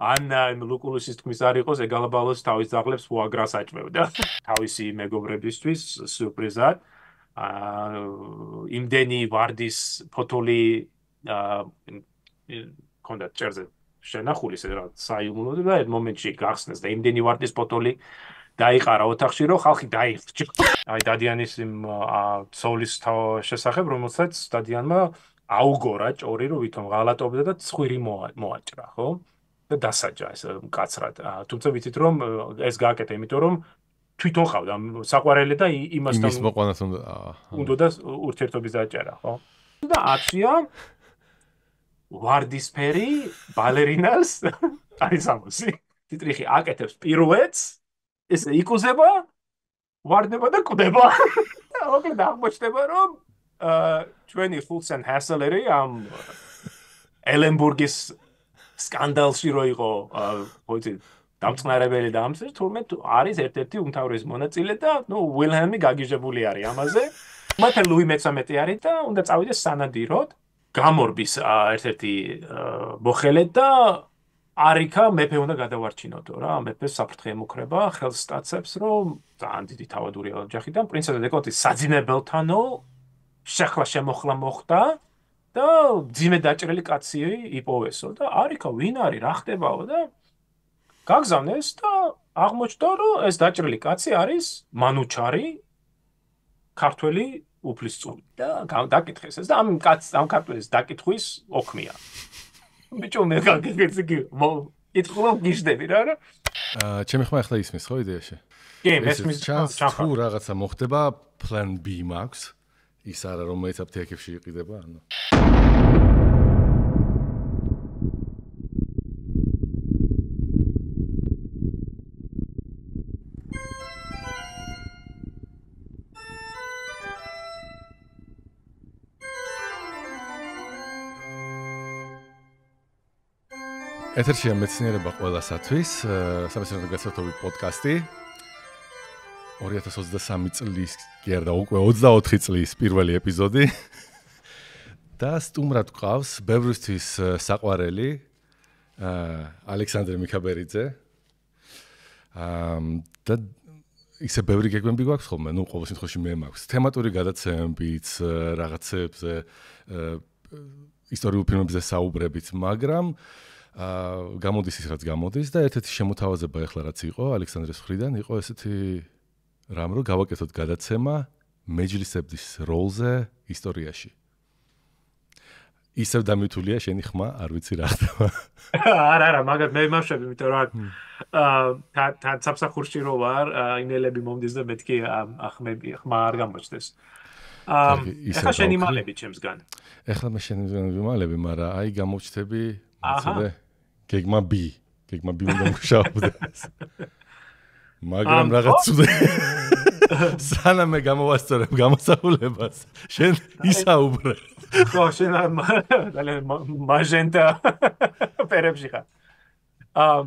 ან ლუკულუსის თქმის არ იყოს ეგალაბალოს თავის ძაღლებს ფუაგრას აჭმევდა. თავისი მეგობრებისთვის სიურპრიზად აა იმდენი ვარდის ფოთოლი აა კონდა წერზე შენახული ეს რა საიმუნო და ერთ მომენტში გახსნეს და იმდენი ვარდის ფოთოლი დაიყარა ოთახში რომ ხალხი დაიხჭა. აი დადიანის იმ სოლის შესახებ რომელსაც დადიანმა აუგორა ჭორი რომ ვითომ ღალატობდა და ცხვირი მოაჭრა ხო და დასაჯა ეს მკაცრად თუმცა ვიცით რომ ეს გააკეთა იმიტომ რომ თვითონ ყავდა საყვარელი და იმასთან იმის მოყვანას უნდა უნდა და ურთიერთობის დაჭერა ხო? და აცია ვარდისფერი ბალერინას არის ამოსი ტიტრიხი აკეთებს პირუეტს ეს იკუზება ვარდება და კვდება. და ოკლედ აღმოჩნდება რომ ჩვენი ფულსენ ჰასელერი ამ ელენბურგის სკანდალში რო იყო ხოიცი დამწყნარებელი და ამზე თურმე არის ერთ-ერთი უმთავრესი მონაწილე და ნუ ვილჰელმი გაგიჟებული არის ამაზე. მათე ლუი მე-13 არის და უნდა წავიდეს სანადიროდ გამორბის ერთ-ერთი მოხელე და არიქა მეფე უნდა გადავარჩინოთო რა. მეფე საფრთხე ემუქრება ხელს სტაცებს რომ ძალიან დიდი თავადური ოჯახიდან. პრინცესა დეკოტის საძინებელთანო შეხლა შემოხლა მოხდა და ძიმე დაჭრილი კაცი იპოვესო და არიქა ვინ არის? რა ხდებაო და გაგზავნეს და აღმოჩნდა რომ ეს დაჭრილი კაცი არის მანუჩარი ქართველი უფლისწული და დაკითხეს ეს და ამ კაც ამ ქართველის დაკითხვის ოქმია. ბიჭო მე გაგიგეცი კი მო იტყულობ გიშდები რა რა. აა ჩემი ხმა ახლა ისმის ხო იდეაში? კი მესმის ჩანს თუ რაღაცა მოხდება plan b max ის არა რომელიც აფთიაქებში იყიდება ანუ ეთერშია მეცნიერება ყველასათვის, სამეცნიერო გასართობი პოდკასტი. 2023 წლის გერდა უკვე 24 წლის პირველი ეპიზოდი. და სტუმრად გვყავს ბევრისთვის საყვარელი აა ალექსანდრე მიქაბერიძე. აა და ისე ბევრი გეგმები გვაქვს ხოლმე, ну, ყოველ შემთხვევაში მე მაქვს. თემატური გადაცემებიც, რაღაცებზე, ისტორიულ ფილმებზე საუბრებით, მაგრამ აა გამოდის ის რაც გამოდის და ერთ-ერთი შემოთავაზება ახლა რაც იყო ალექსანდრეს ხრიდან იყო ესეთი რამ რო გავაკეთოთ გადაცემა მეჯლისების როლზე ისტორიაში. ისევ დამითულია შენი ხმა, არ ვიცი რა ხდება. არა, არა, მაგრამ მე მაშები, იმიტომ რომ აა თან საფსახურში რო ვარ, ინელები მომდის და მეთქი ახმები ხმა არ გამოჩნდეს. აა ეხლა შენი მალები ჩემსგან. ეხლა მე შენი მალები, მაგრამ აი გამოჩნდები აჰა გეგმა B გეგმა B უნდა მუშაობდეს მაგრამ რაღაც ცუდე სანამ მე გამოვასწორებ გამოსახულებას შენ ისაუბრე ხო შენ არ მაჟენტა პერებში ხარ აა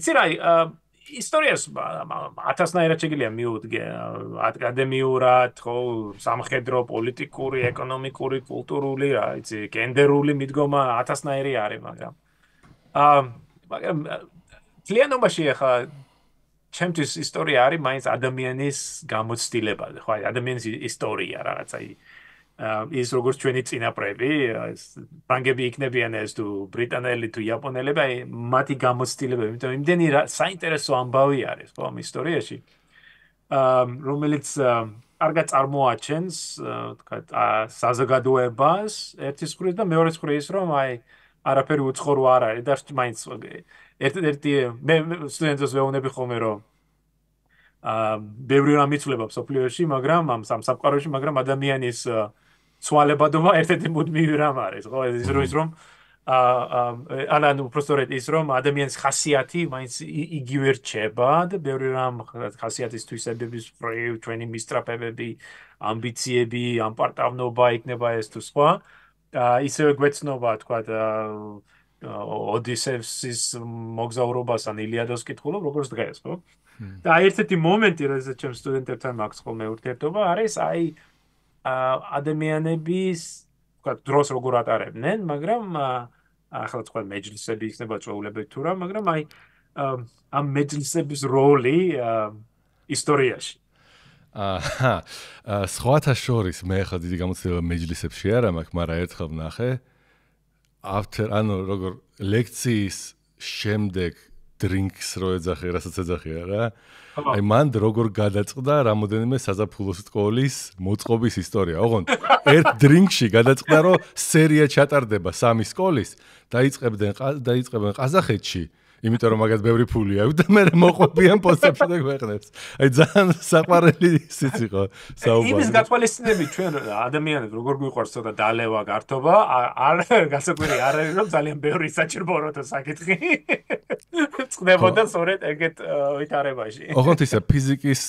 იცი რა ისტორიას ათასნაირად შეგიძლია მიუდგე აკადემიურად ხო სამხედრო პოლიტიკური ეკონომიკური კულტურული რა იცი გენდერული მიდგომა ათასნაირი არის მაგრამ აა მაგრამ კლიენტობაში ახლა ჩემთვის ისტორია არის მაინც ადამიანის გამოცდილებაზე ხო ადამიანის ისტორია რაღაცა. ის როგორც ჩვენი წინაპრები, ფრანგები იქნებიან ეს თუ ბრიტანელი თუ იაპონელები, აი მათი გამოცდილებები, იმიტომ იმდენი საინტერესო ამბავი არის ხო ამ ისტორიაში. აა რომელიც არგა წარმოაჩენს, თქვათ, საზოგადოებას ერთის მხრივ და მეორეს მხრივ ის რომ აი არაფერი უცხორო არ არის. და მაინც ერთ-ერთი მე სტუდენტებს ვეუბნები ხოლმე რომ აა ბევრი რამ იცვლება სოფლიოში, მაგრამ ამ სამსახურში, მაგრამ ადამიანის აა ცვალებადობა ერთ-ერთი მუდმივი რამ არის, ხო? ის რომ ის რომ აა ანა ნუ პროსტორეთ ის რომ ადამიანის ხასიათი მაინც იგივე რჩება და ბევრი რამ ხასიათის თვისებების ფრეი ჩვენი მისტრაფებები, ამბიციები, ამპარტავნობა იქნება ეს თუ სხვა. აა ისე გვეცნობა, თქვა ოდისევსის მოგზაურობას ან ილიადას კითხულობ, როგორც დღეს, ხო? და ერთ-ერთი მომენტი, როდესაც ჩემ სტუდენტებთან მაქვს ხოლმე ურთიერთობა, არის აი ადამიანების ვთქვათ დროს როგორ ატარებდნენ, მაგრამ ახლა თქვენ მეჯლისები იქნება წვეულებები თუ რა, მაგრამ აი ამ მეჯლისების როლი ისტორიაში. აჰა სხვათა შორის მე ხა დიდი გამოცდილება მეჯლისებში არა მაქვს, მაგრამ ერთხელ ვნახე after ანუ როგორ ლექციის შემდეგ drinks რო ეძახე, რასაც ეძახია რა. აი მან როგორ გადაწყდა რამოდენიმე საზაფხულო სკოლის მოწყობის ისტორია. ოღონდ ერთ drinks-ში გადაწყდა რომ სერია ჩატარდება სამი სკოლის, დაიწყებდნენ დაიწყებენ ყაზახეთში. იმიტომ რომ მაგათ ბევრი ფული აქვს და მე მოყვებიან პოსტებში და გვეყნებს. აი ძალიან საყვარელი ისიც იყო საუბარი. იმის გათვალისწინები ჩვენ ადამიანებს როგორ გვიყვარს ცოტა დალევა გართობა, არ გასაკვირი არ არის რომ ძალიან ბევრი საჭიროა და საკითხი. წნებოდა სწორედ ეგეთ ვითარებაში. ოღონდ ისა ფიზიკის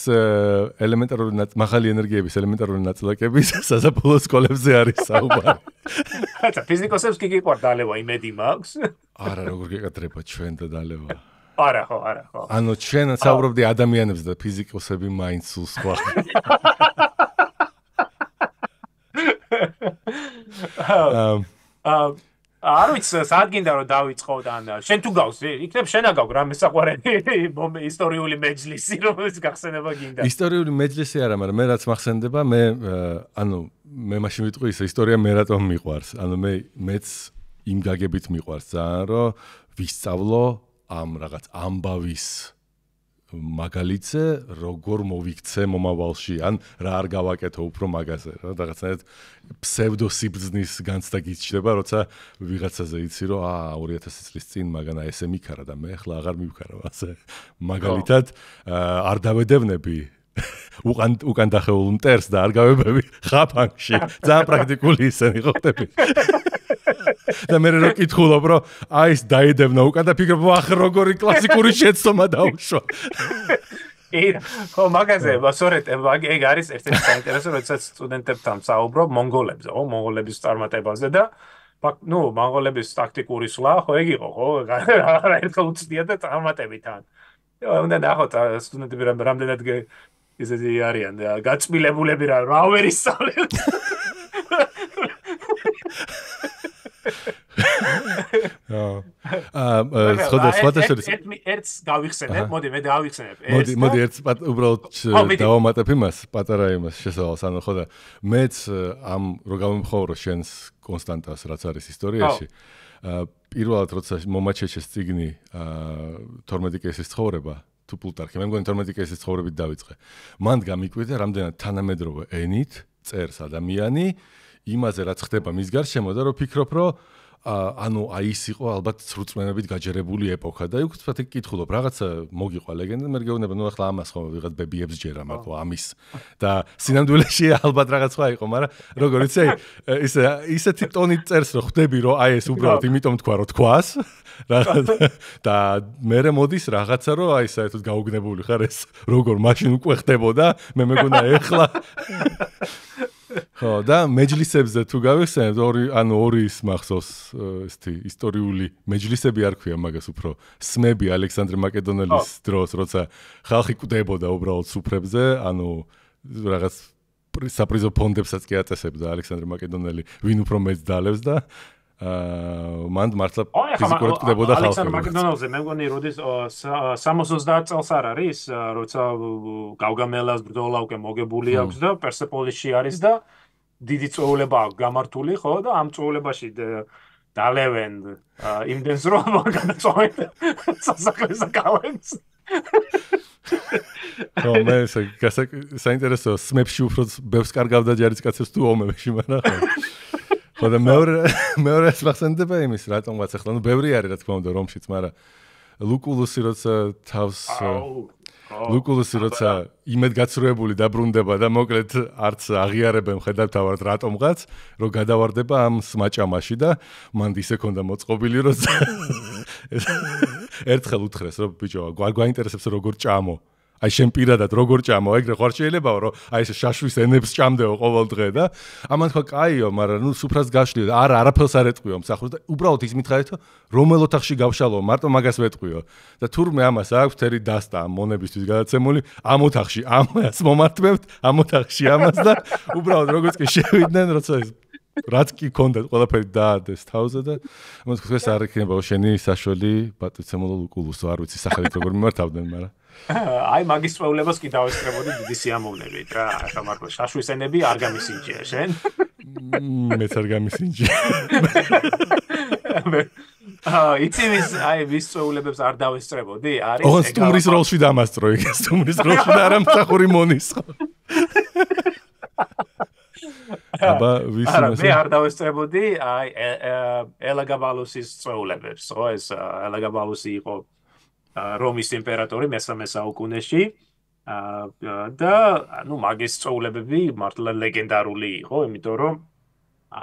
ელემენტარული მაღალი ენერგიების ელემენტარული ნაწილაკების საზაფხულო სკოლებზე არის საუბარი. ხაცა ფიზიკოსებს კი გიყვარს დალევა იმედი მაქვს. არა როგორ გეკადრება ჩვენ და დალევა? არა ხო არა ხო. ანუ ჩვენ საუბრობდი ადამიანებს და ფიზიკოსები მაინც სულ სხვა. აა არ ვიცი სად გინდა რომ დავიწყო და შენ თუ გავს იქნებ შენა გავ რამე საყვარელი ისტორიული მეჯლისი რომელიც გახსენება გინდა. ისტორიული მეჯლისი არა მაგრამ მე რაც მახსენდება მე ანუ მე მაშინ ვიტყვი ის ისტორია მე რატომ მიყვარს. ანუ მე მეც იმ გაგებით მიყვარს ძალიან, რომ ვისწავლო ამ რაღაც ამბავის მაგალითზე, როგორ მოვიქცე მომავალში, ან რა არ გავაკეთო უფრო მაგაზე, რა რაღაცნაირად ფსევდოსიბზნის განცდა გიჩნდება, როცა ვიღაცაზე იცი, რომ აა 2000 წლის წინ მაგანა ესე მიქარა და მე ახლა აღარ მივქარავ ასე. მაგალითად, არ დავედევნები უკან უკან დახეულ მტერს და არ გავებები ხაფანგში. ძალიან პრაქტიკული ისენი ხო ხტები. და მე რო კითხულობ რომ აი ეს დაიდებნა უკან და ფიქრობ ვახ როგორი კლასიკური შეცდომა დაუშვა ირ ხო მაგაზე მასორეთ ეგ არის ერთ-ერთი საინტერესო როდესაც სტუდენტებთან საუბრობ მონღოლებზე ხო მონღოლების წარმატებაზე და ნუ მონღოლების ტაქტიკური სვლა ხო ეგ იყო ხო რა ერთხელ უცდია და წარმატებიდან უნდა ნახოთ სტუდენტები რამდენად ისეთი არიან გაწმილებულები რა რა ვერ ისწავლენ აა ხოდა შეიძლება ერთ ერთს გავიხსენებ, მოდი მე დავიხსენებ. მოდი მოდი ერთს უბრალოდ დავამატებ იმას, პატარა იმას შესავალს, ანუ ხოდა მეც ამ რო გამომხოვრო შენს კონსტანტას რაც არის ისტორიაში. აა პირველად როცა მომაჩეჩეს ციგნი აა 12 კესის ცხოვრება თუ პლუტარქი, მე მგონი 12 კესის ცხოვრებით დავიწყე. მან გამიკვირდა რამდენად თანამედროვე ენით წერს ადამიანი იმაზე რაც ხდება მის გარშემო და რო ფიქრობ რომ ანუ აი ის იყო ალბათ სრულწმენებით გაჯერებული ეპოქა და იქ თქვათ ეკითხულობ რაღაცა მოგიყვა ლეგენდა მე გეუბნება ნუ ახლა ამას ხომ ვიღაც ბებიებს ჯერა მარტო ამის და სინამდვილეში ალბათ რაღაც სხვა იყო მაგრამ როგორიც აი ის ისეთი ტონი წერს რომ ხვდები რომ აი ეს უბრალოდ იმიტომ თქვა რომ თქვას რაღაც და მე მოდის რაღაცა რომ აი საერთოდ გაუგნებული ხარ ეს როგორ მაშინ უკვე ხდებოდა მე მეგონა ეხლა. ხო და მეჯლისებზე თუ გავიხსენებთ ორი ანუ ორი ის მახსოვს ესეთი ისტორიული მეჯლისები არ ქვია მაგას უფრო სმები ალექსანდრე მაკედონელის დროს როცა ხალხი კვდებოდა უბრალოდ სუფრებზე ანუ რაღაც საპრიზო ფონდებსაც კი აწესებდა ალექსანდრე მაკედონელი ვინ უფრო მეც დალევს და მანდ მართლა ფიზიკურად კვდებოდა ხალხი. ალექსანდრე მაკედონელზე მე მგონი როდის 60 წელს არ არის, როცა გავგამელას ბრძოლა უკვე მოგებული აქვს და პერსეპოლისში არის და დიდი წოულება გამართული ხო და ამ წოულებაში დალევენ იმდენს რომ გადაწყვეტ სასახლეს აკავებს. ხო მე საინტერესო სმეპში უფრო ბევრს კარგავდა ჯარისკაცებს თუ ომებში მაგრამ ხო და მეორე მეორე ახსენდება იმის რატომაც ახლა ნუ ბევრი არის რა თქმა უნდა რომშიც მაგრამ ლუკულუსი როცა თავს ლუკულუსი როცა იმედგაცრუებული დაბრუნდება და მოკლედ არც აღიარებენ ხედავთავად რატომღაც რომ გადავარდება ამ სმაჭამაში და მანდ ისე ქონდა მოწყობილი რომ ერთხელ უთხრეს რომ ბიჭო გვაინტერესებს როგორ ჭამო აი შენ პირადად როგორ ჭამო? ეგრე ხარ შეიძლებაო რომ აი ეს შაშვის ენებს ჭამდეო ყოველ დღე და ამან თქვა კაიო მაგრამ ნუ სუფრას გაშლიო არა არაფერს არ ეტყვიო მსახურს. და უბრალოდ ის მითხარით რომ რომელ ოთახში გავშალო? მარტო მაგას ვეტყვიო და თურმე ამას აქვს თერი დასტა მონებისთვის გადაცემული ამ ოთახში ამას მომართმევთ ამ ოთახში ამას და უბრალოდ როგორც კი შევიდნენ როცა ეს რაც კი კონდა ყველაფერი დაადეს თავზე და მოდი თქვენ არ იქნება შენი საშველი პატრიცემოლო ლუკულუსო არ ვიცი სახელით როგორ მიმართავდნენ მაგრამ აი მაგის წვეულებას კი დავესწრებოდი დიდი სიამოვნებით რა ახლა მარტო შაშვისენები არ გამისინჯია შენ? მეც არ გამისინჯია აა იცი ვის აი ვის წვეულებებს არ დავესწრებოდი არის ოღონდ სტუმრის როლში დამასწრო იქ სტუმრის როლში და არა მსახური მონისხო აბა ვის არა მე არ დავესწრებოდი აი ელაგაბალუსის წვეულებებს ხო ეს ელაგაბალუსი იყო რომის იმპერატორი მესამე საუკუნეში და ну მაგის წვეულებები მართლა ლეგენდარული იყო იმიტომ რომ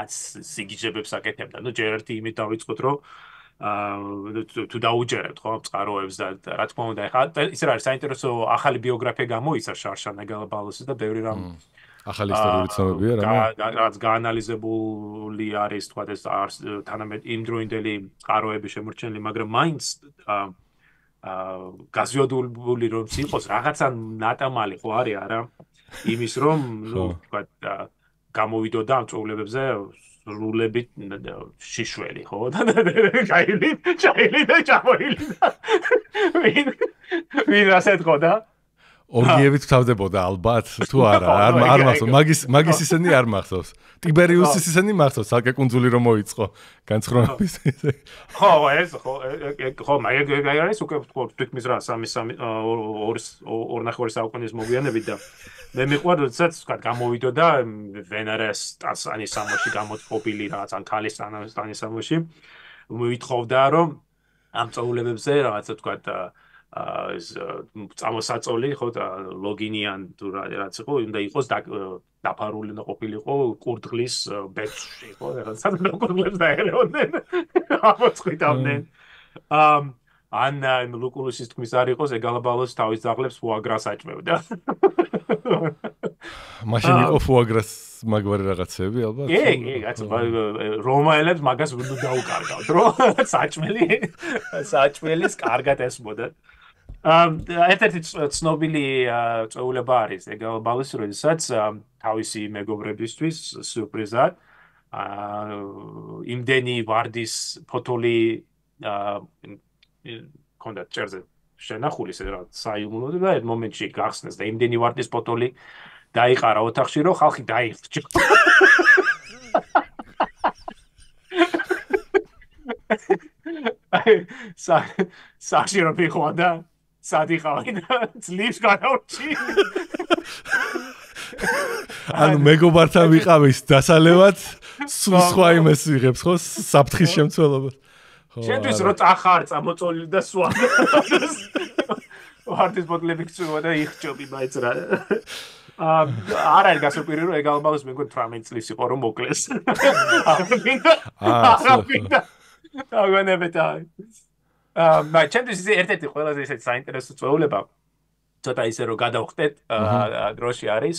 აც სიგიჟებებს აკეთებდა ну ჯერ ერთი იმით დავიწყოთ რომ აა თუ დაუჯერებთ ხო წყაროებს და რა თქმა უნდა ეხლა ის არის საინტერესო ახალი ბიოგრაფია გამოიცა შარშანა გალაბალოსის და ბევრი რამ ახალი ისტორიული ცნობებია რა რაც გაანალიზებული არის თქვა ეს თანამედ იმ დროინდელი ყაროები შემორჩენილი მაგრამ მაინც აა გაზიოდული რომ იყოს რაღაცა ნატამალი ხო არის არა? იმის რომ ნუ თქვა გამოვიდოდა ამ წოულებებზე რულებით შიშველი ხო? და გაილი ჩაილი და ჩამოილი ვინ ვინ ასეთ ხო და ორგიებით თავდებოდა ალბათ თუ არა არ არ მახსოვს მაგის მაგის ისენი არ მახსოვს. ტიბერიუსის ისენი მახსოვს ალკე კუნძული რომ მოიწყო განცხრომების ხო ეს ხო ხო მაგ არის უკვე თქო თითქმის რა 3 3 2 2 ნახევარი საუკუნის მოგვიანებით და მე მიყვარ როდესაც თქვა გამოვიდო და ვენერეს ტასანის სამოში გამოწყობილი რაღაც ან ქალის ტასანის სამოში მოითხოვდა რომ ამ წოულებებზე რაღაცა თქვა ეს წამოსაწოლი ხო ლოგინიან თუ რაც იყო უნდა იყოს დაფარული და ყოფილიყო კურდღლის ბეჭში ხო რაღაცა კურდღლებს დაერეოდნენ ამოწყვიტავდნენ. ამ ან ლუკულუსის თქმის არ იყოს ეგალაბალოს თავის ძაღლებს ფუაგრას აჭმევდა. მაშინ იყო ფუაგრას მაგვარი რაღაცები ალბათ კი კი კაცო რომაელებს მაგას უნდა დაუკარგავთ რომ საჭმელი საჭმელის კარგად ესმოდათ ერთ-ერთი ცნობილი წეულება არის ეგალბალის როდესაც თავისი მეგობრებისთვის სიურპრიზად იმდენი ვარდის ფოთოლი კონდა წერზე შენახული რა საიმუნო და ერთ მომენტში გახსნეს და იმდენი ვარდის ფოთოლი დაიყარა ოთახში რომ ხალხი დაიხჭა. აი სა საჭირო ფიქვა და სადიყავი და ძლივს განავრჩი. ანუ მეგობართან ვიყავის დასალევად სულ სხვა იმეს ვიღებს ხო საფრთხის შემცველობა. ხო. შენთვის რო წახარ წამოწოლილი და სვა. ვარდის ბოკლები გწუვა და იხჭობი მაიც რა. აა არ არის გასოპირი რომ ეგ ალბათ მეგონ 18 წლის იყო რომ მოკლეს. აა აა აგონებეთა. აა მაგრამ ჩემთვის ეს ერთ-ერთი ყველაზე ისეთ საინტერესო წვეულება ცოტა ისე რომ გადავხდეთ აა დროში არის.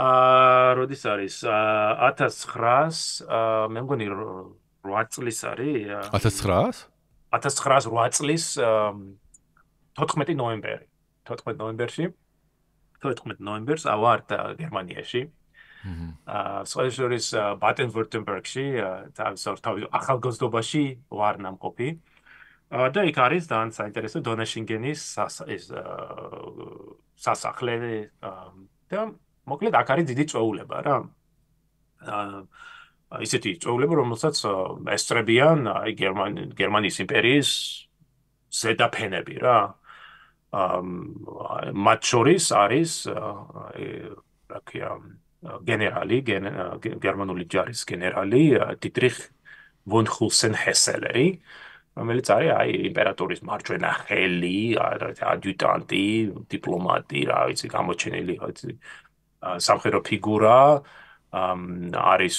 აა როდის არის? 1900 აა მე მგონი 8 წლის არის 1900 1908 წლის 14 ნოემბერი. 14 ნოემბერში. 14 ნოემბერს ავართ გერმანიაში. აა სოციალიზმის ბატენ-ვურტემბერგში თავის ახალგაზრდობაში ვარ ნამყოფი. აა და იქ არის ძალიან საინტერესო დონაშინგენის ეს სასახლე და მოკლედ აქ არის დიდი წვეულება რა. აა ისეთი წვეულება რომელსაც ესტრებიან აი გერმანიის იმპერიის ზედაფენები რა. აა მათ შორის არის რა ქვია გენერალი გერმანული ჯარის გენერალი დიტრიხ ვონ ხულსენ ჰესელერი. რომელიც არის აი იმპერატორის მარჯვენა ხელი, ადიუტანტი, დიპლომატი, რა ვიცი, გამოჩენილი, რა ვიცი, სამხედრო ფიგურა, არის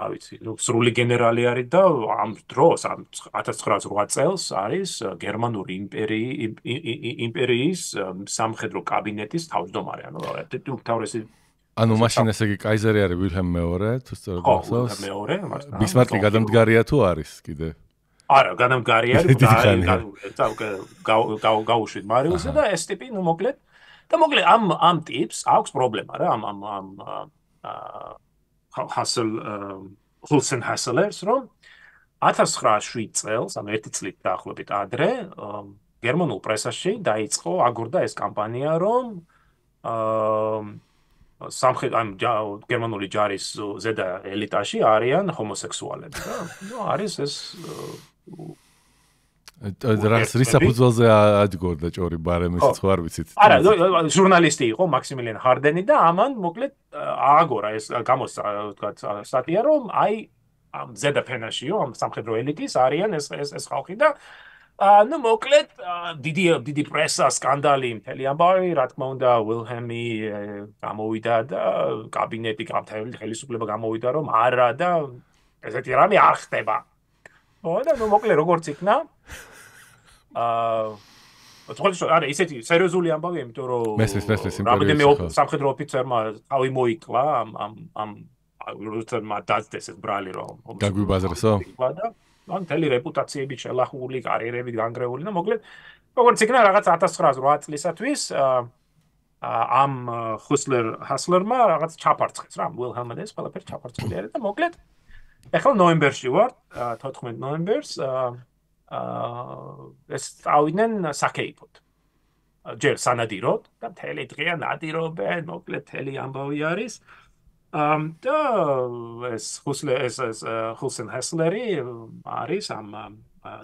რა ვიცი, ну, სრული გენერალი არის და ამ დროს, ამ 1908 წელს არის გერმანული იმპერიის იმპერიის სამხედრო კაბინეტის თავმჯდომარე, ანუ ერთ-ერთი უმთავრესი ანუ მაშინ ესე იგი კაიზერი არის ვილჰემ მეორე, თუ სწორად გახსოვს? ხო, მეორე, მაგრამ ბისმარკი გადამდგარია თუ არის კიდე? არა, განამგარი არის და გაუშვით მარიუსზე და ეს ტიპი, ну, მოკლედ. და მოკლედ ამ ამ ტიპს აქვს პრობლემა რა, ამ ამ ამ ჰასელ ჰულსენ ჰასელერს რომ 1907 წელს, ანუ ერთი წლით დაახლოებით ადრე, გერმანულ პრესაში დაიწყო აგორდა ეს კამპანია, რომ აა სამხრეთ ამ გერმანული ჯარის ზედა ელიტაში არიან ჰომოსექსუალები და ნუ არის ეს რას რისაფუძველზე აჯგორდა ჭორი ბარემის ხო არ ვიცით. არა ჟურნალისტი იყო მაქსიმილიან ჰარდენი და ამან მოკლედ ააგორა ეს გამოსცა თქვა სტატია რომ აი ამ ზედა ფენაშიო ამ სამხედრო ელიტის არიან ეს ეს ეს ხალხი და ანუ მოკლედ დიდი დიდი პრესა სკანდალი მთელი ამბავი რა თქმა უნდა ვილჰემი გამოვიდა და კაბინეტი გამთელი ხელისუფლება გამოვიდა რომ არა და ესეთი რამე არ ხდება და ნუ მოკლედ როგორც იქნა აა თქოს არა ისეთი სერიოზული ამბავია იმიტომ რომ მესმის მესმის იმპერიის სამხედრო ოფიცერმა თავი მოიკლა ამ ამ ამ როცა მათაც ეს ბრალი რომ გაგვიბაზრესო და ან თელი რეპუტაციები შელახული კარიერები განგრეული და მოკლედ როგორც იქნა რაღაც 1908 წლისათვის ამ ხუსლერ ჰასლერმა რაღაც ჩაფარცხეს რა ვილჰელმენეს ყველაფერი ჩაფარცხული არის და მოკლედ ახლა ნოემბერში ვარ 14 ნოემბერს აა ეს წავიდნენ საკეიფოდ. ჯერ სანადიროდ და მთელი დღეა ნადირობენ, მოკლედ მთელი ამბავი არის. ამ და ეს ხუსლე ეს ეს ხუსენ ჰესლერი არის ამ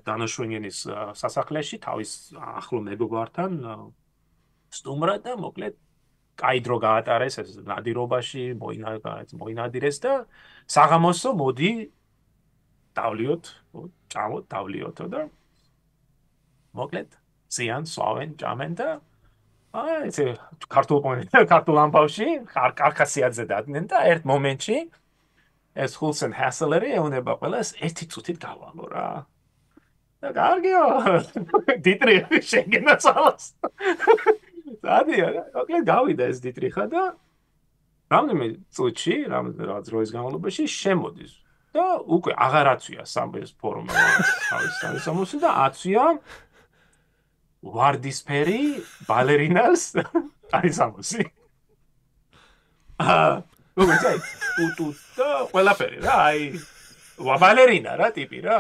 დანოშვენგენის სასახლეში თავის ახლო მეგობართან სტუმრად და მოკლედ კაი დრო გაატარეს ეს ნადირობაში, მოინადირეს და საღამოსო მოდი დავლიოთ, ჭამოთ, დავლიოთო და მოკლედ ზიან სვავენ, ჭამენ და აი ეს ქართულ პონი, ქართულ ამბავში, კარკასიაძე დადგნენ და ერთ მომენტში ეს ჰულსენ ჰასელერი ეუნება ყველას ერთი წუთით გავალო რა. და კარგიო. დიტრიხი შეგენა წალას. დადია, მოკლედ გავიდა ეს დიტრიხა და რამდენიმე წუთში, რამდენიმე დროის განმავლობაში შემოდის. და უკვე აღარ აცვია სამბეს ფორმა თავის სამოსი და აცვია ვარდისფერი ბალერინას არის სამოსი. აა როგორ ძაი უტუ და ყველაფერი რა აი ვა ბალერინა რა ტიპი რა.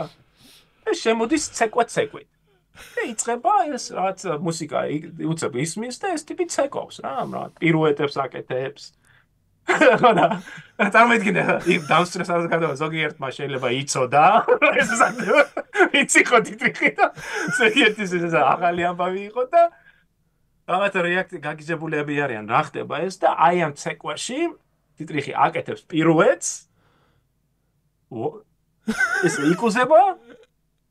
ეს შემოდის ცეკვა ცეკვი და იწება ეს რაც მუსიკა უცებ ისმის და ეს ტიპი ცეკავს რა რა პირუეტებს აკეთებს ხოდა. წარმოიდგინე იმ დაუსტრესას გადავა ზოგიერთმა შეიძლება იწოდა ეს საკეთო იცი ხო თვითი და ზოგიერთის ეს აღალი ამბავი იყო და რაღაც რეაქტი გაგიჟებულები არიან. რა ხდება ეს და აი ამ ცეკვაში თვითი აკეთებს პირუეტს. ეს იკუზება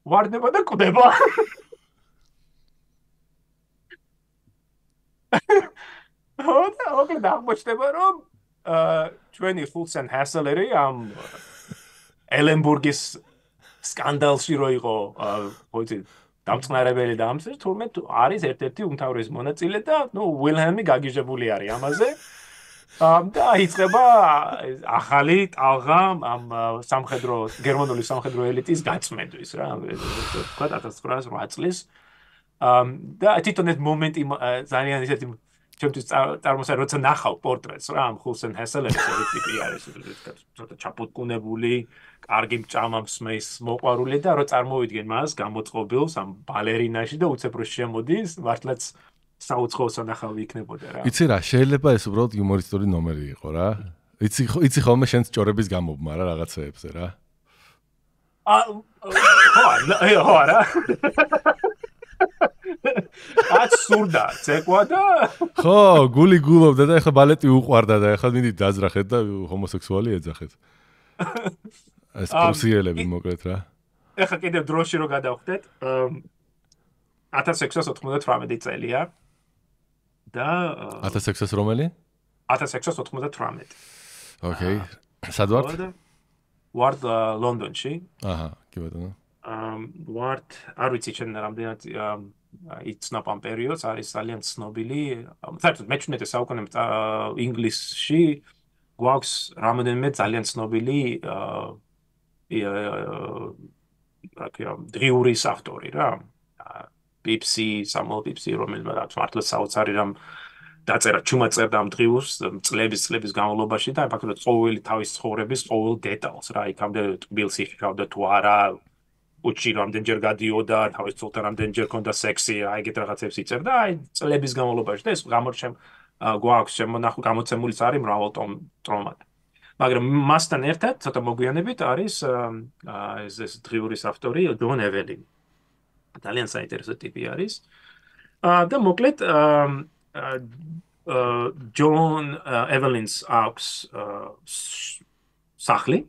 ვარდება და კვდება. ხოდა ოკლე აღმოჩნდება რომ ჩვენი ფულსენ ჰასელერი ამ ელენბურგის სკანდალში რო იყო ხოიცი დამწყნარებელი და ამზე თურმე არის ერთ-ერთი უმთავრესი მონაწილე და ნუ ვილჰემი გაგიჟებული არის ამაზე. ამ და იწება ახალი ტალღა ამ სამხედრო გერმანული სამხედრო ელიტის გაწმენდვის რა. თქვა 1908 წლის. ამ და თვითონ ეს მომენტი ძალიან ისეთი ჩემთვის წარმოსა როცა ნახავ პორტრეტს რა ამ ხულსენ ჰესელერის ეს ტიპი არის ცოტა ჩაპუტკუნებული კარგი მჭამამს მეის მოყვარული და რო წარმოვიდგენ მას გამოწყობილს ამ ბალერინაში და უცებ რო შემოდის მართლაც საუცხოო სანახავი იქნებოდა რა. იცი რა შეიძლება ეს უბრალოდ იუმორისტული ნომერი იყო რა. იცი იცი ხოლმე შენს ჭორების გამობმა რა რაღაცეებზე რა. აა ხო ხო რა აც სურდა. ცეკვა და ხო გული გულობდა და ეხლა ბალეტი უყვარდა და ეხლა მინდი დაძრახეთ და ჰომოსექსუალი ეძახეთ. ეს პრუსიელები მოკლედ რა. ეხლა კიდევ დროში რო გადავხდეთ 1698 წელია და 1600 რომელი 1698 ოკეი. სად ვართ? ვართ ლონდონში. აჰა კი ბატონო. ამ ვართ არ ვიცი ჩვენ რამდენად იცნობ ამ პერიოდს არის ძალიან ცნობილი. საერთოდ მე-17 საუკუნე ინგლისში გვაქვს რამოდენმე ძალიან ცნობილი აა დრიურის ავტორი რა. BBC სამო BBC რომელმაც მართლა საოცარი რამ დაწერა ჩუმად წერდა ამ დღიურს წლების წლების განმავლობაში და ფაქტობრივად ყოველი თავის ცხოვრების ყოველ დეტალს რა იქამდე ტბილს იქავდა თუ არა უჩი რამდენჯერ გადიოდა თავის ცოლთან რამდენჯერ ქონდა სექსი აი ეგეთ რაღაცებს იწერდა აი წლების განმავლობაში და ეს გამორჩემ გვაქვს შემონახულ გამოცემულიც არის მრავალ ტომად. მაგრამ მასთან ერთად ცოტა მოგვიანებით არის ეს ეს დღიურის ავტორი დონ ეველი ძალიან საინტერესო ტიპი არის. და მოკლედ ჯონ ეველინს აქვს სახლი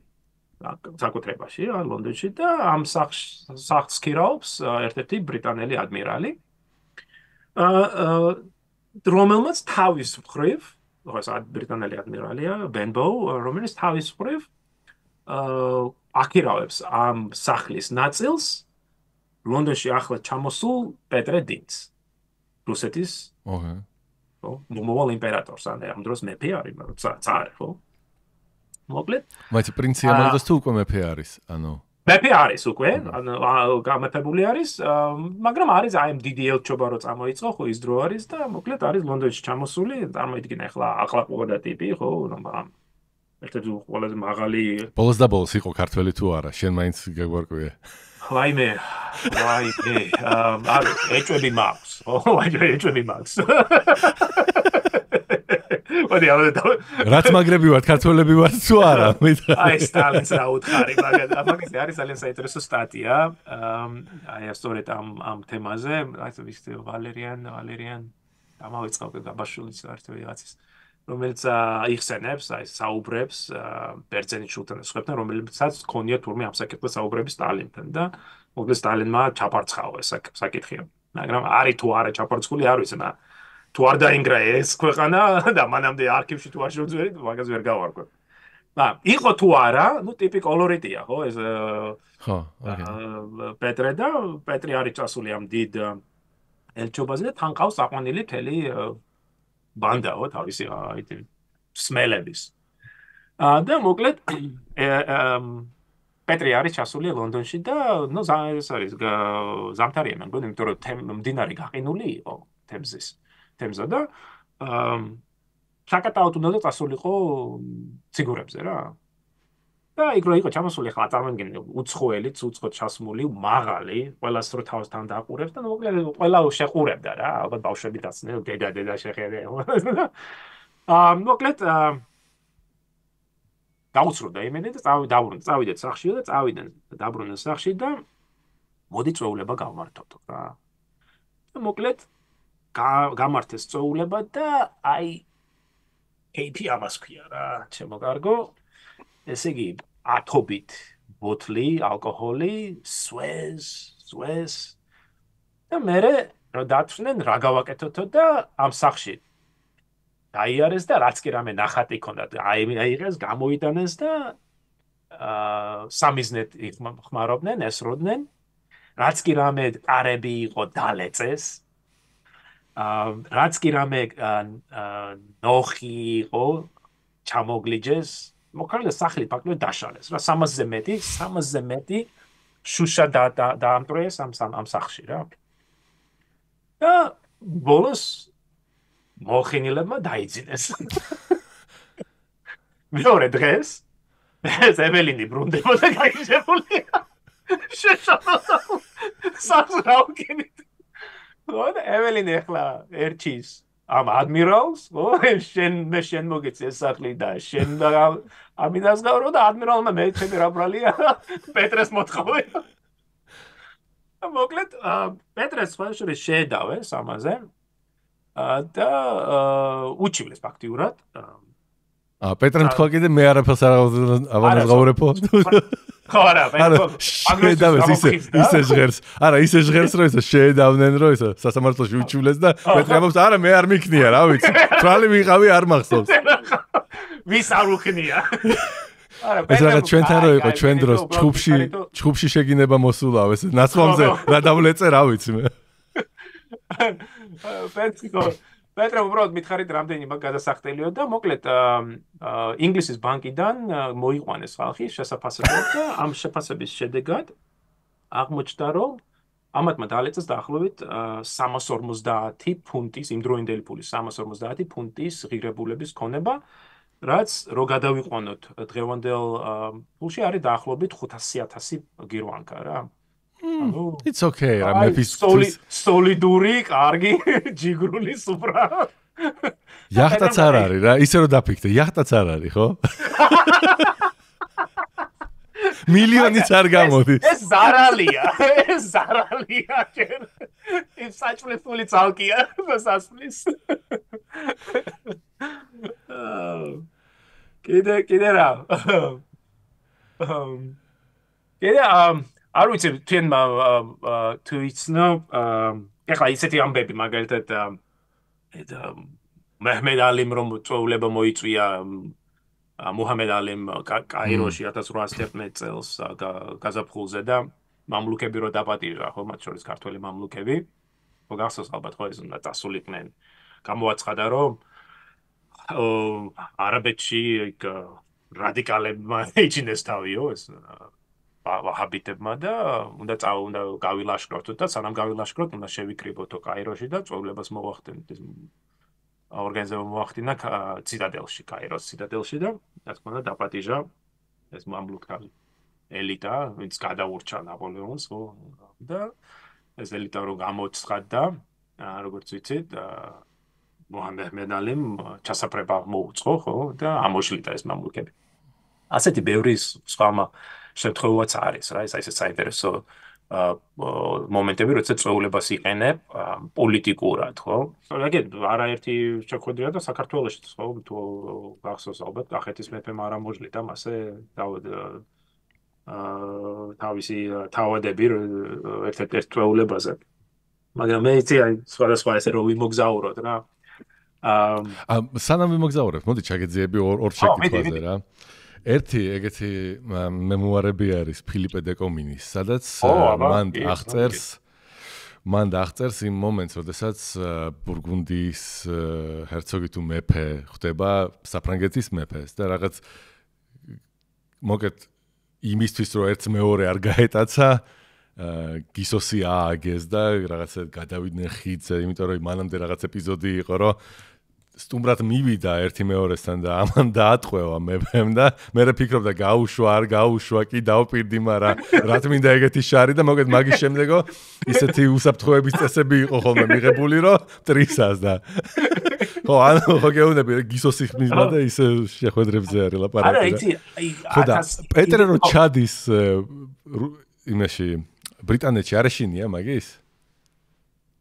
საკუთრებაში ლონდონში და ამ სახლს ქირაობს ერთ-ერთი ბრიტანელი ადმირალი აა რომელმაც თავის მხრივ როგორც ბრიტანელი ადმირალია ბენბო რომელიც თავის მხრივ აა აკირავებს ამ სახლის ნაწილს ლონდონში ახლა ჩამოსულ პეტრე დინს რუსეთის ოჰე ხო? მომავალ იმპერატორს ან ამ დროს მეფე არის, ცარი, ხო? მოკლედ. მაგრამ პრინცი ამალდას თუ უკვე მეფე არის, ანუ მეფე არის უკვე, ანუ გამეთებული არის, მაგრამ არის აი ამ დიდი ელჩობა რო წამოიწყო, ხო ის დრო არის და მოკლედ არის ლონდონში ჩამოსული, წარმოიდგინე ახლა აყლაპობა და ტიპი, ხო, რომ ერთ-ერთი ყველაზე მაღალი ბოლოს და ბოლოს იყო ქართველი თუ არა, შენ მაინც გეგვარკვია. ვაიმე ვაიმე აა ეჭვები მაქვს ო ვაიმე ეჭვები მაქვს ვადი ამ რაც მაგრები ვართ ქართველები ვართ თუ არა? მითხრა აი სტალინს რა უთხარი მაგრამ მაგის არის ძალიან საინტერესო სტატია. აი ასწორეთ ამ ამ თემაზე. აი ვიცი ვალერიან ვალერიან. დამავიწყავ გაბაშულიც ერთ ვიღაცის რომელიც იხსენებს, აი საუბრებს ბერძენის შულთან სხვებთან, რომელიცაც ქონია თურმე ამ საკითხზე საუბრები სტალინთან და მოკლედ სტალინმა ჩაპარცხაო ეს საკითხი. მაგრამ არის თუ არა ჩაპარცხული, არ ვიცი, მაგრამ თუ არ დაინგრა ეს ქვეყანა და მანამდე არქივში თუ არ შევძვერი, მაგას ვერ გავარკვე. და იყო თუ არა, ну ტიპი კოლორიტია, ხო, ეს ხო, ოკეი. პეტრე და პეტრი არის წასული ამ დიდ ელჩობაზე და თან ყავს აყვანილი თელი ბანდაო თავისი აი სმელების. აა და მოკლედ პეტრი არის ჩასული ლონდონში და ნუ ეს არის ზამთარია მე მგონი იმიტომ რომ მდინარე გაყინული იყო თემზის თემზა და აა საკატაოდ უნდა წასულიყო ციგურებზე რა. და იქ რო იყო ჩამოსული ხა წარმოგიდგენ უცხოელი უცხო ჩასმული მაღალი ყველას რო თავსთან დაყურებს და მოკლედ ყველა შეყურებდა რა. ალბათ ბავშვები დაცნენ დედა დედა შეხედე. აა მოკლედ დაუცროდა იმედი და წავი დაბრუნდა წავიდეთ სახში და წავიდნენ დაბრუნდნენ სახში და მოდი წვეულება გავმართოთ რა. და მოკლედ გამართეს წვეულება და აი AP ამას ქვია რა ჩემო კარგო. ესე იგი ათობით ბოთლი ალკოჰოლი სვეს სვეს. და მე რა დათვნენ რა გავაკეთოთო და ამ სახში დაიარეს და რაც კი რამე ნახატი ქონდა აი აიღეს გამოიტანეს და აა სამიზნეთ ხმარობდნენ ესროდნენ. რაც კი რამე არები იყო დალეწეს რაც კი რამე ნოხი იყო ჩამოგლიჯეს მოქალაქე სახლი ფაქტობრივად დაშალეს რა 300-ზე მეტი 300-ზე მეტი შუშა და დაამტრეს ამ ამ სახლში რა და ბოლოს მოხინილებმა დაიძინეს მეორე დღეს ეს ემელინი ბრუნდებოდა გაიჟებული შეშალა სახლს რა ემელინი ახლა ერჩის ამ ადმირალს, ხო? შენ მე შენ მოგეცე სახლი და შენ ამინას გავრო და ადმირალმა მე ჩემი რა ბრალია პეტრეს მოთხოვე. მოკლედ პეტრეს სხვა შეიძლება შეედავეს ამაზე. და უჩივლეს ფაქტიურად. ა პეტრემ თქვა კიდე მე არაფერს არ ავანაზღაურებო. ხო არა, შეედავეს ისე ისე ჟღერს. არა, ისე ჟღერს რომ ისე შეედავნენ რომ ისე სასამართლოში უჩივლეს და პეტრე ამბობს არა მე არ მიქნია რა ვიცი. თვალი ვიყავი არ მახსოვს. ვის არ უხნია? არა, ეს რაღაც ჩვენთან რო იყო ჩვენ დროს ჩხუბში ჩხუბში შეგინება მოსულავ ეს ნაცვამზე რა დავლეწე რა ვიცი მე. პეტრე პეტრე უბრალოდ მითხარით რამდენი მაგ გადასახტელიო და მოკლედ ინგლისის ბანკიდან მოიყვანეს ხალხი შესაძლებელად და ამ შეფასების შედეგად აღმოჩნდა რომ ამათმა დაალეწეს დაახლოებით 350 ფუნტის იმდროინდელი ფულის 350 ფუნტის ღირებულების ქონება, რაც რო გადავიყვანოთ დღევანდელ ფულში არის დაახლოებით 500000 გირვანკა რა. It's okay, რა მეფის სოლიდური, კარგი, ჯიგრული სუპრა. яхтаც არ არის რა, ისე რომ დაფიქრდე, яхтаც არ არის, ხო? მილიონიც არ გამოდის. ეს ზარალია, ეს ზარალია ჯერ. ეს საჭმლისული ძალკია, სასმლის. კიდე კიდე რა. კიდე ამ არ ვიცი თენ თუ იცნო ეხლა ისეთი ამბები მაგალითად ეს მეჰმედ ალიმ რომ წოულება მოიწვია მუჰამედ ალიმ კაიროში 1811 წელს გაზაფხულზე და მამლუქები რო დაპატიჟა ხო მათ შორის ქართველი მამლუქები. ხო გახსოვს ალბათ ხო ეს უნდა დასულიყვნენ გამოაცხადა რომ არაბეთში რადიკალებმა ეჩინეს თავიო ეს ვაჰაბიტებმა და უნდა წავა უნდა გავილაშქროთ და სანამ გავილაშქროთ უნდა შევიკრიბოთო კაიროში და წვეულებას მოვახდენთ ეს ორგანიზება მოახდინა ციტადელში კაიროს ციტადელში და რა თქმა უნდა დაპატიჟა ეს მამლუქთა ელიტა ვინც გადაურჩა ნაპოლეონს ხო? და ეს ელიტა რო გამოცხადდა როგორც ვიცით მოჰამედ მენალიმ ჩასაფრება მოუწყო ხო? და ამოშლიდა ეს მამლუქები. ასეთი ბევრი სხვა შემთხვევაც არის რა ეს აი ეს საინტერესო მომენტები როცა წვეულებას იყენებ პოლიტიკურად ხო? აგე არაერთი შეხვედრია და საქართველოსიც ხო? თუ გახსოვს ალბათ კახეთის მეფემ არ ამოშლიდა მასე დავად აა თავისი თავადები ერთ-ერთ წვეულებაზე. მაგრამ მე იცი აი სხვადასხვა ესე რომ ვიმოგზაუროთ რა. აა სანამ ვიმოგზაურებ, მოდი ჩაგეძიები ორ ორ შეკითხვაზე რა. ერთი ეგეთი მემუარები არის ფილიპე დეკომინის, სადაც მან აღწერს მან აღწერს იმ მომენტს, როდესაც ბურგუნდიის hercoგი თუ მეფე ხდება საფრანგეთის მეფეს და რაღაც მოკეთ იმისთვის რომ ერთ მეორე არ გაეტაცა გისოსი ააგეს და რაღაცა გადავიდნენ ხიდზე, იმიტომ რომ მანამდე რაღაც ეპიზოდი იყო, რომ სტუმრად მივიდა ერთი მეორესთან და ამან დაატყვევა მეფემ და მე ფიქრობდა გაუშვა, არ გაუშვა, კი დაუპირდი, მაგრამ რა თმინდა ეგეთი შარი და მოგეთ მაგის შემდეგო ისეთი უსაფრთხოების წესები იყო ხოლმე მიღებული, რომ ტრისას და ხო, ანუ ხო გეუბნები გისოსი ხმიზმა და ისე შეხვედრებზე არის ლაპარაკი. არა, იცი, აი, ხოდა პეტრე რო ჩადის იმაში ბრიტანეთში არეშინია მაგის?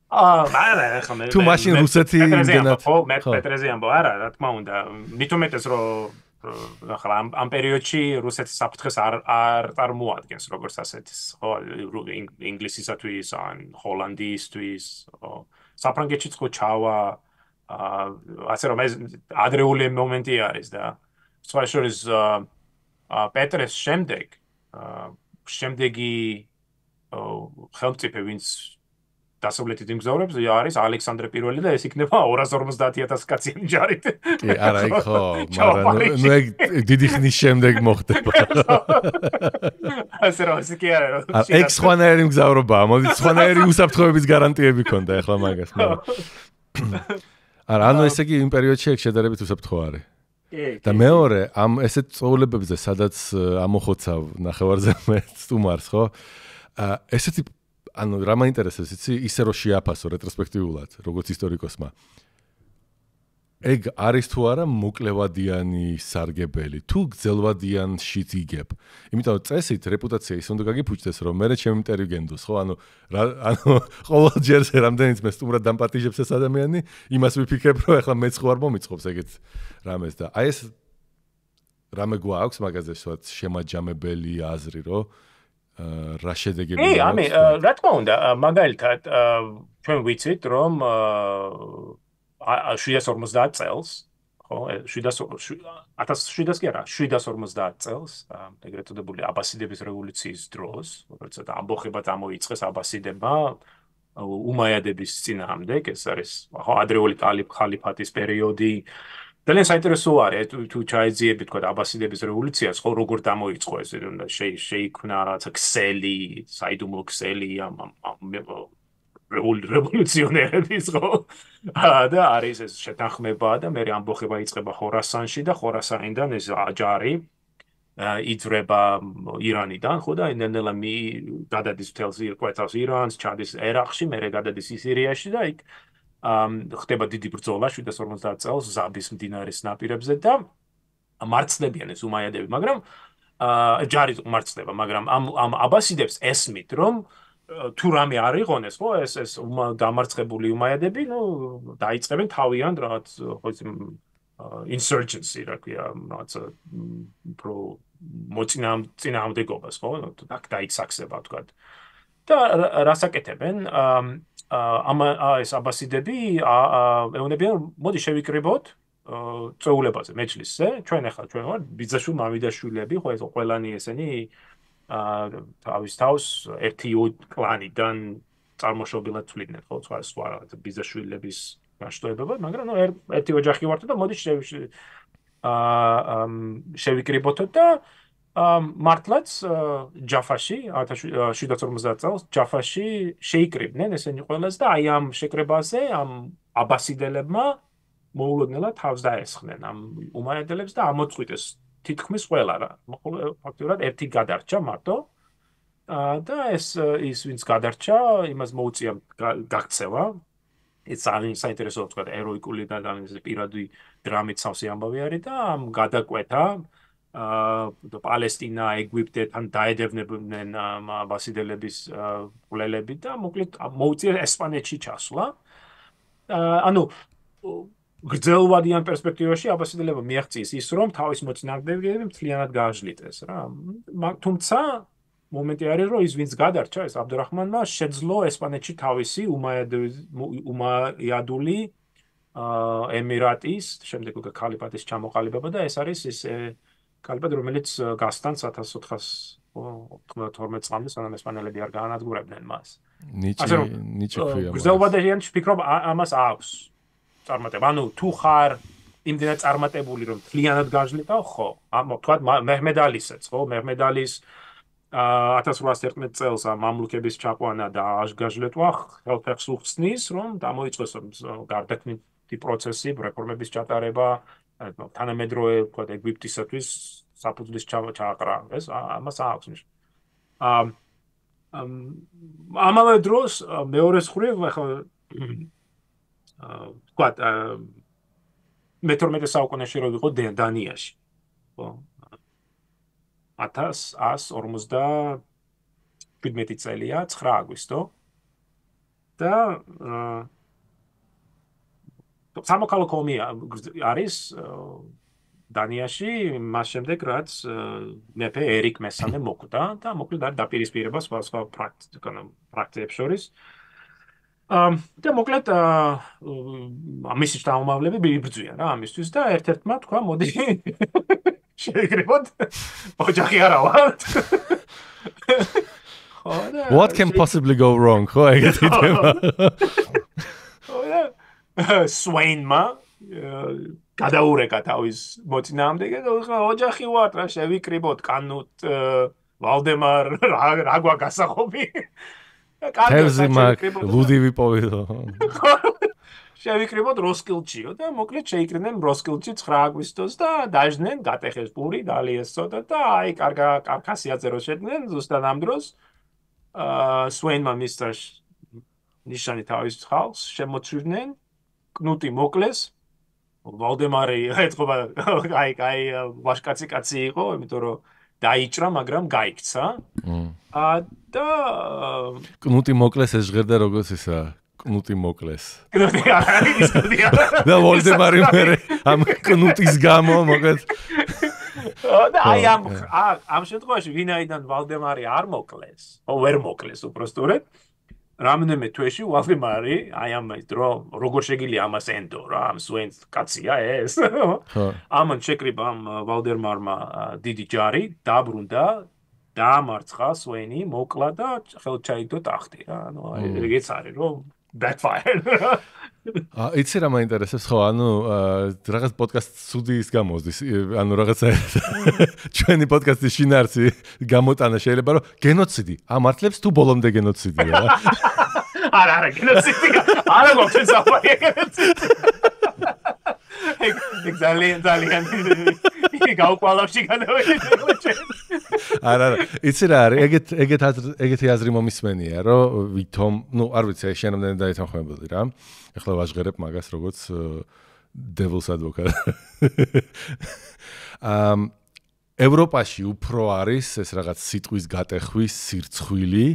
აა, არა, ახლა მე თუ მაშინ რუსეთი იმდენად ხო, მე პეტრეზე ამბო, არა, რა თქმა უნდა, მithumetes რომ ახლა ამ ამ პერიოდში რუსეთის საფრთხეს არ არ წარმოადგენს როგორც ასეთის, ხო, ინგლისისათვის ან ჰოლანდიისთვის, ხო. საფრანგეთშიც ხო ჩავა აა, ასე რომ ეს ადრეული მომენტი არის და სხვა შორის აა პეტრეს შემდეგ აა შემდეგი ხელმწიფე ვინც დასავლეთით იმგზავრებს არის ალექსანდრე პირველი და ეს იქნება 250000 კაციანი ჯარით. კი, არა, იქ ხო, მაგრამ ნუ ეგ დიდი ხნის შემდეგ მოხდება. ასე რომ ისე კი არა. ეგ სხვანაირი მგზავრობაა, მოდი სხვანაირი უსაფრთხოების გარანტიები ქონდა ახლა მაგას. არა, ანუ ესე იგი იმ პერიოდში ეგ შედარებით უსაფრთხო არის. და მეორე ამ ესეთ წოულებებზე სადაც ამოხოცავ ნახევარზე მე სტუმარს ხო ესეთი ანუ რა მაინტერესებს იცი? ისე რომ შეაფასო რეტროსპექტიულად როგორც ისტორიკოსმა. ეგ არის თუ არა მოკლევადიანი სარგებელი? თუ გძელვადიანშიც იგებ? იმიტომ წესით რეპუტაცია ის უნდა გაგიფუჭდეს რომ მე ჩემ ინტერიგენტოს ხო? ანუ რა ანუ ყოველ ჯერზე რამდენიც მე სტუმრად დამპატიჟებს ეს ადამიანი იმას ვიფიქრებ რომ ეხლა მეც არ მომიწყობს ეგეთ რამეს და აი ეს რამე გვაქვს მაგაზე სხვა შემაჯამებელი აზრი რომ რა შედეგები აქვს? ე, ამე, რა თქმა უნდა, მაგალითად, ჩვენ ვიცით, რომ 750 წელს, ხო, 1700 კი არა, 750 წელს, ეგრეთ წოდებული აბასიდების რევოლუციის დროს, როცა ამბოხება წამოიწყეს აბასიდებმა უმაიადების წინააღმდეგ, ეს არის ხო ადრეული ხალიფატის პერიოდი, ძალიან საინტერესო არის თუ თუ ჩაიძიები თქო აბასიდების რევოლუციას ხო როგორ გამოიწყო ეს შეიქმნა რაღაცა ქსელი საიდუმლო ქსელი ამ რევოლუციონერების ხო? და არის ეს შეთანხმება და მე ამბოხება იწყება ხორასანში და ხორასანიდან ეს აჯარი იძრება ირანიდან ხო და ინდენელა მი გადადის თელს კვეთავს ირანს ჩადის ერაყში მე გადადის სირიაში და იქ ხდება დიდი ბრძოლა 750 წელს ზაბის მდინარის ნაპირებზე და მარცხდებიან ეს უმაიადები, მაგრამ აა ჯარი მარცხდება, მაგრამ ამ ამ აბასიდებს ესმით, რომ თუ რამე არ იყონეს, ხო, ეს ეს დამარცხებული უმაიადები, ნუ დაიწყებენ თავიანთ რაღაც ხო ის insurgency რა ქვია, რაღაც პრო მოწინამ წინააღმდეგობას, ხო, და დაიცხება თქვა. და რასაკეთებენ? აა ამ ეს აბასიდები ეუნებიან მოდი შევიკრიბოთ წეულებაზე მეჯლისზე ჩვენ ახლა ჩვენ ვარ ბიძაშვილ მამიდაშვილები ხო ეს ყველანი ესენი თავის თავს ერთი კლანიდან წარმოშობილად თვლიდნენ ხო სხვა სხვა ბიძაშვილების გაშტოებება მაგრამ ნუ ერთი ოჯახი ვართ და მოდი შევიკრიბოთ და მართლაც ჯაფაში 1750 წელს ჯაფაში შეიკრიბნენ ესენი ყველას და აი ამ შეკრებაზე ამ აბასიდელებმა მოულოდნელად თავს დაესხნენ ამ უმაიადელებს და ამოწყვიტეს თითქმის ყველა რა. ფაქტურად ერთი გადარჩა მარტო. და ეს ის ვინც გადარჩა იმას მოუწია გაქცევა. ეს ძალიან საინტერესო თქვა ეროიკული და ძალიან პირადი დრამით სავსე ამბავი არის და ამ გადაკვეთა პალესტინა, ეგვიპტეთან დაედევნებდნენ ბასიდელების ყლელები და მოკლედ მოუწია ესპანეთში ჩასვლა. ანუ გრძელვადიან პერსპექტივაში აბასიდელებმა მიაღწიეს ის რომ თავის მოწინააღმდეგეები მთლიანად გააჟლიტეს რა. თუმცა მომენტი არის რომ ის ვინც გადარჩა ეს აბდურაჰმანმა შეძლო ესპანეთში თავისი უმაიადული აა ემირატის შემდეგ უკვე ქალიფატის ჩამოყალიბება და ეს არის ის კალიბად რომელიც გასტანს 1492 წლამდე სანამ ესპანელები არ გაანადგურებდნენ მას. ნიჩი ნიჩი ქვია. გზელბადიან ვფიქრობ ამას აქვს წარმატება. ანუ თუ ხარ იმდენად წარმატებული რომ თლიანად გაჟლიტავ ხო? ამ თქვა მეჰმედალისაც ხო? მეჰმედალის ა 1811 წელს ამ მამლუქების ჩაყვანა და აღგაჟლეტვა ხელფეხს უხსნის რომ გამოიწვეს გარდაქმნითი პროცესი, რეფორმების ჩატარება, თანამედროვე თქვა ეგვიპტისათვის საფუძვლის ჩააყრა ეს ამას აქვს ნიშნა ამ ამავე დროს მეორე ხრივ ახლა თქვა მე-12 საუკუნეში რო ვიყო დანიაში ხო? 1157 წელია 9 აგვისტო. და სამოქალაქო ომი არის დანიაში მას შემდეგ რაც მეფე ერიკ მესამე მოკვდა და მოკლედ არ დაპირისპირება სხვა სხვა პრაქტიკებს შორის ამ და მოკლედ ამისი შთამომავლები ბიბრძვიან რა ამისთვის და ერთ-ერთმა თქვა მოდი შეიგრებოდ ოჯახი არა ვარ What can possibly go wrong? ხო ეგეთი თემა. სვეინმა გადაურეკა თავის მოწინააღმდეგე და ხა ოჯახი ვარ რა შევიკრიბოთ კანუტ ვალდემარ რა გვა გასახობი კანუტი მაგ ლუდივი პოვიდო შევიკრიბოთ როსკილჩიო და მოკლედ შეიკრნენ როსკილჩი 9 აგვისტოს და დაჟდნენ გატეხეს პური დალიეს ცოტა და აი კარგა კარკასიაძე რო შედნენ ზუსტად ამ დროს. აა სვეინმა მისტერ ნიშანი თავის ხალხს შემოწირდნენ კნუტი მოკლეს ვალდემარი ეთქობა აი აი ვაშკაცი კაცი იყო იმიტომ რომ დაიჭრა მაგრამ გაიქცა. ა და კნუტი მოკლეს ეს ჟღერდა როგორც ისა კნუტი მოკლეს კნუტი არის კნუტი და ვალდემარი მე ამ კნუტის გამო მოგეთ და აი ამ ამ შემთხვევაში ვინაიდან ვალდემარი არ მოკლეს. ო ვერ მოკლეს უბრალოდ რამდენიმე თვეში ვალდემარი აი ამ დრო როგორ შეგილი ამას ენდო რა ამ სვენს კაცია ეს. ამან შეკრიბა ამ ვალდემარმა დიდი ჯარი დაბრუნდა დაამარცხა სვენი მოკლა და ხელ ჩაიგდო ტახტი რა. ანუ ეგეც არის რომ backfire აა იცი რა მაინტერესებს? ხო ანუ რაღაც პოდკასტ სუდის გამოსდის ანუ რაღაცა ჩვენი პოდკასტის შინაარსი გამოტანა შეიძლება რომ გენოციდი. ამართლებს თუ ბოლომდე გენოციდია რა? არა არა გენოციდი არა გვაქვს საფარი გენოციდი ეგ ძალიან ძალიან იგი გაუკვალავში განავიდე არა არა. იცი რა არის ეგეთ ეგეთ ეგეთი აზრი მომისმენია რომ ვითომ ნუ არ ვიცი აი შენამდე დაეთანხმებოდი რა. ეხლა ვაჟღერებ მაგას როგორც devil's advocate. ამ ევროპაში უფრო არის ეს რაღაც სიტყვის გატეხვის სირცხვილი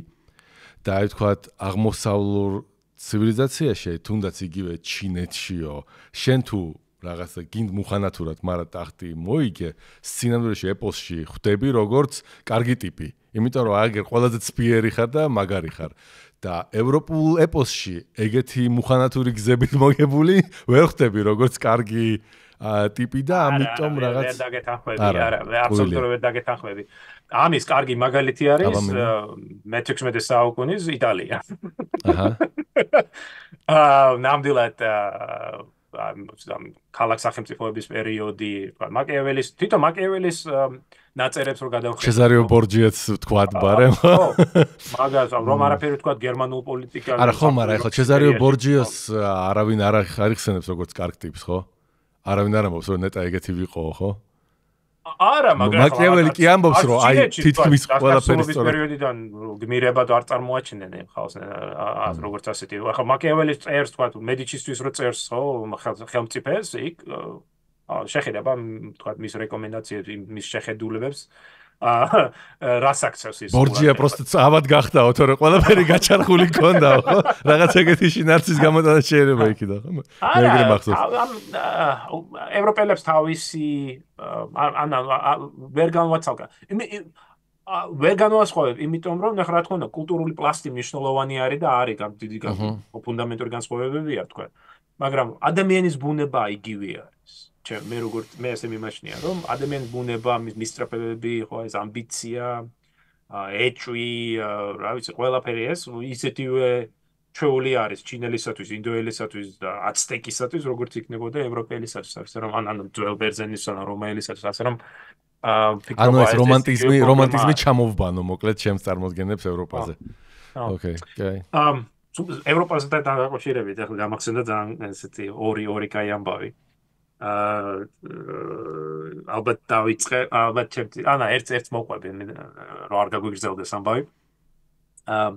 და აი თქვათ აღმოსავლურ ცივილიზაციაში თუნდაც იგივე ჩინეთშიო. შენ თუ რაღაცა გინდ მუხანათურად მარა ტახტი მოიგე სცენარიაში ეპოსში ხვდები როგორც კარგი ტიპი. იმიტომ რომ აგერ ყველაზე ცფიერი ხარ და მაგარი ხარ. და ევროპულ ეპოსში ეგეთი მუხანათური გზებით მოგებული ვერ ხვდები როგორც კარგი ტიპი და ამიტომ რაღაც არა დაგეთანხმები არა აბსოლუტურად ვერ დაგეთანხმები. ამის კარგი მაგალითი არის მე-16 საუკუნის იტალია. აჰა. აა ნამდვილად ამ ქალაქ სახელმწიფოების პერიოდი, თქვა მაკიაველის, თვითონ მაკიაველის ნაწერებს რო გადავხედე. ჩეზარიო ბორჯიაც თქვათ ბარემ. ხო. მაგას რომ არაფერი თქვათ გერმანულ პოლიტიკას. არა ხო, მაგრამ ეხლა ჩეზარიო ბორჯიოს არავინ არ არიხსენებს როგორც კარგ ტიპს, ხო? არავინ არ ამბობს რომ ნეტა ეგეთი ვიყო, ხო? არა, მაგრამ მაკიაველი კი ამბობს, რომ აი თითქმის ყველაფერი სწორად. პერიოდიდან გმირებად არ წარმოაჩინენ ხალხს როგორც ასეთი. ახლა მაკიაველის წერს თქვა მედიჩისთვის რო წერს, ხო, ხელმწიფეს, იქ შეხედება თქვა მის რეკომენდაციებს, მის შეხედულებებს. რას აქცევს ის ბორჯია პროსტ ავად გახდაო თორე ყველაფერი გაჩარხული ქონდაო ხო? რაღაც ეგეთი შინარცის გამოტანა შეიძლება იქიდა ხო? მე ეგრე მახსოვს. ევროპელებს თავისი ან ვერ განვაცალკა ვერ განვასხვავებ იმიტომ რომ ნახე რა თქმა უნდა კულტურული პლასტი მნიშვნელოვანი არის და არის გამ დიდი ფუნდამენტური განსხვავებებია თქვა მაგრამ ადამიანის ბუნება იგივე არის ჩემ მე როგორც მე ესე მიმაჩნია რომ ადამიანის ბუნება, მისწრაფებები, ხო ეს ამბიცია, ეჭვი, რა ვიცი, ყველაფერი ეს ისეთივე ჩვეული არის ჩინელისათვის, ინდოელისათვის და აცტეკისათვის, როგორც იქნებოდა ევროპელისათვის, ასე რომ ან ან ძველ ბერძენისთან, ან რომაელისათვის, ასე რომ ანუ ეს რომანტიზმი, რომანტიზმი ჩამოვბანო მოკლედ ჩემს წარმოდგენებს ევროპაზე. ოკეი, კაი. ამ ევროპასთან დაკავშირებით ახლა გამახსენდა ძალიან ესეთი ორი ორი კაი ამბავი. აა ალბათ დავიწყე ალბათ ჩემ ანა ერთ ერთ მოყვები რომ არ გაგვიგრძელდეს ამბავი. აა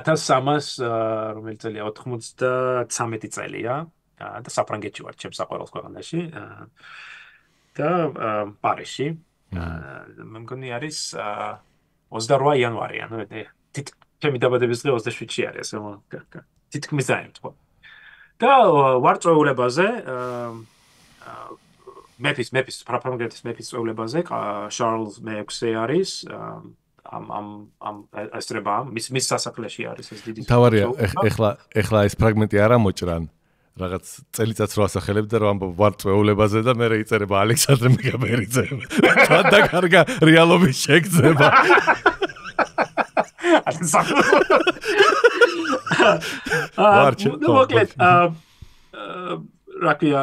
1300 რომელიც წელია 93 წელია. და საფრანგეთში ვარ ჩემს საყვარელ ქვეყანაში. და პარიზში. მე მგონი არის 28 იანვარი ანუ ჩემი დაბადების დღე 27-ში არის ასე რომ თითქმის დაემთხვა და ვარწოულებაზე აა მეფის მეფის ფრაფრანგეთის მეფის წვეულებაზე შარლს მე-6 არის ამ ამ ამ ესტრება მის მის სასახლეში არის ეს დიდი თავარია ეხლა ეხლა ეს ფრაგმენტი არ ამოჭრან. რაღაც წელიწადს რო ასახელებ და რო ამბობ ვარ წვეულებაზე და მე რეიწერება ალექსანდრე მეგაბერიძე. თან და კარგა რეალობის ასე საქმე აა ნუ მოკლედ აა რა ქვია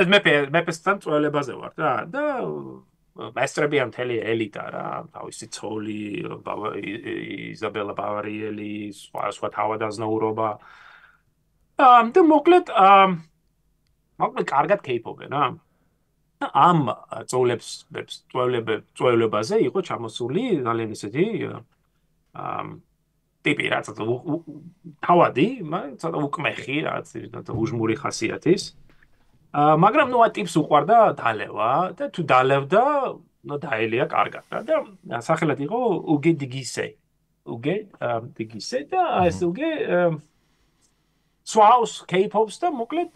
ეს მეფე მეფესთან წველებაზე ვარ რა და ესტრებია მთელი ელიტა რა თავისი ცოლი იზაბელა ბავარიელი სხვა სხვა თავადაზნაურობა და მოკლედ მოკლედ კარგად кейპობენ რა ამ წოლებს წოლებებზე იყო ჩამოსული ძალიან ისეთი ამ ტიპი რა ცოტა თავადი, მაგრამ ცოტა უკმეხი რა ცოტა უჟმური ხასიათის. აა მაგრამ ნუ ატიპს უყარდა დალევა და თუ დალევდა ნუ დაელია კარგად და სახელად იყო უგე დგისე უგე დგისე და ეს უგე სვაუს კეიპოპს და მოკლედ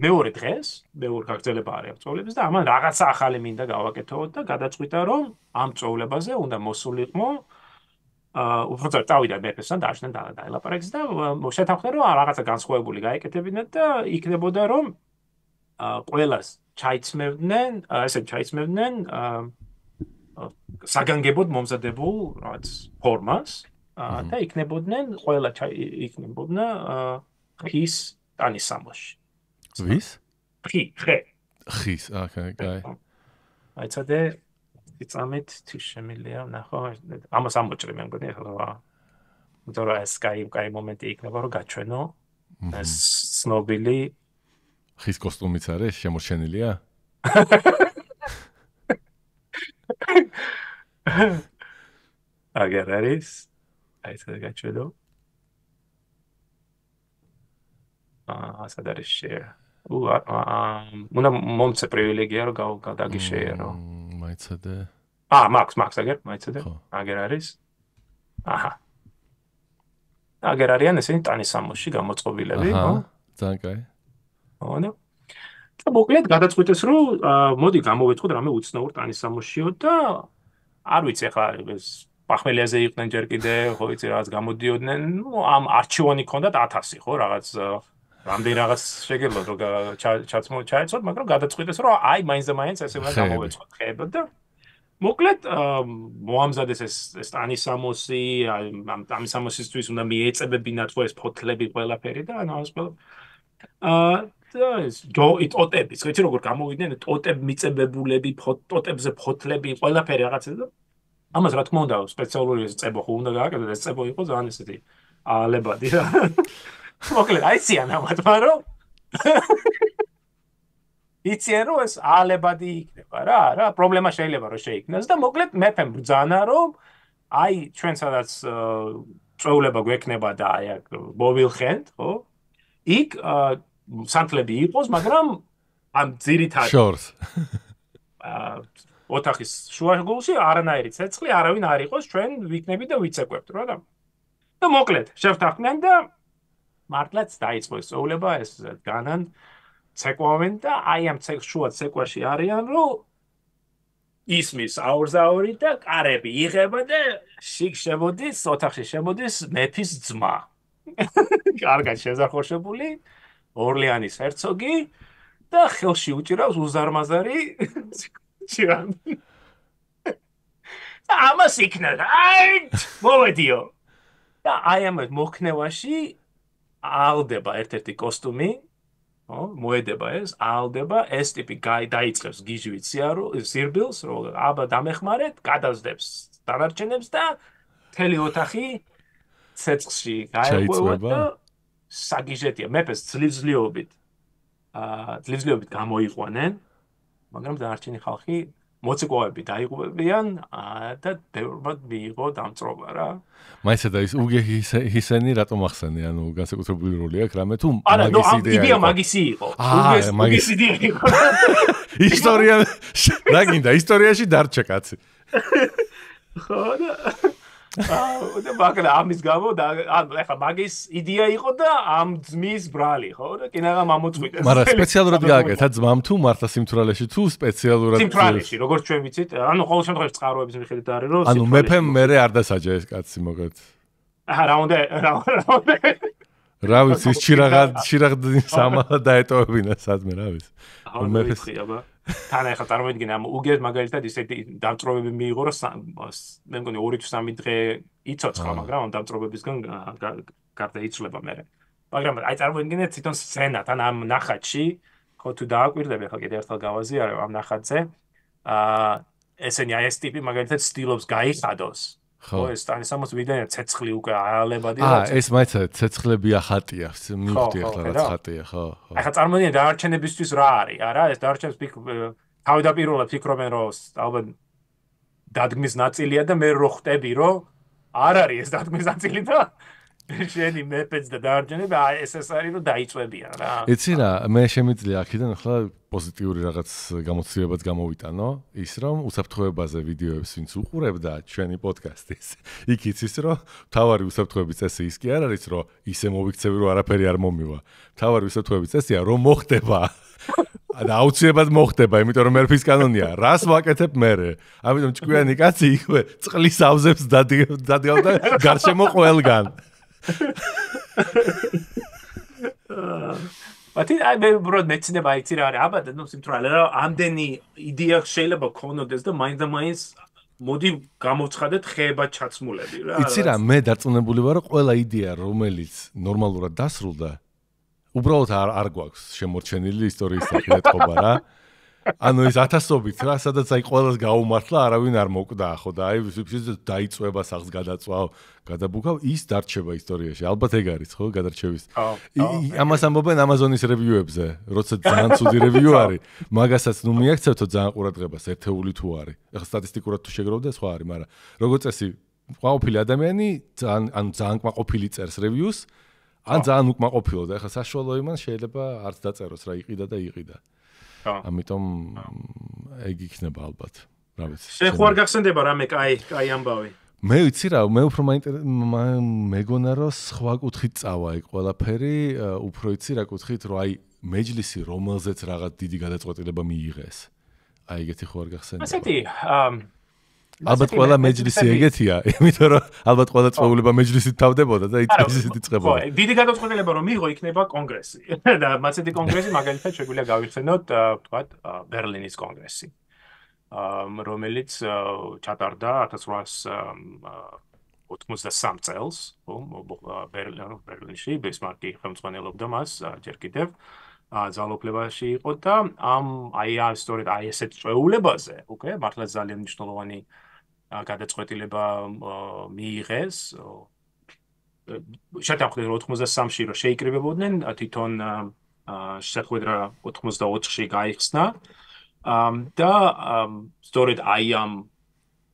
მეორე დღეს მეორე გაგრძელება არის წოვლების და ამან რაღაცა ახალი მინდა გავაკეთო და გადაწყვიტა რომ ამ წოვლებაზე უნდა მოსულიყო აა უფრო წავიდა მეფესთან დააშნან და დაელაპარაკეს და შეთანხმდნენ რომ რაღაცა განსხვავებული გაეკეთებინათ და იქნებოდა რომ აა ყოველას ჩაიცმევდნენ ესე ჩაიცმევდნენ საგანგებოდ მომზადებულ რაღაც ფორმას და იქნებოდნენ ყველა იქნებოდნა ხის ტანის სამოში. ვის? ხი, ხე. ხის, კაი. აიცადე იწამით თუ შემილია ნახო ამას ამოჭრი მე მგონი ახლა იმიტომ რომ ეს კაი კაი მომენტი იქნება რომ გაჩვენო. ეს სნობილი ხის კოსტუმიც არის შემოჩენილია? აგერ არის. აი ეს გაჩვენო. აა ასა და share. უ აა უნდა მომცე პრივილეგია რომ გადაგიშერო მაიცადე? აა მაქს მაქს აგერ მაიცადე აგერ არის. აჰა. აგერ არიან ესენი ტანის სამოსში გამოწყობილები ხო? ძალიან კაი. ხო და მოკლედ გადაწყვეტეს რომ მოდი გამოვეთხოთ რამე უცნაურ ტანის სამოსშიო და არ ვიცი ახლა ეს პახმელიაზე იყვნენ ჯერ კიდე ხო იცი რაღაც გამოდიოდნენ ნუ ამ არჩევანი ქონდათ 1000 ხო რაღაც რამდენი რაღაც შეგეძლო რომ ჩაცმო ჩაეცოთ მაგრამ გადაწყვეტეს რომ აი მაინც და მაინც ესე უნდა გამოვეცხოთ ხეებად და მოკლედ მოამზადეს ეს ეს ტანის სამოსი ამ ტანის სამოსისთვის უნდა მიეწებებინათ ხო ეს ფოთლები ყველაფერი და ანუ ეს ყველა აა და ეს ჯო იტოტები, ხეთი როგორ გამოვიდნენ ტოტებ მიწებებულები, ტოტებზე ფოთლები, ყველაფერი რაღაცა და ამას რა თქმა უნდა სპეციალური წებო ხო უნდა გააკეთოს, ეს წებო იყო ძალიან ესეთი ალებადი რა. მოკლედ, აიციან ამათ, მაგრამ იციან რომ ეს ალებადი იქნება რა, რა, პრობლემა შეიძლება რომ შეიქნას და მოკლედ მეფემ ბრძანა რომ აი ჩვენ სადაც წვეულება გვექნება და აი აქ მოვილხენთ, ხო? იქ სანთლები იყოს, მაგრამ ამ ძირითადად შორს. აა ოთახის შუაგულში არანაირი ცეცხლი არავინ არ იყოს, ჩვენ ვიქნები და ვიცეკვებთ რა და. და მოკლედ, შევთანხმდნენ და მართლაც დაიწყო ეს წოვლება, ეს განან ცეკვავენ და აი ამ ცეკშუა ცეკვაში არიან, რომ ისმის აურზაური და კარები იღება და შიგ შემოდის, ოთახში შემოდის მეფის ძმა. კარგად შეზახოშებული ორლეანის hercoგი და ხელში უჭირავს უზარმაზარი ჭირანდი. ამას იქნა. აი, მოვედიო. და აი ამ მოქნევაში ალდება ერთ-ერთი კოსტუმი. ო, მოედება ეს, ალდება ეს ტიპი დაიწყებს გიჟვით სირბილს, რომ აბა დამეხმარეთ, გადაზდებს დანარჩენებს და თელი ოთახი ცეცხლში გაიყვება და საგიჟეტია მეფეს ძლივზლიობით აა ძლივზლიობით გამოიყვანენ მაგრამ დანარჩენი ხალხი მოცეკვავები დაიღუპებიან და ბევრად მიიღო დამწრობა რა. მაისა და ის უგე ჰისენი რატომ ახსენე ანუ განსაკუთრებული როლი აქვს რამე თუ მაგის იდეა იდეა მაგისი იყო. უგეს მაგის იდეა იყო. ისტორია რა გინდა? ისტორიაში დარჩა კაცი. ხო და და მაგალ ამის გამო და ანუ ეხა მაგის იდეა იყო და ამ ძმის ბრალი ხო? და კინაღა მამოწყვიტეს. მაგრამ სპეციალურად გააკეთა ძმამ თუ მართა სიმთვრალეში თუ სპეციალურად სიმთვრალეში როგორც ჩვენ ვიცით ანუ ყოველ შემთხვევაში წყაროების მიხედვით არის რომ ანუ მეფემ მერე არ დასაჯა ეს კაცი მოგეთ. აა რა უნდა რა უნდა რა ვიცი ჩირაღა ჩირაღდი სამა დაეტოვებინა სადმე რა ვიცი. მეფეს თან ახლა წარმოიდგინე ამ უგეს მაგალითად ისეთი დამწრობები მიიღო რომ მე მგონი 2-3 დღე იწოცხლა მაგრამ ამ დამწრობებისგან გარდა იცლება მე მაგრამ აი წარმოიდგინე თვითონ სცენა თან ამ ნახატში ხო თუ დააკვირდები ახლა კიდე ერთხელ გავაზიარებ ამ ნახატზე აა ესენი აი ეს ტიპი მაგალითად სტილობს გაიხადოს ხო. ეს ტანისამოს ვიდენ ცეცხლი უკვე აალებადი რა აა ეს მაიცა ცეცხლები ახატია მივხვდი ახლა რა ხატია ხო ხო. ახლა წარმოიდგინე დაარჩენებისთვის რა არის? არა ეს დაარჩენს ფიქ თავდაპირველად ფიქრობენ რომ ალბათ დადგმის ნაწილია და მე რო ხვდები რომ არ არის ეს დადგმის ნაწილი და შენი მეფეც და დაარჩენები აი ეს ეს არის რომ დაიწვებიან რა. იცი რა მე შემიძლია აქედან ახლა პოზიტიური რაღაც გამოცდილებაც გამოვიტანო. ის რომ უსაფრთხოებაზე ვიდეოებს ვინც უყურებდა ჩვენი პოდკასტის იქ იცის რომ თავარი უსაფრთხოების წესი ის კი არ არის რომ ისე მოვიქცევი რომ არაფერი არ მომივა. თავარი უსაფრთხოების წესია რომ მოხდება. და აუცილებლად მოხდება იმიტომ რომ მერფის კანონია. რას ვაკეთებ მე ამიტომ ჭკვიანი კაცი იქვე წყლის ავზებს დადიავდა გარშემო ყველგან მათი აი მე ბროდ მეცნობა იცი რა არის აბა და ნუ სიმთვრალე რა ამდენი იდეა შეიძლება ქონოდეს და მაინდა მაინც მოდი გამოცხადეთ ხეება ჩაცმულები რა იცი რა მე დარწმუნებული ვარ რომ ყველა იდეა რომელიც ნორმალურად დასრულდა უბრალოდ არ არ გვაქვს შემორჩენილი ისტორიის დაკითხება რა. ანუ ის ათასობით რა, სადაც აი ყველას გაუმართლა, არავინ არ მოკვდა ხო და აი ვიფიქრეთ დაიწובה სახს გადაწვავ, გადაბუქავ, ის დარჩება ისტორიაში. ალბათ ეგ არის ხო, გადარჩევის. ამას ამბობენ Amazon-ის რევიუებზე, როცა ძალიან ცუდი რევიუ არის, მაგასაც ნუ მიაქცევთო ძალიან ყურადღებას, ერთეული თუ არის. ეხლა სტატისტიკურად თუ შეგროვ და სხვა არის, მაგრამ როგორც წესი ყვაყოფილი ადამიანი ძალიან ან ძალიან ყვაყოფილი წერს რევიუს, ან ძალიან უკმაყოფილო და ეხლა საშუალო იმან შეიძლება არც დაწეროს რა იყიდა და იყიდა. ამიტომ ეგ იქნება ალბათ. რა ვიცი. შენ ხო არ გახსენდება რამე კაი, კაი ამბავი? მე ვიცი რა, მე უფრო მეგონა რომ სხვა კუთხით წავა ეგ ყველაფერი, უფრო იცი რა კუთხით, რომ აი მეჯლისი რომელზეც რაღაც დიდი გადაწყვეტილება მიიღეს. აი ეგეთი ხო არ გახსენდება? ასეთი, ალბათ ყველა მეჯლისი ეგეთია, იმიტომ რომ ალბათ ყველა წვეულება მეჯლისით თავდებოდა და ის მეჯლისით იწყებოდა. ხო, დიდი გადაწყვეტილება რომ მიიღო იქნება კონგრესი. და მასეთი კონგრესი მაგალითად შეგვიძლია გავიხსენოთ, თქვათ, ბერლინის კონგრესი. აა რომელიც ჩატარდა 1883 წელს, ხო, ბერლინში, ბისმარკი ხელმძღვანელობდა მას ჯერ კიდევ. ა ძალოფლებაში იყო და ამ აი ამ სწორედ აი ესეთ წვეულებაზე, უკვე მართლა ძალიან მნიშვნელოვანი გადაწყვეტილება მიიღეს შეთანხმდა 83-ში რომ შეიკრიბებოდნენ თვითონ შეხვედრა 84-ში გაიხსნა და სწორედ აი ამ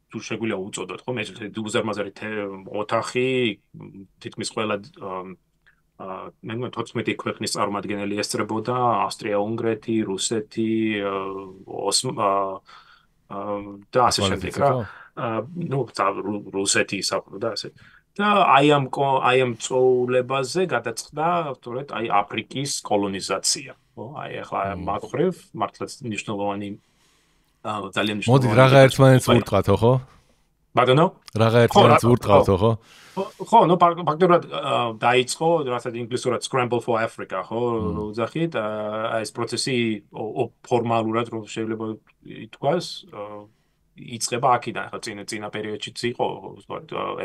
თუ შეგვიძლია უწოდოთ ხო მე უზარმაზარი ოთახი თითქმის ყველა მე მგონი 14 ქვეყნის წარმომადგენელი ესწრებოდა ავსტრია, უნგრეთი, რუსეთი, ოსმა და ასე შემდეგ რა. Ну, რუსეთი საფრთხე ასე. და აი ამ აი ამ წოულებაზე გადაწყდა, თორედ აი აფრიკის კოლონიზაცია. ხო, აი ახლა მაგხრივ მართლაც ნიშნულოვანი აა ძალიან ნიშნულოვანი. მოდი რაღა ერთმანეთს ვურტყათო, ხო? მაგონო? რაღა ერთმანეთს ვურტყათო, ხო? ხო, ნუ ფაქტობრივად დაიწყო, რასაც ინგლისურად scramble for Africa, ხო, უძახით, აი ეს პროცესი ფორმალურად რომ შეიძლება ითქვას, იწება აქიდან, ხო, წინა წინა პერიოდშიც იყო,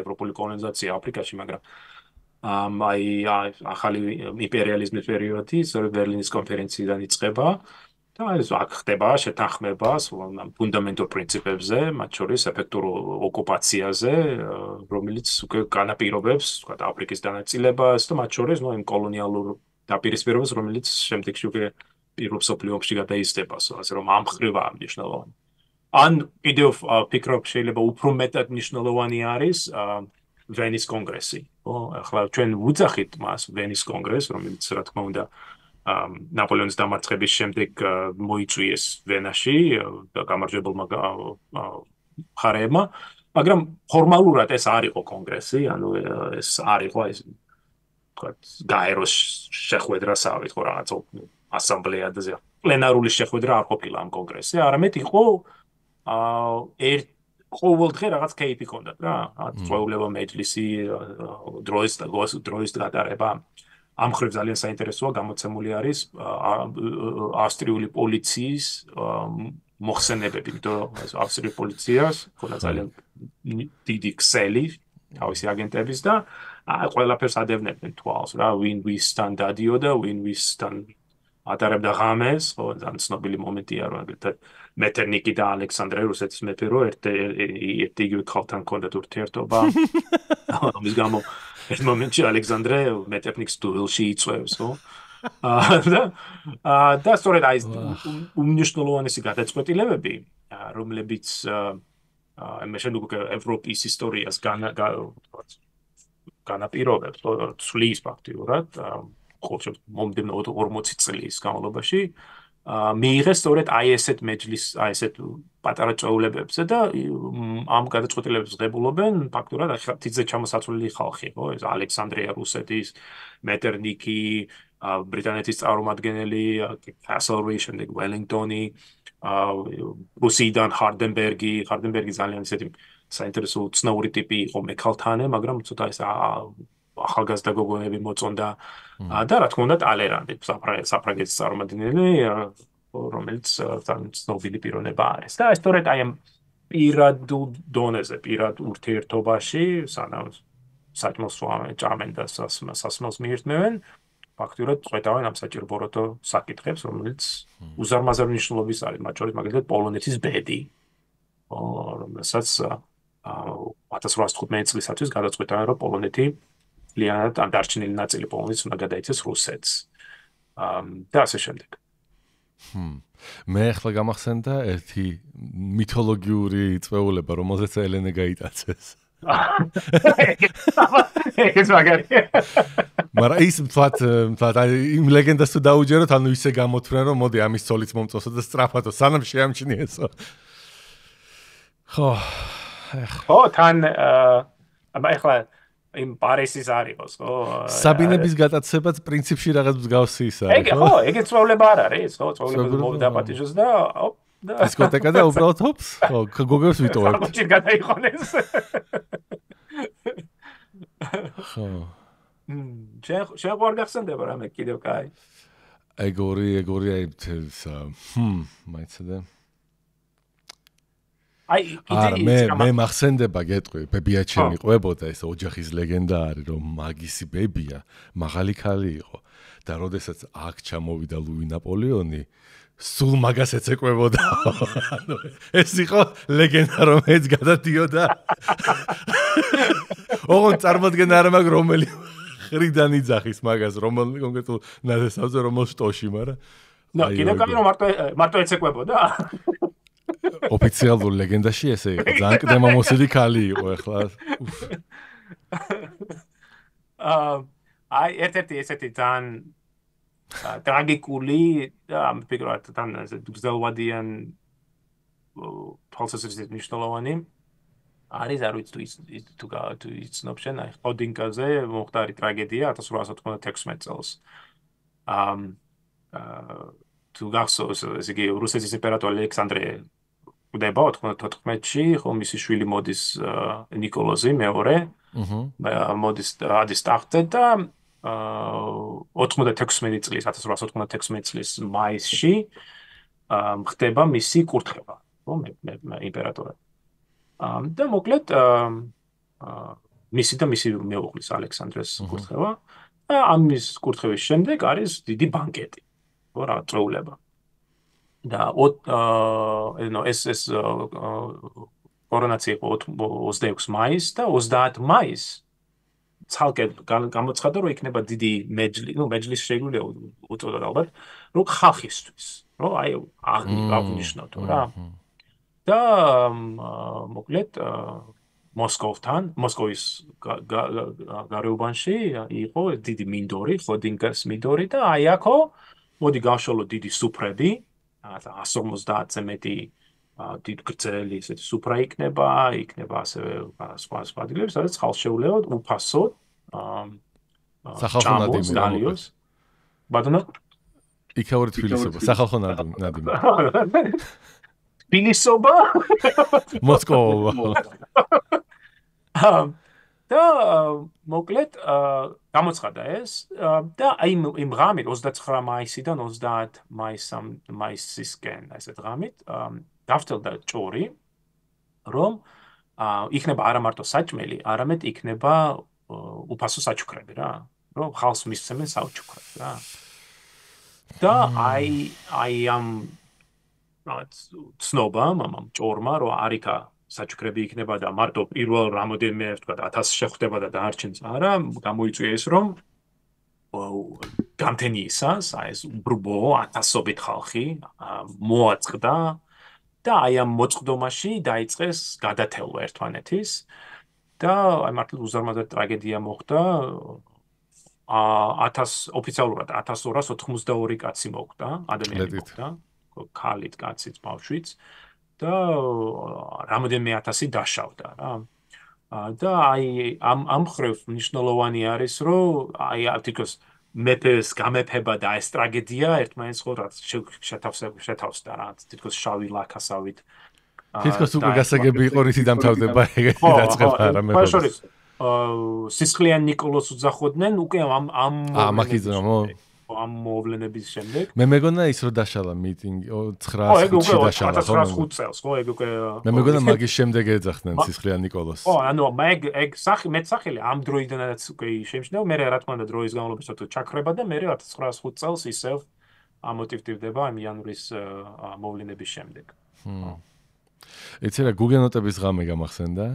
ევროპული კოლონიზაცია აფრიკაში, მაგრამ ამ აი ახალი იმპერიალიზმის პერიოდი, სწორედ ბერლინის კონფერენციიდან იწყება და ეს აქ ხდება შეთანხმება ფუნდამენტურ პრინციპებზე, მათ შორის ეფექტურ ოკუპაციაზე, რომელიც უკვე განაპირობებს, თქვა, აფრიკის დანაწილებას და მათ შორის, ნუ იმ კოლონიალურ დაპირისპირებას, რომელიც შემდეგში უკვე პირველ სოფლიო ომში გადაიზრდება, ასე რომ ამ ხრივა მნიშვნელოვანი. ან კიდევ ფიქრობ შეიძლება უფრო მეტად მნიშვნელოვანი არის ვენის კონგრესი. ო, ახლა ჩვენ ვუძახით მას ვენის კონგრესს, რომელიც რა თქმა უნდა ნაპოლეონის დამარცხების შემდეგ მოიწვიეს ვენაში და გამარჯვებულმა ხარებმა, მაგრამ ფორმალურად ეს არ იყო კონგრესი, ანუ ეს არ იყო ეს თქვა გაეროს შეხვედრასავით ხო რაღაც ასამბლეა და ზე პლენარული შეხვედრა არ ყოფილა ამ კონგრესზე, არამედ იყო აა ერთ ყოველდღე რაღაც кейფი ქონდათ რა, ათწლეულება მეჯლისი, დროის დროის გატარება. ამ ხრევ ძალიან საინტერესოა, გამოცემული არის ავსტრიული პოლიციის მოხსენებები, იმიტომ რომ ავსტრიული პოლიციას ხოდა ძალიან დიდი ქსელი თავისი აგენტების და ყველაფერს ადევნებდნენ თვალს რა, ვინ ვისთან დადიოდა, ვინ ვისთან ატარებდა ღამეს, ხო, ძალიან ცნობილი მომენტია რომ ეგეთ მეტერნიკი და ალექსანდრე რუსეთის მეფე რო ერთ ერთ იგივე ხალთან კონდათ ურთიერთობა. ამის გამო ეს მომენტი ალექსანდრე მეტერნიკს დუელში იწევს, ხო? და და სწორედ აი უმნიშვნელოვანესი გადაწყვეტილებები, რომლებიც აა მე შენ უკვე ევროპის ისტორიას განა განაპირობებს, ცulis ფაქტიურად, ყოველ მომდენო 40 წლის განმავლობაში მიიღეს სწორედ აი ესეთ მეჯლის, აი ესეთ პატარა წვეულებებზე და ამ გადაწყვეტილებებს ღებულობენ ფაქტურად თიძე ჩამოსაცვლელი ხალხი, ხო? ეს ალექსანდრია რუსეთის, მეტერნიკი, ბრიტანეთის წარმომადგენელი, კასლრი, შემდეგ ველინგტონი, რუსიდან ჰარდენბერგი, ჰარდენბერგი ძალიან ისეთი საინტერესო ცნაური ტიპი იყო მექალთანე, მაგრამ ცოტა ეს ახალგაზრდა გოგონები მოწონდა. და რა თქმა უნდა ტალერანტი საფრანგეთის წარმომადგენელი რომელიც ძალიან ცნობილი პიროვნება არის. და ესტორეთ აი ამ პირად დონეზე პირად ურთიერთობაში სანამ საჭმოს სვამენ ჭამენ და სასმელს მიირთმევენ ფაქტურად წვეტავენ ამ საჭირო ბოროტო საკითხებს, რომელიც უზარმაზარ მნიშვნელობის არის, მათ შორის მაგალითად პოლონეთის ბედი. რომელსაც 1815 წლისათვის გადაწყვეტავენ, რომ პოლონეთი ლიანად ან დარჩენილი ნაწილი პოლონეთის უნდა გადაიცეს რუსეთს. ამ და ასე შემდეგ. ჰმ. მე ახლა გამახსენდა ერთი მითოლოგიური წვეულება, რომელზეც ელენე გაიტაცეს. ეს მაგარია. მაგრამ ის თვათ თვათ იმ ლეგენდას თუ დაუჯეროთ, ანუ ისე გამოთვლენ, რომ მოდი ამის ცოლიც მომწოსო და სტრაფათო სანამ შეამჩნიესო. ხო. ხო, თან აბა ეხლა იმ პარისის არ იყოს, ხო? საბინების გატაცებაც პრინციპში რაღაც მსგავსი ის არის. ეგ ხო, ეგეც წვლილება არ არის, ხო? წვლილება მოვდაპატიჟოს და დისკოტეკა და უბრალოდ ჰოპს, ხო, გოგებს ვიტოვებ. აღმოჩნდა გადაიხონეს. ხო. შენ შენ ყوار გახსენდება რამე კიდევ კაი. ეგ ორი, ეგ ორი აი თელს. ჰმ, მაიცადე. აა აი, იდეა მე მე მახსენდება გეტყვი, ბებიაჩემი ყვებოდა ეს ოჯახის ლეგენდა არის, რომ მაგისი ბებია მაღალი ქალი იყო და როდესაც აქ ჩამოვიდა ლუი ნაპოლეონი, სულ მაგას ეცეკვებოდა. ანუ ეს იყო ლეგენდა, რომელიც გადადიოდა. ოღონ წარმოდგენა არ მაქვს რომელი ხრიდან იძახის მაგას, რომელ კონკრეტულ ნაზესავზე რომელ შტოში, მაგრამ ნო, კიდევ კამი რომ მარტო მარტო ეცეკვებოდა. ოფიციალურ ლეგენდაში ესე იყო. ძალიან კდემამოსილი ქალი იყო ახლა. აა აი ერთ-ერთი ესეთი ძალიან ტრაგიკული და ფიქრობ თან გზელვადიან თვალსაზრისით მნიშვნელოვანი არის არ ვიცი თუ ის თუ თუ იცნობენ აი ხოდინკაზე მოხდა არის ტრაგედია 1896 წელს ამ თუ გახსოვს ესე იგი რუსეთის იმპერატორი ალექსანდრე ხვდება 94-ში ხო მისი შვილი მოდის ნიკოლოზი მეორე აჰა მოდის ადის ტახტზე და 96 წლის 1896 წლის მაისში ხდება მისი კურთხევა, ხო, იმპერატორი. ამ და მოკლედ მისი და მისი მეუღლის ალექსანდრეს კურთხევა და ამის კურთხევის შემდეგ არის დიდი ბანკეტი. ხო, რა წრეულება. და აა ეს ეს კორონაცია იყო 26 მაისს და 30 მაისს ცალკე გამოცხადა რომ იქნება დიდი მეჯლი, ну მეჯლის შეგვიძლია უწოდოთ ალბათ, რომ ხალხისთვის, რომ აი აღნიშნოთ რა. და მოკლედ მოსკოვთან, მოსკოვის გარეუბანში იყო დიდი მინდორი, ხოდინკას მინდორი და აი აქო მოდი გავშალო დიდი სუფრები, 150-ზე მეტი დიდ გრძელი ესეთი სუფრა იქნება, იქნება ასევე სხვა სხვა ადგილები, სადაც ხალხშეულებოდ უფასოდ სახალხო ნადიმი ბატონო? იქაური თბილისობა სახალხო ნადიმი თბილისობა? მოსკოვა და მოკლედ გამოცხადა ეს და აი იმ ღამით 29 მაისიდან 30 მაისამ მაისისკენ ესე ღამით გავწელდა ჭორი რომ იქნება არა მარტო საჭმელი არამედ იქნება უფასო საჩუქრები რა. რომ ხალხს მისცემენ საჩუქრებს რა. და აი აი ამ რაც ცნობა მამამ ჭორმა რომ არიქა საჩუქრები იქნება და მარტო პირველ რამოდენმე თქვა 1000 შეხვდება და დაარჩენს არა გამოიწვია ეს რომ გამთენიისას აი ეს უბრბო ათასობით ხალხი მოაწყდა და აი ამ მოწყდომაში დაიწყეს გადათელვა ერთმანეთის და აი მართლა უზარმაზარ ტრაგედია მოხდა. აა 1000 ოფიციალურად 1282 კაცი მოხდა, ადამიანი მოხდა. ქალით, კაცით, ბავშვით და რამოდენმე 1000 დაშავდა რა. და აი ამ ამ ხრევს მნიშვნელოვანი არის, რომ აი არტიკოს მეფეს გამეფება და ეს ტრაგედია ერთმანეთს ხო რა შეთავსება შეთავსდა რა თითქოს შავი ლაქასავით თითქოს უკვე გასაგები იყო რითი დამთავრდება ეგეთი დაწყება რა მე ხო სისხლიან ნიკოლოს უძახოდნენ უკვე ამ ამ აა მაგის გამო ამ მოვლენების შემდეგ. მე მეგონა ის რომ დაშალა მიტინგი 905-ში დაშალა ხო? 1905 წელს ხო, ეგ უკვე მე მეგონა მაგის შემდეგ ეძახდნენ სისხლიან ნიკოლას. ო, ანუ მაგ ეგ სახე მეტსახელი ამ დროიდანაც უკვე შეიმჩნევა, მე რა თქმა უნდა დროის განმავლობაში ჩაქრება და მე 1905 წელს ისევ ამოტივტივდება ამ იანვრის მოვლენების შემდეგ. ჰმ. ეცერა გუგენოტების ღამე გამახსენდა?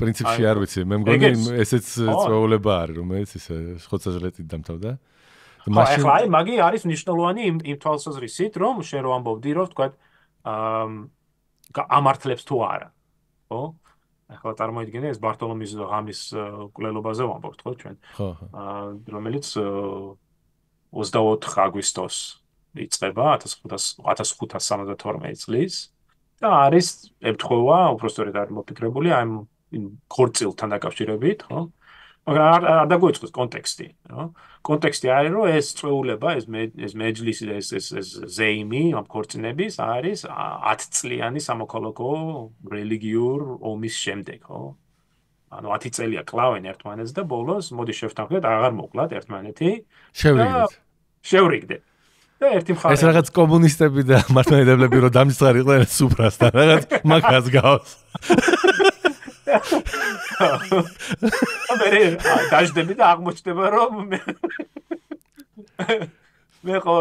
პრინციპში არ ვიცი, მე მგონი ესეც წვეულება არის, რომელიც ისე ხოცაჟლეტით დამთავრდა. მაშინ აი, მაგი არის მნიშვნელოვანი იმ იმ თვალსაზრისით, რომ შენ რო ამბობდი, რომ თქვა აა ამართლებს თუ არა. ხო? ახლა წარმოიდგინე ეს ბარტოლომის ღამის კვლელობაზე ვამბობთ, ხო ჩვენ? ხო, ხო. აა რომელიც 24 აგვისტოს იწყება 1572 წლის. და არის ემთხვევა, უბრალოდ არის მოფიქრებული ამ ქორწილთან დაკავშირებით, ხო? მაგრამ არ არ დაგვეწყოს კონტექსტი, ხო? კონტექსტი არის, რომ ეს წვეულება, ეს ეს მეჯლისი ეს ეს ეს ზეიმი ამ ქორწინების არის 10 წლიანი სამოქალაქო რელიგიურ ომის შემდეგ, ხო? ანუ 10 წელია კლავენ ერთმანეთს და ბოლოს მოდი შევთანხმდეთ, აღარ მოკლათ ერთმანეთი. შევრიგდეთ. შევრიგდეთ. და ერთი მხარე. ეს რაღაც კომუნისტები და მართლმადიდებლები რომ დამისწრიყვნენ სუფრასთან რაღაც მაგას გავს. აბერე დაждები და აღმოჩნდება რომ მე ხო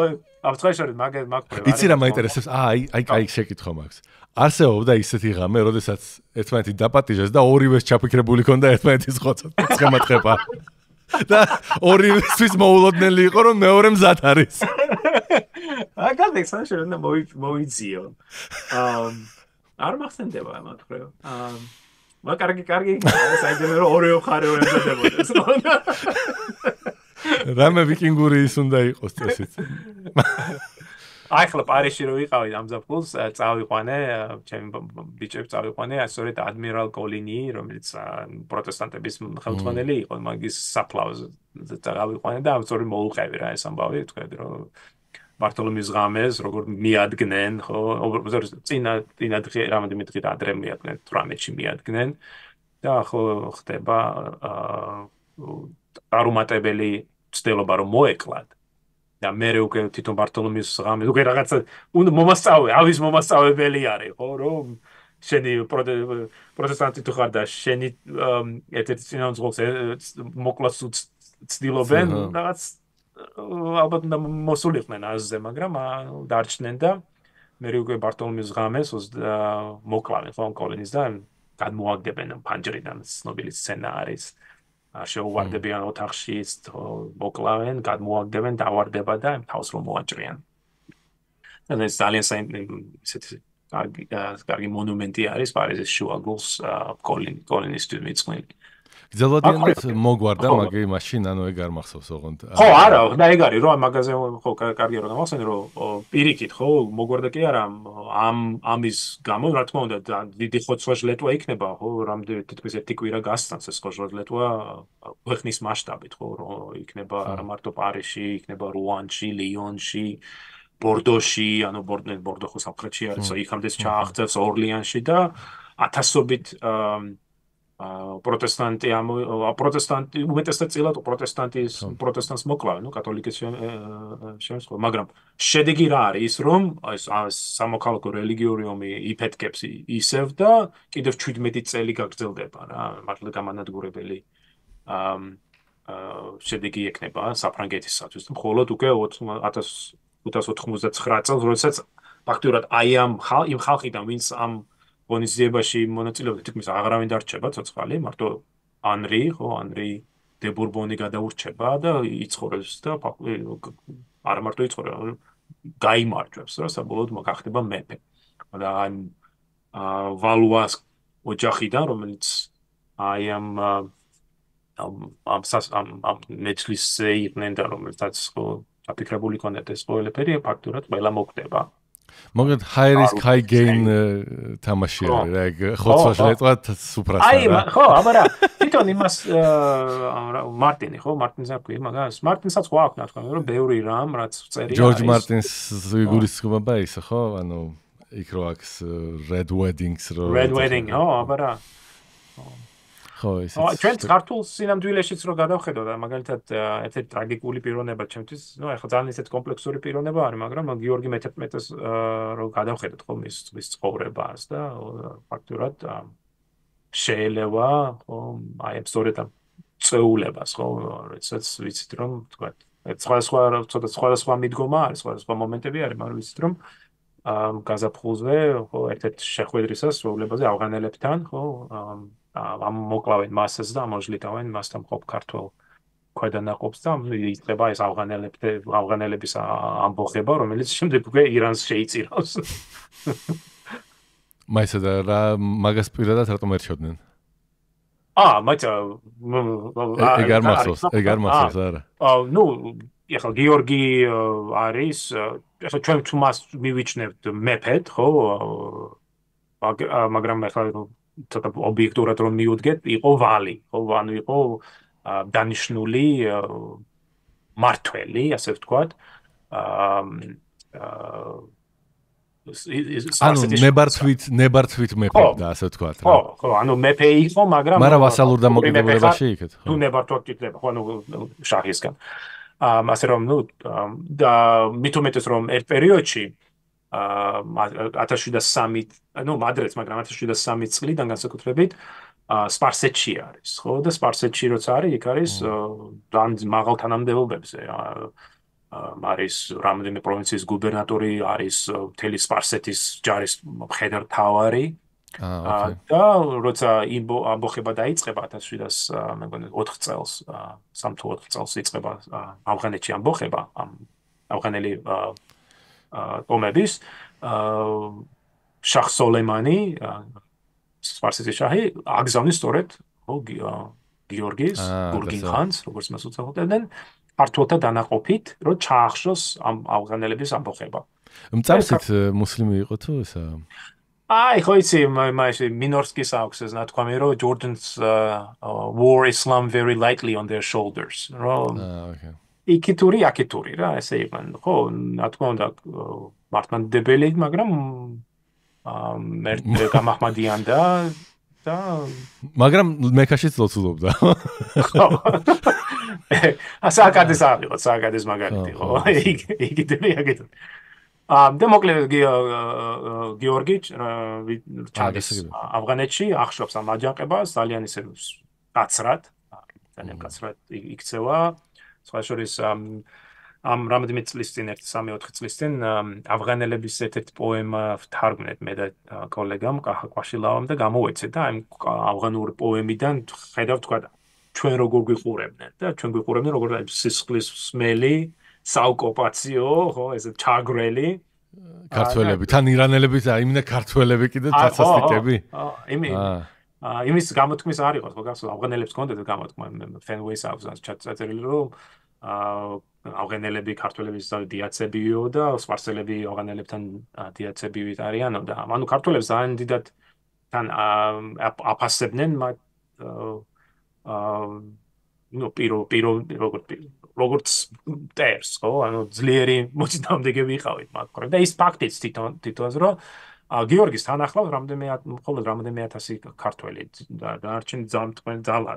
აფცხოვარი მაგ მაგ იცი რა მაინტერესებს აი აი აი შეკითხვა მაქვს. არსებობდა ისეთი ღამე როდესაც ერთმანეთი დაპატიჟეს და ორივეს ჩაფიქრებული ქონდა ერთმანეთის ხოცად ცხემატყება და ორივესთვის მოულოდნელი იყო რომ მეორე მზად არის აგალ ექსანშენ უნდა მოვიძიო აა არ მახსენდება ამათ ხო აა მა კარგი კარგი. საიდემე რომ ორეო ხარეო ემზადებოდეს რამე ვიკინგური ის უნდა იყოს წესით. აი ხლა პარიში რო ვიყავი ამ ზაფხულს წავიყვანე ჩემ ბიჭებს წავიყვანე ასორეთ ადმირალ კოლინი რომელიც პროტესტანტების ხელმძღვანელი იყო მაგის საფლავზე წავიყვანე და ამწორი მოუყევი რა ეს ამბავი თქვი რომ ბარტოლომის ღამეს როგორ მიადგნენ ხო? წინა წინა დღე რამოდენიმე დღე ადრე მიადგნენ? 18-ში მიადგნენ. და ხო ხდება აა არუმატებელი ცდილობა რომ მოეკლათ. და მე უკვე თვითონ ბარტოლომის ღამე უკვე რაღაცა უნდა მომასწავე ავის მომასწავებელი არის ხო? რომ შენი პროტესტანტი თუ ხარ და შენი ერთ-ერთი წინამძღოლს მოკლას ცდილობენ რაღაც ალბათ უნდა მოსულიყვნენ აზზე მაგრამ დარჩნენ და მე უკვე ბარტოლომის ღამეს მოკლავენ ხო კოლინის და გადმოაგდებენ ფანჯრიდან ცნობილი სცენა არის შეუვარდებიან ოთახში მოკლავენ, გადმოაგდებენ, დავარდება და თავს რომ მოაჭრიან. და ეს ძალიან ისეთი კარგი კარგი მონუმენტი არის პარიზის შუაგულს კოლინ კოლინის თვითმიწყვილი. გძელვადიანად მოგვარდა მაგი მაშინ ანუ ეგ არ მახსოვს ოღონდ. ხო არა და ეგ არის რომ მაგაზე ხო კარგია რომ გამახსენე რომ პირიქით ხო მოგვარდა კი არა ამ ამის გამო რა თქმა უნდა დიდი ხოცვაჟლეტვა იქნება ხო რამდენი თითქოს ერთი კვირა გასცანს ეს ხოცვაჟლეტვა ქვეყნის მასშტაბით ხო რომ იქნება არა მარტო პარიზში იქნება რუანში ლიონში ბორდოში ანუ ბორდო ბორდო ხო საფრთხეში არის იქამდე ჩააღწევს ორლიანში და ათასობით აა პროტესტანტი ამ პროტესტანტი უმეტესად წილად პროტესტანტის პროტესტანტს მოკლავენ, ნუ კათოლიკეს შემოსხო, მაგრამ შედეგი რა არის ის რომ ეს სამოქალაქო რელიგიური ომი იფეთკებს ისევ და კიდევ 17 წელი გაგრძელდება რა, მართლა გამანადგურებელი აა შედეგი ექნება საფრანგეთისათვის. მხოლოდ უკვე 1599 წელს, როდესაც ფაქტურად აი ამ იმ ხალხიდან ვინც ამ ღონისძიებაში მონაწილეობდა. თითქმის აღარავინ დარჩება ცოცხალი მარტო ანრი ხო ანრი დე ბურბონი გადაურჩება და იცხოვრებს და არ მარტო იცხოვრება გაიმარჯვებს რა საბოლოოდ მოგახდება მეფე. და ამ ვალუას ოჯახიდან რომელიც აი ამ ამ ამ ამ მეჯლისზე იყვნენ და რომელთაც ხო აფიქრებული კონდეთ ეს ყველაფერი ფაქტურად ყველა მოგდება მოგეთ high risk high gain თამაში არის რა ხოცვაში ლეტყვათ სუფრასთან აი ხო აბარა თვითონ იმას მარტინი ხო მარტინს აკვი მაგას მარტინსაც ხო აქვს თქვა რომ ბევრი რამ რაც წერია ჯორჯ მარტინს იგულისხმება ის ხო ანუ იქ რო აქვს red weddings რო red wedding ხო აბარა ხო, ეს. ჩვენ ქართულ სინამდვილეშიც რო გადავხედოთ, მაგალითად ერთ-ერთი ტრაგიკული პიროვნება ჩემთვის, ну, ეხლა ძალიან ისეთ კომპლექსური პიროვნება არის, მაგრამ გიორგი მე-11-ს რო გადავხედოთ ხო მის მის ცხოვრებას და ფაქტურად შეიძლება ხო აი ამ სწორედ ამ წეულებას ხო, როდესაც ვიცით რომ თქვა, სხვა სხვა ცოტა სხვა სხვა მიდგომა არის, სხვა სხვა მომენტები არის, მაგრამ ვიცით რომ ამ გაზაფხულზე ხო ერთ-ერთ შეხვედრისას სრულებაზე ავღანელებთან ხო ამ მოკლავენ მასას და ამოჟლიტავენ მასთან ყოფ ქართულ ქვედანაყოფს და იწყება ეს ავღანელებზე ავღანელების ამბოხება რომელიც შემდეგ უკვე ირანს შეიწირავს მაისა და რა მაგას პირადად რატომ ერჩოდნენ აა მაცა ეგარ მახსოვს ეგარ მახსოვს არა. აა ნუ ეხლა გიორგი არის ეხლა ჩვენ თუ მას მივიჩნევთ მეფეთ ხო მაგრამ ეხლა ცოტა ობიექტურად რომ მიუდგეთ, იყო ვალი, ხო, ანუ იყო დანიშნული მართველი, ასე ვთქვათ. აა ანუ ნებართვით ნებართვით მეფე და ასე ვთქვათ რა. ხო, ხო, ანუ მეფე იყო, მაგრამ მაგრამ ვასალურ დამოკიდებულებაში იქეთ, ხო. თუ ნებართვით იქნება, ხო, ანუ შაჰისგან. აა ასე რომ ნუ და მithumetes რომ ერთ პერიოდში აა 1703 ну მადრედს მაგრამ 1703 წლიდან განსაკუთრებით სპარსეთში არის ხო? და სპარსეთში როცა არის იქ არის ძალიან მაღალ თანამდებობებზე არის რამოდენიმე პროვინციის გუბერნატორი არის მთელი სპარსეთის ჯარის მხედართავარი აა და როცა ამბოხება დაიწყება 1700 მე მგონი 4 წელს 3-4 წელს იწყება ავღანეთში ამბოხება ამ ავღანელი აა ტომების შახ სოლემანი სპარსეთის შაჰი აგზავნის სწორედ გიორგის გურგინხანს როგორც მას უწოდებდნენ ართულთა დანაყოფით რომ ჩაახშოს ამ ავღანელების ამბოხება მწარსით მუსლიმი იყო თუ ესა აი ხო იცი მაიში მინორსკის აქვს ეს ნათქვამი რომ ჯორდანს war islam very lightly on their shoulders აა ოკეი. იქითური აქითური რა ესე იყვნენ ხო რა თქმა უნდა მართლმადიდებელი მაგრამ მე გამახმადიან და და მაგრამ მექაშიც ლოცულობდა. ხო. ასაკადეს აღიღო საკადეს მაგალითი ხო იგი დები აგეთ ამ დემოკლეს გიორგი ჩადის ავღანეთში ახშობს ამ აჯანყებას ძალიან ისე კაცრად ძალიან კაცრად იქცევა. სხვა შორის ამ რამოდენიმე წლის წინ, 1-3-4 წლის წინ ავღანელების ერთ-ერთი პოემა ვთარგმნეთ მე და კოლეგამ ყაყაშილავამ და გამოეცე და ამ ავღანურ პოემიდან ხედავ თქვა ჩვენ როგორ გვიყურებდნენ და ჩვენ გვიყურებდნენ როგორ სისხლის სმელი, საოკუპაციო, ხო, ეს ჩაგრელი ქართველები, თან ირანელები და იმენა ქართველები კიდე თასასტიკები. აა, იმი აა იმის გამოთქმის არ იყო ხო გასულ ავღანელებს კონდეთ გამოთქმა ფენვეის აქვს ჩაწერილი რომ აა ავღანელები ქართველების დიაცებიო და სპარსელები ავღანელებთან დიაცებივით არიანო და ანუ ქართველებს ძალიან დიდად თან აფასებდნენ მათ აა ნუ პირო პირო როგორც როგორც ტერს ხო? ანუ ძლიერი მოწინააღმდეგე ვიყავით მაგრამ და ის ფაქტიც თვითონ თვითონს რომ ა გიორგის თან ახლავს რამდენიმე მხოლოდ რამდენიმე ათასი ქართველი და დარჩენ ძალიან თქვენ ძალა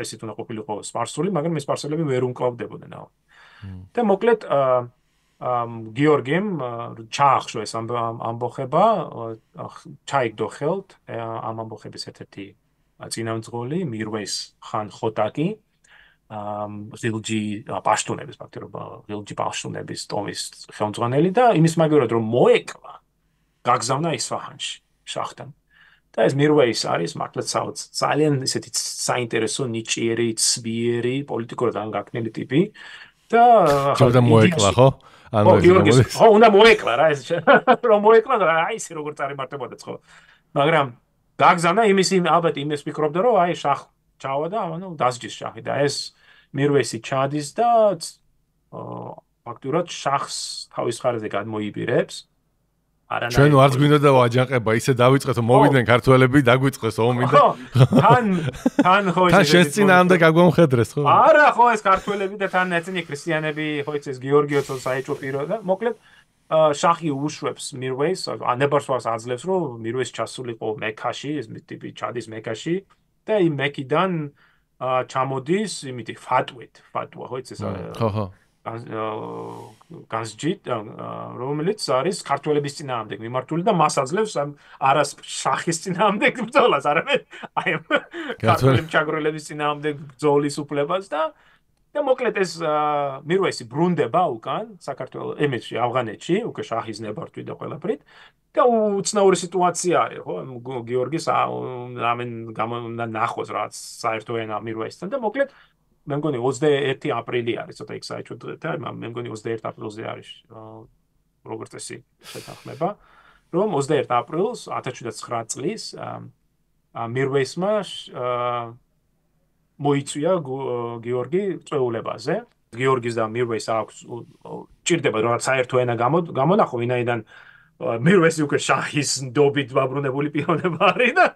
ესეთ უნდა ყოფილიყო სპარსული მაგრამ ეს სპარსელები ვერ უმკლავდებოდნენ აუ. და მოკლედ ა გიორგიმ ჩაახშო ეს ამბოხება ჩაიგდო ხელთ ამ ამბოხების ერთ-ერთი წინამძღოლი მირვეს ხან ხოტაკი ღილჯი პაშტუნების ფაქტობრივად ღილჯი პაშტუნების ტომის ხელმძღვანელი და იმის მაგერად რომ მოეკლა გაგზავნა ისფაჰანში შახტან და ეს მირვეის არის მართლაც ძალიან ისეთი საინტერესო ნიჭიერი ცბიერი პოლიტიკური დანგაკნილი ტიპი და ხოდა მოეკლა ხო? ანუ ხო უნდა მოეკლა რა ეს რომ მოეკლა რა აი ეს როგორ წარიმართებოდა ხო? მაგრამ გაგზავნა იმის ალბათ იმის ფიქრობდა რომ აი შახ ჩავა და ანუ დასჯის შახი და ეს მირვეისი ჩადის და ფაქტურად შახს თავის ხარზე გადმოიბირებს. ჩვენ ვარც გვინდა და ვაჯანყება ისე დავიწყეთ მოვიდნენ ქართველები დაგვიწყეს ომი და თან თან ხო ეს თან შენ წინ ამ და გაგვამხედრეს ხო? არა ხო ეს ქართველები და თან ეცნი ქრისტიანები ხო ეს გიორგიოცო საეჭო პირო და მოკლედ შახი უშვებს მირვეის ანებარსვას აძლევს რომ მირვეს ჩასულიყო მექაში ეს ტიპი ჩადის მექაში და იმ მეკიდან ჩამოდის იმითი ფატვით, ფატვა ხო იცი ეს ხო ხო. განსჯით რომელიც არის ქართველების წინააღმდეგ მიმართული და მას აძლევს ამ არას შახის წინააღმდეგ ბრძოლას არამედ აი ქართველების ჩაგროლების წინააღმდეგ ბრძოლის უფლებას და და მოკლედ ეს მირვესი ბრუნდება უკან საქართველოს ემეჩი ავღანეთში უკვე შახის ნებართვით და ყველაფრით. და უცნაური სიტუაცია არის ხო გიორგის ამენ გამონახოს რაც საერთო ენა მირვესთან და მოკლედ მე მგონი 21 აპრილი არის ცოტა იქ საერთო დღე და მე მგონი 21 აპრილზე არის როგორც წესი შეთანხმება რომ 21 აპრილს 1709 წლის მირვესმა მოიწვია გიორგი წვეულებაზე. გიორგის და მირვეს აქვს ჭირდება რომ საერთო ენა გამონახო ვინაიდან მირვესი უკვე შაჰის ნდობით ვაბრუნებული პიროვნება არის და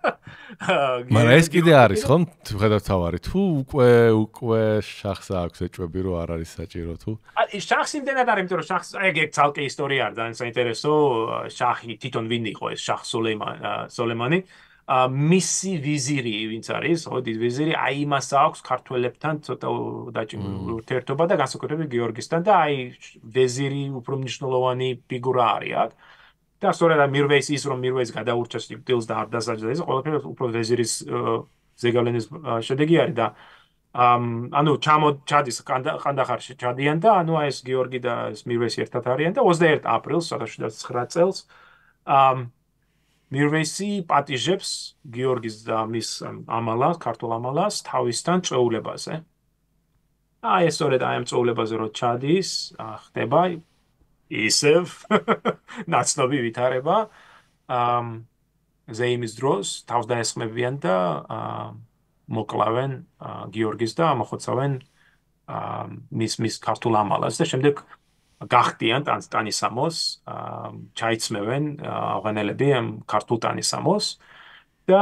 მაგრამ ეს კიდე არის ხომ? ხედავთ თავარი თუ უკვე უკვე შაჰს აქვს ეჭვები რომ არ არის საჭირო თუ? აი შაჰს იმდენად არის იმიტომ რომ შაჰს აი ეგ ცალკე ისტორია არის ძალიან საინტერესო შაჰი თვითონ ვინ იყო ეს შაჰ სოლეიმანი ა მისი ვიზირი ვინც არის ხო დიდი ვიზირი აი იმას აქვს ქართველებთან ცოტა დაჭი ურთიერთობა და განსაკუთრებით გიორგისთან და აი ვეზირი უფრო მნიშვნელოვანი ფიგურა არის აქ და სწორედ ამ მირვეის ის რომ მირვეის გადაურჩეს ტილს და არ დასაჯდა ეს ყველაფერი უფრო ვეზირის ზეგავლენის შედეგი არის და ამ ანუ ჩამო ჩადის ყანდახარში ჩადიან და ანუ ეს გიორგი და ეს მირვეისი ერთად არიან და 21 აპრილს 1909 წელს ამ მირვეისი პატიჟებს გიორგის და მის ამალას, ქართულ ამალას თავისთან წეულებაზე. აი ეს სწორედ აი ამ წეულებაზე რო ჩადის, ხდება ისევ ნაცნობი ვითარება ამ ზეიმის დროს თავს დაესხმებიან და მოკლავენ გიორგის და მოხოცავენ მის მის ქართულ ამალას და შემდეგ გახტიან ტანისამოს ჩაიცმევენ ავღანელები ამ ქართულ ტანისამოს და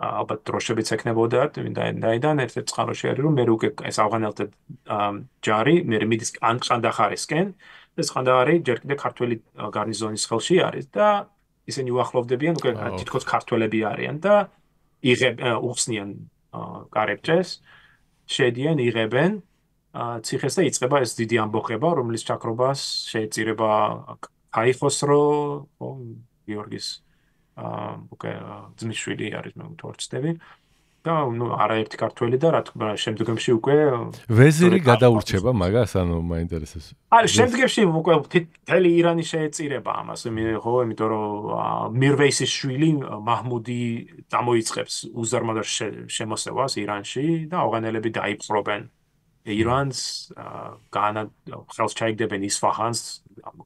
ალბათ დროშებიც ეკნებოდა ვინაიდან ერთ-ერთ წყაროში არის რომ მე უკვე ეს ავღანელთა ჯარი მე მიდის ან ყანდახარისკენ ეს ყანდახარი ჯერ კიდე ქართველი გარნიზონის ხელში არის და ისინი უახლოვდებიან უკვე თითქოს ქართველები არიან და იღებ უხსნიან კარებჭეს შედიან იღებენ ციხეს და იწება ეს დიდი ამბოხება რომლის ჩაკრობას შეეწირება აიხოსრო გიორგის აა უკვე ძმისშვილი არის მე თორცდები და ნუ არაერთი ქართველი და რა თქმა უნდა შემდგომში უკვე ვეზირი გადაურჩება მაგას ანუ მაინტერესებს. აი შემდგომში უკვე თელი ირანი შეეწირება ამას ხო იმიტომ რომ მირვეისის შვილი მაჰმუდი წამოიწყებს უზარმაზარ შემოსევას ირანში და ავღანელები დაიპყრობენ ირანს განა ხელს ჩაიგდებენ ისფაჰანს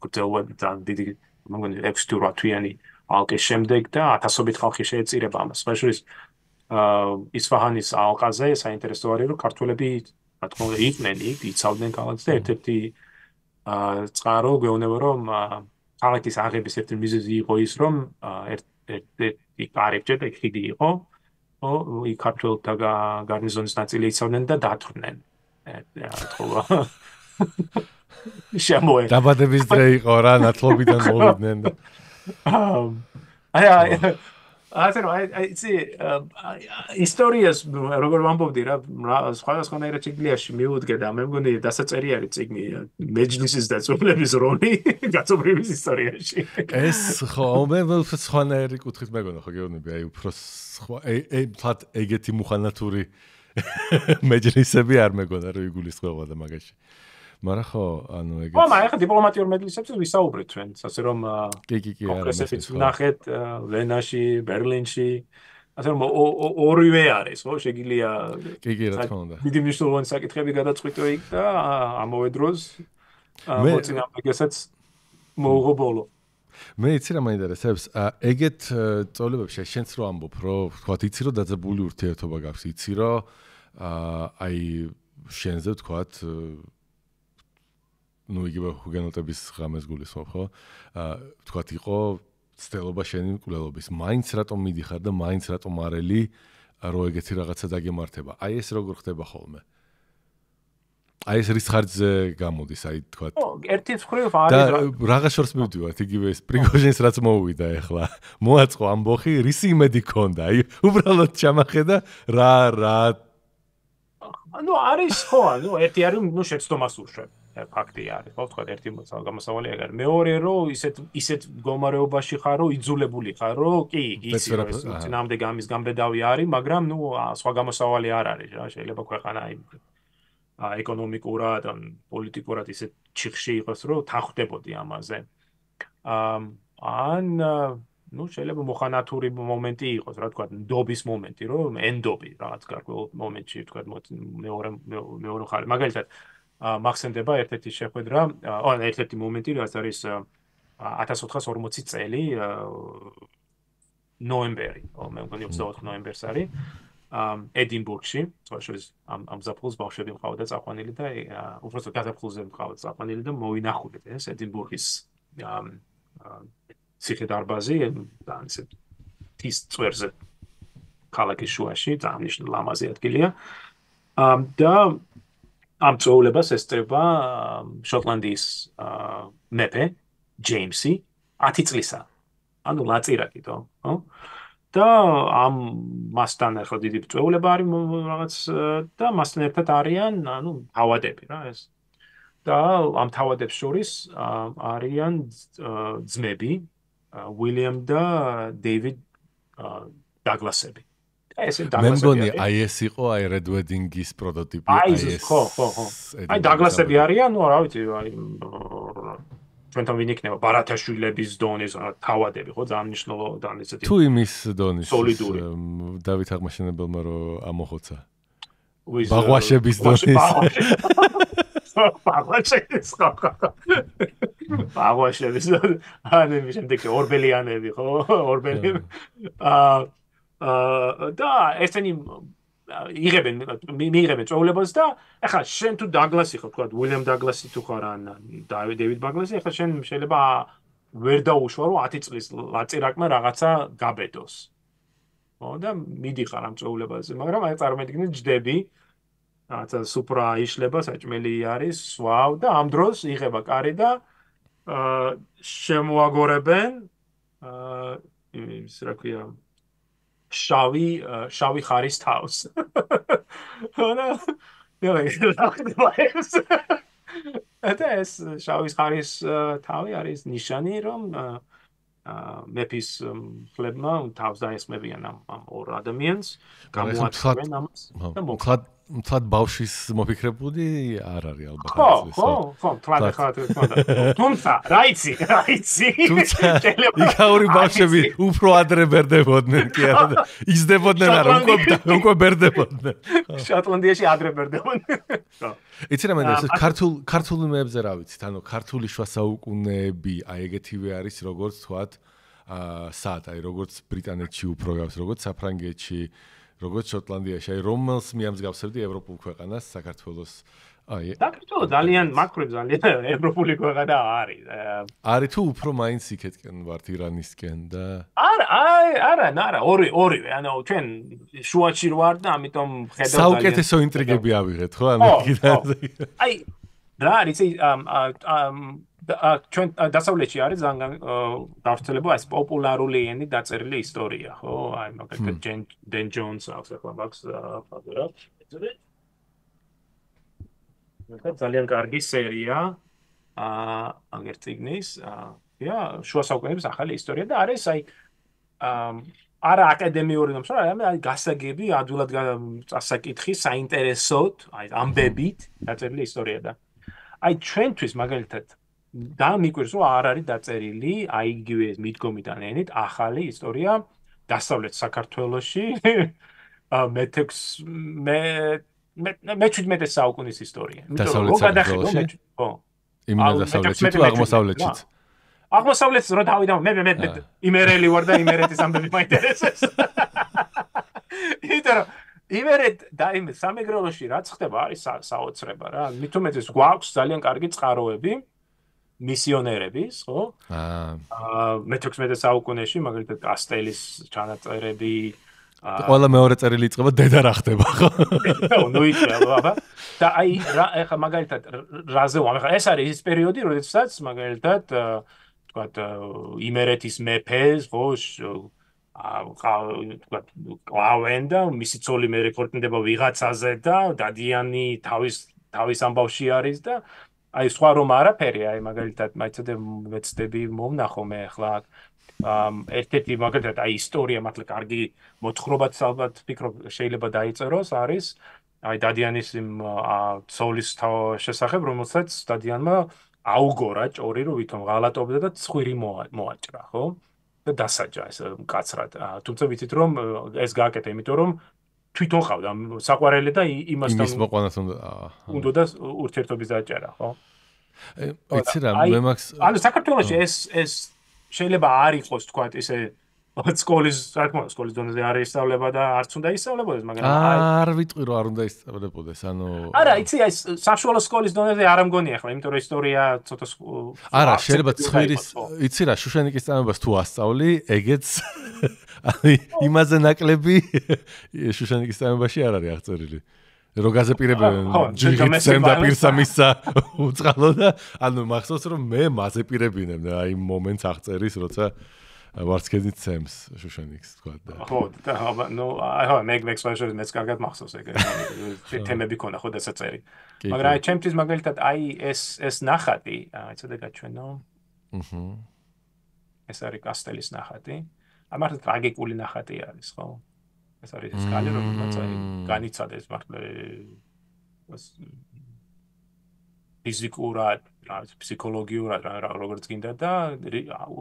გრძელვად ძალიან დიდი მოგონი 6-8 თვიანი ალკის შემდეგ და ათასობით ხალხი შეეწირება ამას. სპეციალის აა ისფაჰანის ალყაზე საინტერესო არის რომ ქართველები რა თქმა უნდა იყვნენ იქ, იცავდნენ ქალაქს და ერთ-ერთი აა წყარო გვეუბნება რომ ქალაქის აღების ერთი მიზეზი იყო ის რომ ერთ-ერთი კარიბჭე და ხიდი იყო. ო იქ ქართველთა გარნიზონის ნაწილი იცავდნენ და დათრდნენ. ეთქობა შემოე. დაბადების დღე იყო რა ნათლობიდან მოვიდნენ და აი ასე რომ აი იცი ისტორიას როგორ ვამბობდი რა სხვადასხვანაირად ციგლიაში მიუდგე და მე მგონი დასაწერი არის ციგნი მეჯლისის დაწვრილების როლი გაწობრების ისტორიაში. ეს ხო მე სხვანაირი კუთხით მეგონა ხო გეუბნები აი უფრო სხვა აი ფლატ ეგეთი მუხანათური მეჯლისები არ მეგონა რომ იგულისხმება და მაგაში. მაგრამ ხო, ანუ ეგეც. ხო, მაგრამ ახლა დიპლომატიურ მეჯლისებზე ვისაუბრეთ ჩვენ, ასე რომ კი კი კი არა. კონგრესებიც ვნახეთ ვენაში, ბერლინში. ასე რომ ორივე არის, ხო, შეგიძლია კი კი რა თქმა უნდა. დიდი მნიშვნელოვანი საკითხები გადაწყვიტო იქ და ამავე დროს მოწინააღმდეგესაც მოუღო ბოლო. მე იცი რა მაინტერესებს ეგეთ წოლებებში შენც რო ამბობ რომ თქვა იცი რომ დაძაბული ურთიერთობა გაქვს იცი რომ აი შენზე თქვა ну იგივე ჰუგენოტების ღამეს გულისხმობ ხო? თქვა იყო ცდელობა შენი მკვლელობის. მაინც რატომ მიდიხარ და მაინც რატომ არელი რო ეგეთი რაღაცა დაგემართება? აი ეს როგორ ხდება ხოლმე აი ეს რის ხარჯზე გამოდის, აი თქვა. ერთი მხრივ არის და რაღა შორს მივდივართ, იგივე ეს პრიგოჟინს რაც მოუვიდა ახლა. მოაწყო ამბოხი, რის იმედი ქონდა? აი უბრალოდ ჩამახედა რა რა ანუ არის ხო, ანუ ერთი არის ნუ შეცდომას უშვებ. ფაქტი არის, ხო, თქვა ერთი გამოსავალი ეგარ. მეორე რომ ისეთ ისეთ მდგომარეობაში ხარ, რომ იძულებული ხარ, რომ კი, იცი რომ ეს ძინამდე გამის გამბედავი არის, მაგრამ ნუ სხვა გამოსავალი არ არის რა, შეიძლება ქვეყანა აი ეკონომიკურად ან პოლიტიკურად ისე ჩიხში იყოს, რომ თანხდებოდი ამაზე. აა ან ну, შეიძლება მოხანათური მომენტი იყოს, რა თქვა, ნდობის მომენტი, რომ ენდობი რაღაც გარკვეულ მომენტში, თქვა, მეორე მეორე ხარ. მაგალითად, მახსენდება ერთ-ერთი შეხვედრა, ო, ერთ-ერთი მომენტი, რაც არის 1440 წელი, ნოემბერი, მე მგონი 24 ნოემბერს არის. ამ ედინბურგში, თორე ამ ამ ზაფხულს ბავშვები მყავდა წაყვანილი და უბრალოდ გაზაფხულზე მყავდა წაყვანილი და მოვინახულეთ ეს ედინბურგის ამ ციხე დარბაზი და ისე თის წვერზე ქალაქის შუაში და ამნიშნ ლამაზი ადგილია. ამ და ამ წოულებას ესწრება შოტლანდიის მეფე ჯეიმსი 10 წლისა. ანუ ლაწირაკითო, ხო? და ამ მასთან ახლა დიდი წვეულება არის რაღაც და მასთან ერთად არიან, ანუ თავადები რა ეს. და ამ თავადებს შორის არიან ძმები, უილიამ და დეივიდ დაგლასები. ეს დაგლასები. მე მგონი აი ეს იყო აი Red Wedding-ის პროტოტიპი აი ეს. ხო, ხო, ხო. აი დაგლასები არიან, ну, რა ვიცი, აი ჩვენთან ვინ იქნება ბარათაშვილების დონის თავადები, ხო, ძალიან მნიშვნელოვანი და ესეთი. თუ იმის დონის დავით აღმაშენებელმა რო ამოხოცა. ბაღვაშების დონის. ბაღვაშების ხო. ბაღვაშების ანუ მე შემდეგ ორბელიანები ხო? ორბელი. აა და ესენი იღებენ მიიღებენ წოულებას და ახლა შენ თუ დაგლასი ხო თქვა უილიამ დაგლასი თუ ხარ ან დევიდ ბაგლასი ახლა შენ შეიძლება ვერ დაუშვა რომ 10 წლის ლაწირაკმა რაღაცა გაბედოს. ხო და მიდიხარ ამ წოულებაზე მაგრამ აი წარმოვიდგინე ჯდები რაღაცა სუპრა იშლება საჭმელი არის ვაუ და ამ დროს იღება კარი და აა შემოაგორებენ აა ის რა ქვია შავი შავი ხარის თავს. ანა ნუ ეს და ეს შავი ხარის თავი არის ნიშანი რომ მეფის ხლებმა თავს დაესმებიან ამ ორ ადამიანს გამოაცხადენ ამას და მოკლედ მთლად ბავშვის მოფიქრებული არ არის ალბათ ხო ხო ხო მთლად ხარ თუმცა რაიცი რაიცი თუმცა იქაური ბავშვები უფრო ადრე ბერდებოდნენ კი არა იზდებოდნენ არა უკვე უკვე ბერდებოდნენ. შოტლანდიაში ადრე ბერდებოდნენ ხო. იცი რა მე ეს ქართულ ქართულ მეებზე რა ვიცით? ანუ ქართული შუა საუკუნეები აი ეგეთივე არის როგორც თქვათ აა საათ აი როგორც ბრიტანეთში უფრო გავს როგორც საფრანგეთში როგორც შოტლანდიაში, აი რომელს მიამსგავსებდი ევროპულ ქვეყანას, საქართველოს აი საქართველო ძალიან მაკრო ძალიან ევროპული ქვეყანა არის. არის თუ უფრო მაინც იქეთკენ ვართ ირანისკენ და არა, აი, არა, არა, ორი, ორივე, ანუ ჩვენ შუაში ვარ და ამიტომ ხედავ ძალიან საუკეთესო ინტრიგები ავიღეთ, ხო? ანუ აი რა არის ამ ამ ჩვენ დასავლეთში არის ძალიან გავრცელებული ეს პოპულარული ენი დაწერილი ისტორია, ხო? აი მაგალითად ჯენ დენ ჯონს აქვს ახლა მაქვს ფადერა. ეს ძალიან კარგი სერია აა აგერ ციგნის აა შუა საუკუნეების ახალი ისტორია და არის აი აა არა აკადემიური ნომს, არამედ აი გასაგები, ადვილად წასაკითხი, საინტერესოდ, აი ამბებით დაწერილი ისტორია და აი ჩვენთვის მაგალითად და მიკვირს რომ არ არის დაწერილი აი იგივე მიდგომიდან ენით ახალი ისტორია დასავლეთ საქართველოსში მე-6 მე მე-17 საუკუნის ისტორია. იმიტომ რომ გადახედო მე ხო. იმენა დასავლეთში თუ აღმოსავლეთშიც. აღმოსავლეთს რო დავიდამ მე მე მე იმერელი ვარ და იმერეთის ამბები მაინტერესებს. იმიტომ რომ იმერეთ და იმ სამეგრელოში რაც ხდება არის საოცრება რა. მithumetes გვაქვს ძალიან კარგი წყაროები. მისიონერების, ხო? აა მე-16 საუკუნეში, მაგალითად, კასტელის ჩანაწერები, ყველა მეორე წერილი იწყება დედა რა ხდება ხო? ნუ იქნება აბა. და აი რა ეხა მაგალითად რაზე ვამ ეხა ეს არის ის პერიოდი როდესაც მაგალითად თქვათ იმერეთის მეფეს ხო აა კლავენ და მისი ცოლი მე რეკორდინდება ვიღაცაზე და დადიანი თავის თავის ამბავში არის და აი სხვა რომ არაფერი აი მაგალითად მაიცოდე მეცდები მომნახო მე ახლა ამ ერთ-ერთი მაგალითად აი ისტორია მართლა კარგი მოთხრობაც ალბათ ფიქრობ შეიძლება დაიწეროს არის აი დადიანის იმ ცოლის შესახებ რომელსაც დადიანმა აუგორა ჭორი რომ ვითომ ღალატობდა და ცხვირი მოაჭრა ხო და დასაჯა ეს მკაცრად. თუმცა ვიცით რომ ეს გააკეთა, იმიტომ რომ თვითონ ყავდა საყვარელი და იმასთან იმის მოყვანას უნდა უნდა და ურთიერთობის დაჭერა, ხო? ვიცი რა, მე მაქს ანუ საქართველოს ეს ეს შეიძლება არ იყოს თქვა ისე სკოლის, უნდა, სკოლის დონეზე არ ისწავლება და არც უნდა ისწავლებოდეს, მაგრამ არ ვიტყვი რომ არ უნდა ისწავლებოდეს, ანუ არა, იცი, აი საშუალო სკოლის დონეზე არ ამგონია ახლა, იმიტომ რომ ისტორია ცოტა არა, შეიძლება ცხვირის, იცი რა, შუშანიკის წამებას თუ ასწავლი, ეგეც აი იმაზე ნაკლები შუშანიკის წამებაში არ არის აღწერილი. რო გაზეპირებენ ჯიგით სენდა პირსა მისცა უწყალო და ანუ მახსოვს რომ მე მაზეპირებინებ და აი მომენტს აღწერის როცა ვარცქედი ცემს შუშანიქს თქვა და ხო და აბა ნუ აი ხო მეგ მეგ სპეციალ მეც კარგად მახსოვს ეგ თემები ქონა ხო დასაწერი მაგრამ აი ჩემთვის მაგალითად აი ეს ეს ნახატი აი ცოტა გაჩვენო. აჰა ეს არის კასტელის ნახატი. აი მართლა ტრაგიკული ნახატი არის ხო? ეს არის ეს კალი რომელიც აი განიცადეს მართლა ფიზიკურად რა ფსიქოლოგიურად რა როგორც გინდა და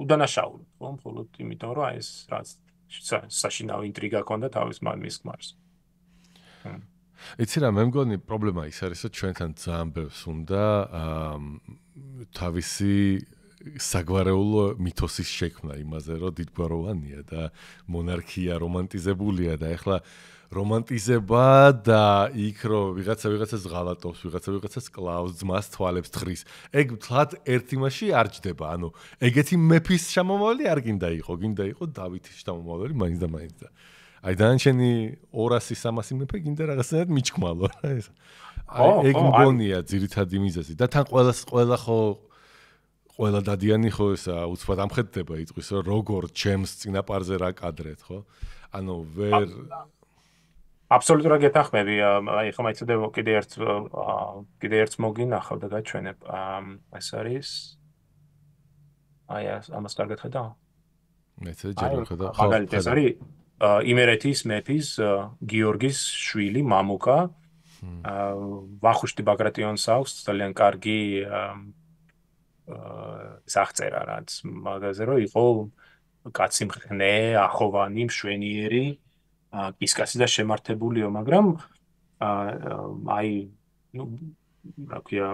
უდანაშაულო ხო მხოლოდ იმიტომ რომ ეს რა საშინაო ინტრიგა ქონდა თავის მამის ქმარს იცი რა მე მგონი პრობლემა ის არის რომ ჩვენთან ძალიან ბევრს უნდა თავისი საგვარეულო მითოსის შექმნა იმაზე რომ დიდგვაროვანია და მონარქია რომანტიზებულია და ეხლა რომანტიზება და იქ რომ ვიღაცა ვიღაცას ღალატობს, ვიღაცა ვიღაცას კლავს, ძმას თვალებს თხრის. ეგ თლად ერთ იმაში არ ჯდება. ანუ ეგეთი მეფის შამომავალი არ გინდა იყო, გინდა იყო დავითის შამომავალი მაინც და მაინც და აი დანჩენი 200-300 მეფე გინდა რაღაცნაირად მიჩქმალო რა ეს. აი ეგ მგონია ძირითადი მიზეზი და თან ყოველას ყოველა ხო ყველა დადიანი ხო ესა უცბად ამხედდება იტყვის რომ როგორ ჩემს წინაპარზე რა კადრეთ ხო? ანუ ვერ აბსოლუტურად გეთახმები. აი ხომ აიცოდე კიდე ერთ კიდე ერთ მოგინახავ და გაჩვენებ. ეს არის აი ამას კარგად ხედავ? მეც ჯერ ხედავ. ხო, ეს არის იმერეთის მეფის გიორგის შვილი მამუკა. აა ვახუშტი ბაგრატიონს აქვს ძალიან კარგი აა სახწერა რაც მაგაზე რომ იყო კაცი მხნე, ახოვანი, მშვენიერი. კისკასი და შემართებულიო, მაგრამ აი ნუ რა ქვია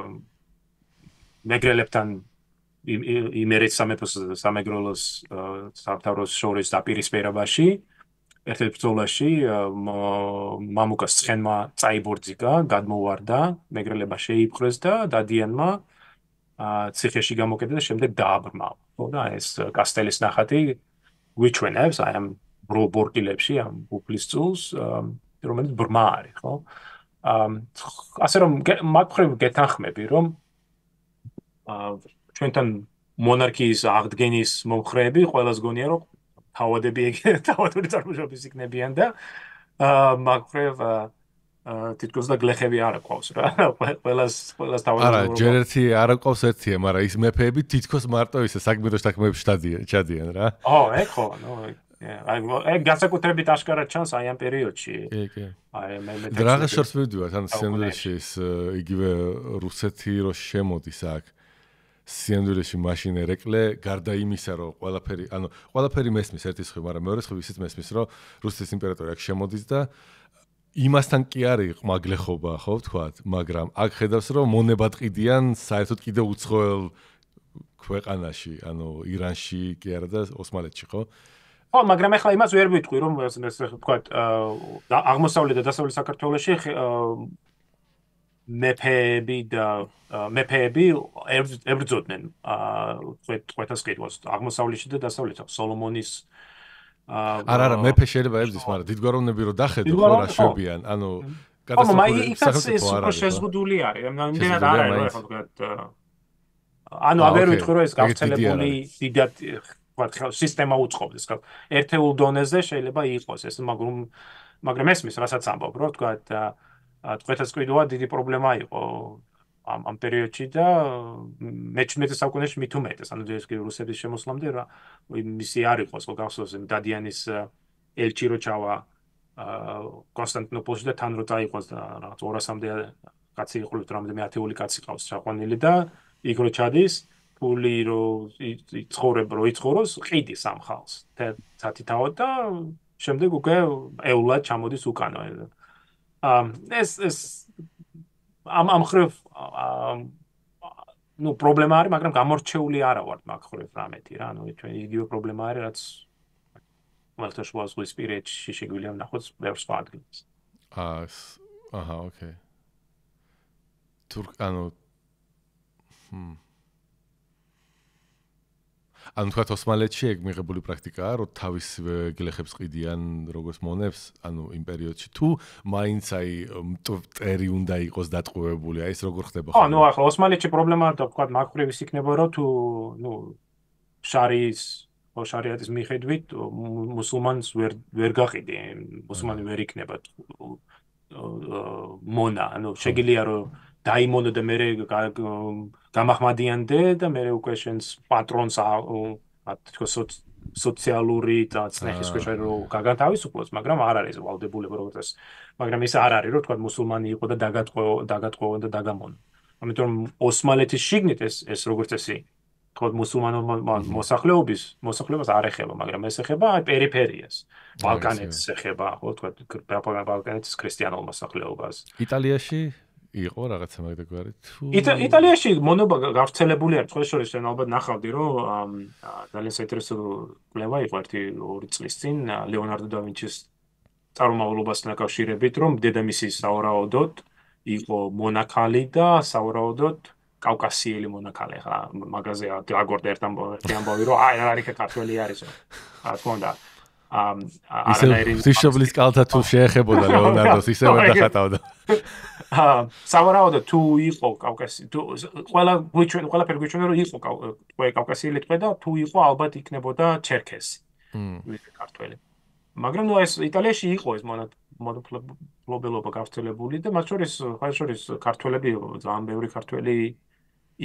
მეგრელებთან იმერეთ სამეფოს სამეგროლოს სამთავროს შორის დაპირისპირებაში ერთ-ერთ ბრძოლაში მამუკას ცხენმა წაიბორძიკა, გადმოვარდა, მეგრელება შეიპყრეს და დადიანმა ციხეში გამოკეტა და შემდეგ დააბრმა. ხო და ეს კასტელის ნახატი გვიჩვენებს აი ამ ბრობორკილებში ამ უფლის წულს რომელიც ბრმა არის ხო? ასე რომ მაგხრივ გეთანხმები რომ ჩვენთან მონარქიის აღდგენის მომხრეები ყოველას გონია რომ თავადები ეგ თავადური წარმოშობის იქნებიან და მაგხრივ თითქოს და გლეხები არ აკვავს რა. ყველას ყველას თავად არა ჯერ ერთი არ აკვავს ერთია მაგრამ ის მეფეები თითქოს მარტო ისე საგმირო შეთქმეებში ჩადიან რა. ო ეგ ხო ნუ აი ეგ გასაკუთრებით აშკარად ჩანს აი ამ პერიოდში. კი, კი. აი მე მე დრაღა შორს მივდივარ თან სიამდვილეში ის იგივე რუსეთი რო შემოდის აქ. სიამდვილეში მაშინ ერეკლე გარდა იმისა რომ ყველაფერი ანუ ყველაფერი მესმის ერთის ხრი, მაგრამ მეორე ხრი ისიც მესმის რომ რუსეთის იმპერატორი აქ შემოდის და იმასთან კი არის მაგლეხობა, ხო ვთქვათ, მაგრამ აქ ხედავს რომ მონებად ყიდიან საერთოდ კიდე უცხოელ ქვეყანაში, ანუ ირანში კი არა და ოსმალეთში, ხო? ხო, მაგრამ ახლა იმას ვერ ვიტყვი, რომ ეს თქვა აღმოსავლეთ და დასავლეთ საქართველოში მეფეები და მეფეები ებრძოდნენ აა თქვას კიდევ აღმოსავლეთში და დასავლეთში. სოლომონის არა არა მეფე შეიძლება ებძის მაგრამ დიდგვაროვნები რო დახედო ხო რა შვებიან ანუ მაგრამ იქაც ეს უფრო შეზღუდული არის იმდენად არ არის ხო თქვა ანუ აღერ ვიტყვი რომ ეს გავრცელებული დიდად ვთქვა სისტემა უწყობს ხო ერთეულ დონეზე შეიძლება იყოს ეს მაგრამ მაგრამ ესმის რასაც ამბობ რო თქვა თქვენთან სკვიდოა დიდი პრობლემა იყო ამ ამ პერიოდში და მე-17 საუკუნეში მით უმეტეს. ანუ ეს კი რუსების შემოსვლამდე რა მისი არ იყოს ხო გახსოვს დადიანის ელჩი რო ჩავა კონსტანტინოპოლში და თან რო წაიყოს და რაღაც 200-მდე კაცი იყო რამდენი ათეული კაცი ყავს ჩაყვანილი და იქ რო ჩადის ფული რო იცხოვრებ რო იცხოვროს ყიდის ამ ხალხს თათი თავად და შემდეგ უკვე ეულად ჩამოდის უკანო ამ ეს ეს ამ ამ ხრევ ნუ პრობლემა არის მაგრამ გამორჩეული არა ვარ მაგ ხრევ რამეთი რა ნუ ჩვენ იგივე პრობლემა არის რაც მალთა შუა ზღვის პირეთში შეგვიძლია ვნახოთ ბევრ სხვა ადგილას. აა აჰა, ოკეი. თურქ ანუ ჰმ ანუ თქვა ოსმალეთში ეგ მიღებული პრაქტიკაა, რომ თავის გლეხებს ყიდიან როგორც მონებს, ანუ იმ პერიოდში თუ მაინც აი მტერი უნდა იყოს დატყვევებული, აი ეს როგორ ხდება ხო? ანუ ახლა ოსმალეთში პრობლემა და თქვა მაგხრივის იქნება, რომ თუ ნუ შარის ხო შარიატის მიხედვით მუსულმანს ვერ ვერ გაყიდი მუსულმანი ვერ იქნება მონა ანუ შეგიძლია რომ დაიმონო და მე გამახმადიანდე და მე უკვე შენს პატრონს თქო სოციალური და წნეხის ქვეშ რომ გაგანთავისუფლოს მაგრამ არ არის ვალდებულება როგორც ეს მაგრამ ის არ არის რომ თქვა მუსულმანი იყო და დაგატყო დაგატყო და დაგამონო. ამიტომ ოსმალეთის შიგნით ეს ეს როგორც ესე თქო მუსულმანო მოსახლეობის მოსახლეობას არ ეხება, მაგრამ ეს ეხება აი პერიფერიას. ბალკანეთს ეხება, ხო თქო ბალკანეთის ქრისტიანულ მოსახლეობას. იტალიაში იყო რაღაცა მაგდაგვარი თუ იტალიაში მონობა გავრცელებული არის, ხო შორის შენ ალბათ ნახავდი, რომ ძალიან საინტერესო კვლევა იყო ერთი ორი წლის წინ ლეონარდო და ვინჩის წარმომავლობასთან დაკავშირებით, რომ დედამისის საავადოდ იყო მონაქალი და საავადოდ კავკასიელი მონაქალე ხა მაგაზე აგორდა ერთ ამბავი რომ აი არ არის ქართველი არის რა თქმა უნდა. ამ არანაირი ფიშობლის კალთა თუ შეეხებოდა ლეონარდოს ისევე დახატავდა აა სავარაუდო თუ იყო კავკასი თუ ყველა გვიჩვენ ყველა ფერ გვიჩვენ რომ იყო კავკასიელი ტყვე და თუ იყო ალბათ იქნებოდა ჩერქესი. მმ ქართველი. მაგრამ ნუ ეს იტალიაში იყო ეს მონათ მოდოფლობელობა გავრცელებული და მათ შორის ხალ შორის ქართველები ძალიან ბევრი ქართველი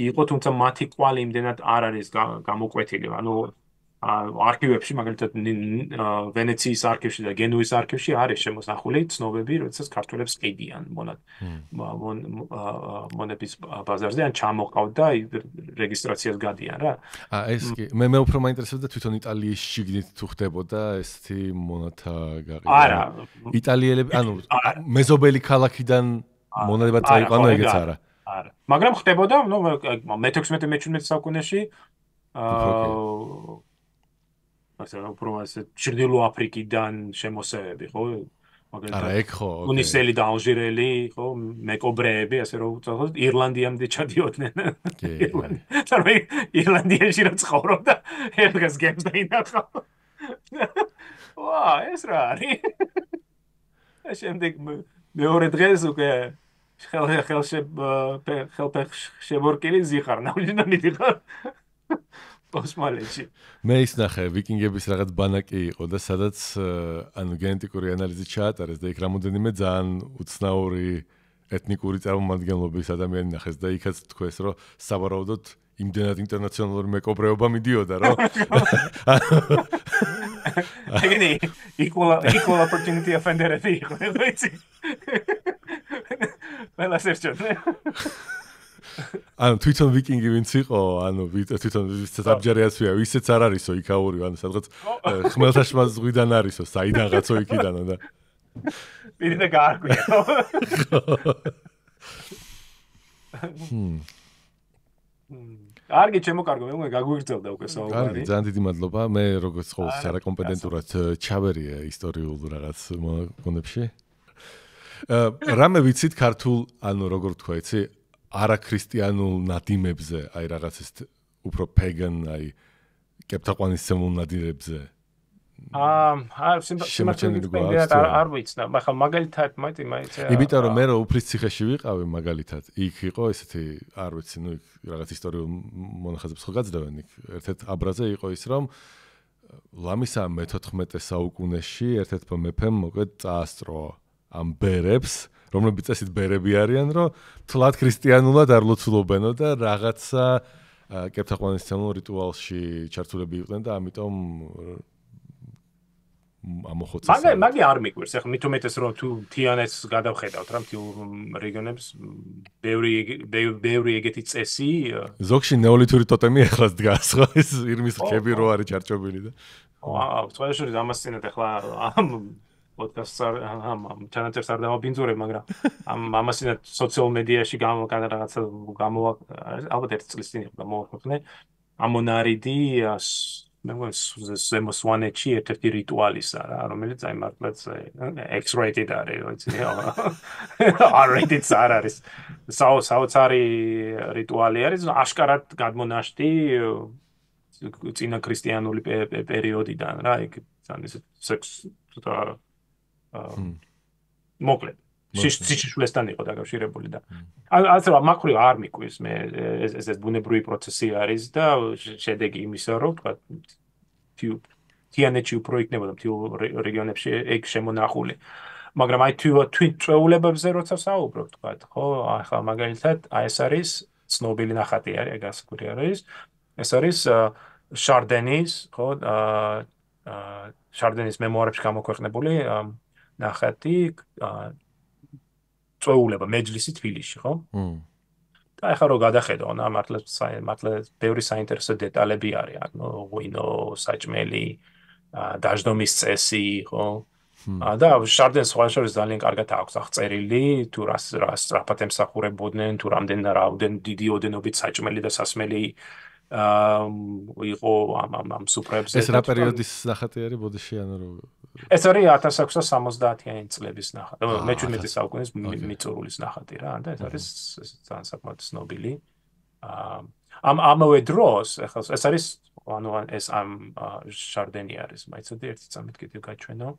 იყო თუმცა მათი კვალი იმდენად არ არის გამოკვეთილი. ანუ არქივებში მაგალითად ვენეციის არქივში და გენუის არქივში არის შემოსახული ცნობები როდესაც ქართველებს ყიდიან მონად. მონების ბაზარზე ან ჩამოყავდა რეგისტრაციას გადიან რა. ა ეს კი მე მე უფრო მაინტერესებდა თვითონ იტალიის შიგნით თუ ხდებოდა ესეთი მონათა გაყიდვა არა. იტალიელები ანუ მეზობელი ქალაქიდან მონადება წაიყვანა ეგეც არა. არა. მაგრამ ხდებოდა, ნუ მე-16 მე-17 საუკუნეში აა ასე უფრო ასე ჩრდილო აფრიკიდან შემოსევები, ხო? მაგალითად არა, ეგ ხო, უნისელი და ალჟირელი, ხო, მეკობრეები, ასე რომ ვთქვათ, ირლანდიამდე ჩადიოდნენ. კი. ირლანდიაში რა ცხოვრობდა, ერთგას გემს და ინახა. ვა, ეს რა არის? შემდეგ მეორე დღეს უკვე ხელ ხელ ხელ შებორკილი ზიხარ ნაუჯნა მიდიხარ ოსმალეთში მე ის ნახე ვიკინგების რაღაც ბანაკი იყო და სადაც ანუ გენეტიკური ანალიზი ჩაატარეს და იქ რამოდენიმე ძალიან უცნაური ეთნიკური წარმომადგენლობის ადამიანი ნახეს და იქაც თქვეს რომ საბარავდოთ იმდენად ინტერნაციონალური მეკობრეობა მიდიოდა რომ ეგენი equal equal opportunity offender იყო ვიცი ყველა სერჩონე ანუ თვითონ ვიკინგი ვინც იყო, ანუ თვითონ ვისაც აბჯერიაცია, ვისაც არ არისო იქაური, ანუ სადღაც ხმელთაშუა ზღვიდან არისო, საიდანღაცო იქიდანო და პირდა გაარკვიო. კარგი, ჩემო კარგო, მე უკვე გაგვიგრძელდა უკვე საუბარი. კარგი, ძალიან დიდი მადლობა. მე როგორც ყოველთვის არაკომპეტენტურად ჩავერია ისტორიულ რაღაც მონებში. რამე ვიცით ქართულ, ანუ როგორ თქვა, იცი, არაქრისტიანულ ნადიმებზე, აი რაღაც ეს უფრო პეგან, აი კეპტაყვანის ცემულ ნადიმებზე აა სიმართლე არ ვიცნა, მაგრამ მაგალითად მოიწი მაიცე. იმიტომ რომ მე რო უფრის ციხეში ვიყავი მაგალითად, იქ იყო ესეთი, არ ვიცი, ნუ იქ რაღაც ისტორიულ მონახაზებს ხო გაძდევენ იქ. ერთ-ერთ აბრაზე იყო ის რომ ლამისა მე-14 საუკუნეში ერთ-ერთ მეფემ მოკლედ წაასწრო ამ ბერებს, რომლებიც წესით ბერები არიან, რომ თლად ქრისტიანულად არ ლოცულობენო და რაღაცა კეპთაყვანისცემულ რიტუალში ჩართულები იყვნენ და ამიტომ ამოხოცეს. მაგე მაგე არ მიგვირს. ახლა მით უმეტეს რომ თუ თიანეს გადავხედავთ რა მთელ რეგიონებს ბევრი ბევრი ეგეთი წესი ზოგში ნეოლითური ტოტემი ახლა დგას ხო ეს ირმის ხები რო არის ჩარჩობილი და აა სწორედ ამას წინათ ახლა ამ პოდკასტს ამ ამ ჩანაწერს არ დავაბინძურებ მაგრამ ამ ამასინათ სოციალ მედიაში გამო რაღაცა გამო ალბათ ერთ წლის წინ იყო მოხდა ამონარიდი მე მგონი ზემო სვანეთში ერთ-ერთი რიტუალისა რა რომელიც აი მართლაც X-rated არის ვიცი R-rated არ არის. საო საოცარი რიტუალი არის. აშკარად გადმონაშთი წინა ქრისტიანული პერიოდიდან რა იქ თან ეს სექს მოკლედ. სიშიშვლესთან იყო დაკავშირებული და ასე რომ მაკრი არ მიყვის მე ეს ეს ბუნებრივი პროცესი არის და შედეგი იმისა რომ თქვა თიუ თიანეჩი უფრო იქნებოდა თიუ რეგიონებში ეგ შემონახული. მაგრამ აი თიუ თვით წვეულებებზე როცა საუბრობ თქვა ხო ახლა მაგალითად აი ეს არის ცნობილი ნახატი არის ეგ ასკური არის. ეს არის შარდენის ხო აა შარდენის მემუარებში გამოქვეყნებული ნახატი წვეულება მეჯლისი თბილისში, ხო? და ახლა რო გადახედო, ნა მართლა მართლა ბევრი საინტერესო დეტალები არის, ანუ ღვინო, საჭმელი, დაждომის წესი, ხო? ა და შარდენს სხვაშორის ძალიან კარგად აქვს აღწერილი, თუ რას რას სწრაფად ემსახურებოდნენ, თუ რამდენ და რაოდენ დიდი ოდენობით საჭმელი და სასმელი იყო ამ ამ ამ სუპრებზე. ეს რა პერიოდის ნახატი არის ბოდიში ანუ რო ეს არის 1670-იანი წლების ნახატი. მე-17 საუკუნის მიწურულის ნახატი რა და ეს არის ძალიან საკმაოდ ცნობილი. აა ამ ამავე დროს ახლა ეს არის ანუ ეს ამ შარდენი არის, მაიცოდი ერთი წამით კიდევ გაჩვენო.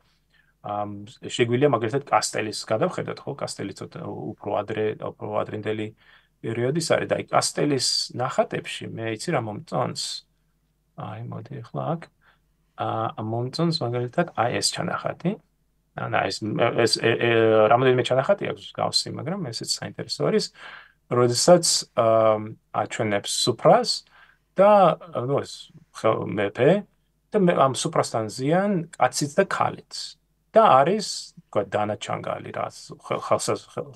ამ შეგვიძლია მაგალითად კასტელის გადავხედოთ ხო? კასტელი ცოტა უფრო ადრე უფრო ადრინდელი პერიოდის არის და აი კასტელის ნახატებში მე იცი რა მომწონს. აი მოდი ახლა აქ. ა მონტონს მაგალითად აი ეს ჩანახატი. ანა ეს ეს რამოდენიმე ჩანახატი აქვს გავსი მაგრამ ესეც საინტერესო არის. როდესაც აჩვენებს სუპრას და ნუ ეს მეფე და ამ სუპრასთან ზიან კაციც და ქალიც. და არის თქვა დანა ჩანგალი რა ხალხს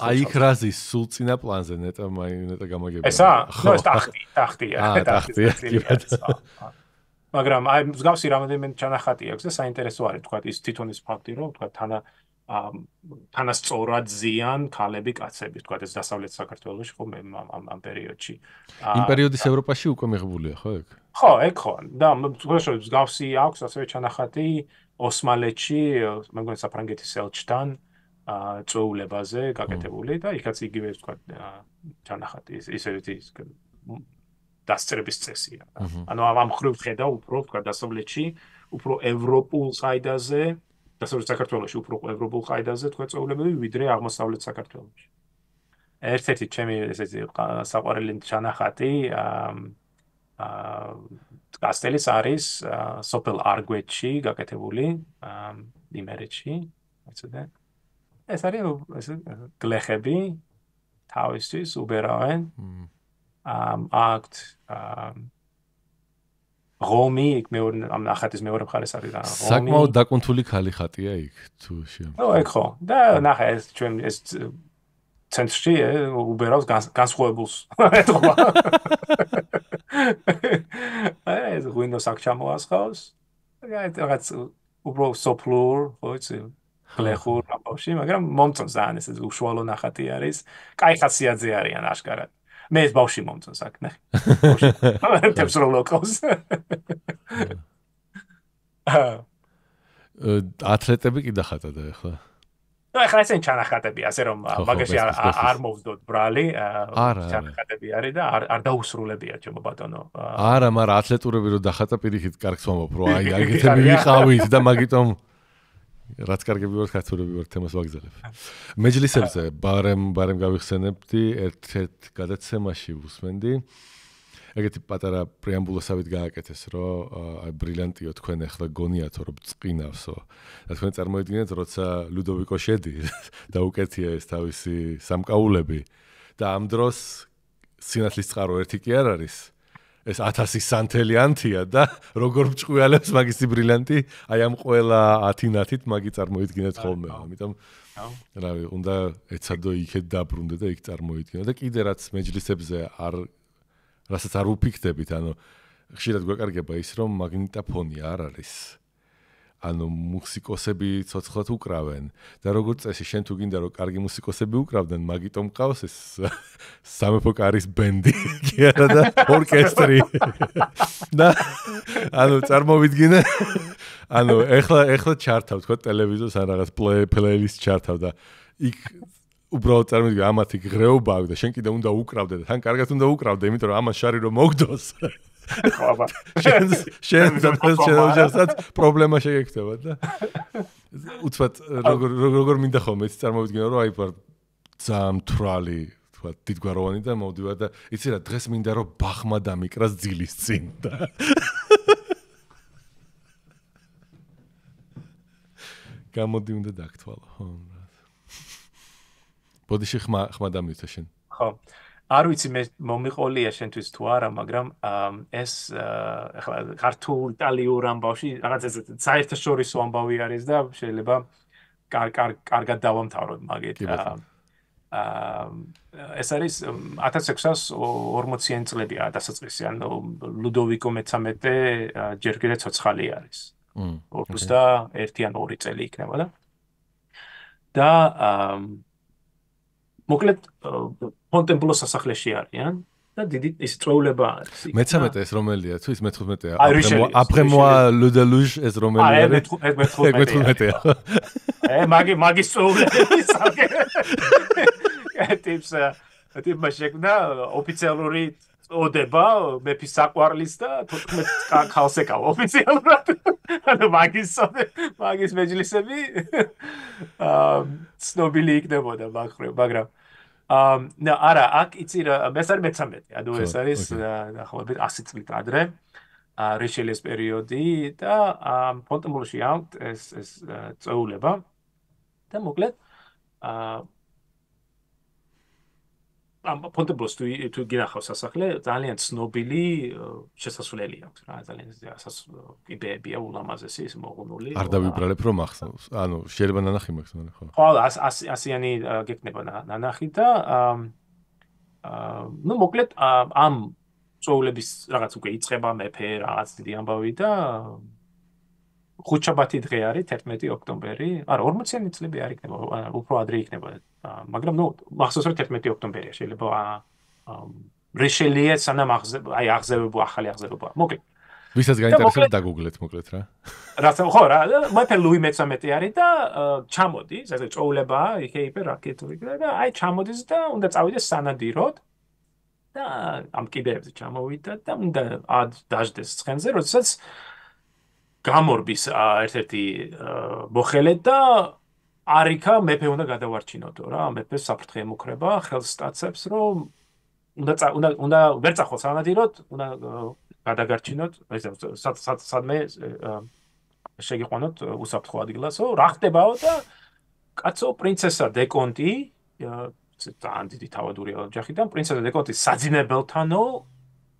აი იქ რაზის სულ წინა პლანზე ნეტა მაი ნეტა გამაგებია. ესა? ნუ ეს ტახტი ტახტია ტახტია მაგრამ აი მსგავსი რამოდენიმე ჩანახატი აქვს და საინტერესო არის თქვა ის თვითონის ფაქტი რომ თქვა თანა თანასწორად ზიან ქალები კაცები თქვა ეს დასავლეთ საქართველოს ხო მე ამ ამ პერიოდში. იმ პერიოდის ევროპაში უკვე მიღებულია ხო ეგ? ხო ეგ ხო. და მსგავსი აქვს ასევე ჩანახატი ოსმალეთში მე მგონი საფრანგეთის ელჩთან წოულებაზე გაკეთებული და იქაც იგივე თქვა ჩანახატი ისე ის დასწრების წესია. ანუ ამ ხრივ ხედა უფრო თქვა დასავლეთში, უფრო ევროპულ ყაიდაზე, დასავლეთ საქართველოში უფრო ევროპულ ყაიდაზე თქვა წეულებები ვიდრე აღმოსავლეთ საქართველოში. ერთ-ერთი ჩემი ესეთი საყვარელი ჩანახატი აა კასტელის არის სოფელ არგვეთში გაკეთებული იმერეთში, ეცოდე. ეს არის ეს გლეხები თავისთვის უბერავენ. ამ აქტ ამ რომი იქ მეორე ამ ახატის მეორე მხარეს არის რა რომი საკმაოდ დაკუნთული ხალი ხატია იქ თუ შემო ო ეგ ხო და ნახე ეს ჩვენ ეს ცენტრში უბერავს განსხვავებულს. ეთქვა აი ეს Windows აქ ჩამოასხავს. რაღაც უბრალოდ სოფლურ, ხო იცი, გლეხურ ამბავში, მაგრამ მომწონს ძალიან ეს უშუალო ნახატი არის. კაი ხასიათზე არიან აშკარად. მე ეს ბავში მომწონს აქ ნახე. თებს რო ლოკოს. ათლეტები კი დახატა და ახლა. და ახლა ესენ ჩანახატები ასე რომ მაგაში არ მოვდოთ ბრალი ჩანახატები არის და არ არ დაუსრულებია ჩემო ბატონო არა მაგრამ ათლეტურები რო დახატა პირიქით კარგს მომობ რო აი აგეთები ვიყავით და მაგიტომ რაც კარგები ვარ ქართულები ვარ თემას ვაგზელებ მეჯლისებზე ბარემ ბარემ გავიხსენებდი ერთ-ერთ გადაცემაში უსმენდი ეგეთი პატარა პრეამბულოსავით გააკეთეს, რომ აი ბრილიანტიო თქვენ ახლა გონიათო რომ წყინავსო. და თქვენ წარმოიდგინეთ, როცა ლუდოვიკო შედი და უკეთია ეს თავისი სამკაულები და ამ დროს სინათლის წყარო ერთი კი არ არის. ეს 1000 სანთელი ანთია და როგორ მჭყუიალებს მაგისი ბრილიანტი, აი ამ ყველა 10 ნათით მაგი წარმოიდგინეთ ხოლმე. ამიტომ რავი, უნდა ეცადო იქეთ დაბრუნდე და იქ წარმოიდგინე და კიდე რაც მეჯლისებზე არ რასაც არ უფიქდებით, ანუ ხშირად გვეკარგება ის, რომ მაგნიტოფონი არ არის. ანუ მუსიკოსები ცოცხლად უკრავენ და როგორც წესი შენ თუ გინდა რომ კარგი მუსიკოსები უკრავდნენ, მაგიტომ ყავს ეს სამეფო კარის ბენდი, კი არა და ორკესტრი. და ანუ წარმოვიდგინე ანუ ეხლა ეხლა ჩართავ თქო ტელევიზორს ან რაღაც პლეილისტ ჩართავ და იქ უბრალოდ წარმოგიდგენ ამათი ღრეობა აქვს და შენ კიდე უნდა უკრავდე და თან კარგად უნდა უკრავდე, იმიტომ რომ ამას შარი რომ მოგდოს. ხობა. შენ შენ შეიძლება პრობლემა შეექნება და უცბად როგორ როგორ მინდა ხოლმე ის წარმოვიდგინე რომ აი ვარ ძამთრალი თქვა დიდგვაროვანი და მოვდივარ და იცი რა დღეს მინდა რომ ბახმა დამიკრას ძილის წინ და გამოდი უნდა დაგთვალო ხო ბოდიში ხმა ხმა დამიცა შენ. ხო. არ ვიცი მე მომიყოლია შენთვის თუ არა, მაგრამ ეს ახლა ქართულ იტალიურ ამბავში რაღაც ეს საერთაშორისო ამბავი არის და შეიძლება კარ კარ კარგად დავამთავროთ მაგით. აა ეს არის 1640-იან წლებია დასაწყისი, ანუ ლუდოვიკო მე-13 ჯერ კიდევ ცოცხალი არის. მმ. ოქროს და 1 ან 2 წელი იქნება და და აა მოკლედ ფონტენბლოს სასახლეში არიან და დიდი ის წვეულება არის. მე-13 ეს რომელია თუ ის მე-15-ია? აფრემოა ლუდელუჟ ეს რომელი არის? აი მე-15-ია. ე მაგი მაგის წვეულები ისაკე. ტიპს ტიპ მაშეკნა ოფიციალური ოდება მეფის საყვარლის და 14 ხალხს ეკავა ოფიციალურად. ანუ მაგის მაგის მეჯლისები აა ცნობილი იქნებოდა მაგრამ აა ნა არა აქ იცი რა მე სარ მე-13 ანუ ეს არის ახლა 100 წლით ადრე აა რიშელის პერიოდი და აა ფონტენბლოში აუთ ეს ეს წეულება. და მოკლედ აა ამ პონტებლოს თუ თუ გინახავს სასახლე ძალიან ცნობილი შესასვლელი აქვს რა ძალიან იბეებია ულამაზესი ის მოღუნული არ დავიბრალებ რომ ახსოვს. ანუ შეიძლება ნანახი მაქვს მაგრამ ხო ხო ასიანი გეკნება ნანახი და აა ნუ მოკლედ ამ წოულების რაღაც უკვე იწება მეფე რაღაც დიდი ამბავი და ხუთშაბათი დღე არის 11 ოქტომბერი. არა 40-იანი წლები არ იქნება უფრო ადრე იქნება. მაგრამ ნუ მახსოვს რომ 11 ოქტომბერია შეიძლება რიშელიე სანამ აი აღზევებო ახალი აღზევებო. მოკლედ. ვისაც გაინტერესებს დაგუგლეთ მოკლედ რა. რაც ხო რა მეფე ლუი მე-13 არის და ჩამოდი ესე წოულება იქე იპე რაკეტური და აი ჩამოდის და უნდა წავიდეს სანადიროდ და ამ კიდეებზე ჩამოვიდა და უნდა ად დაждდეს ცხენზე როდესაც გამორბის ერთ-ერთი მოხელე და არიქა მეფე უნდა გადავარჩინოთო რა. მეფე საფრთხე ემუქრება ხელს სტაცებს რომ უნდა უნდა უნდა ვერ წახო სანადიროთ უნდა გადაგარჩინოთ ესე სადმე შეგიყვანოთ უსაფრთხო ადგილასო. რა ხდებაო და კაცო პრინცესა დეკონტი ძალიან დიდი თავადური ოჯახი და პრინცესა დეკონტი საძინებელთანო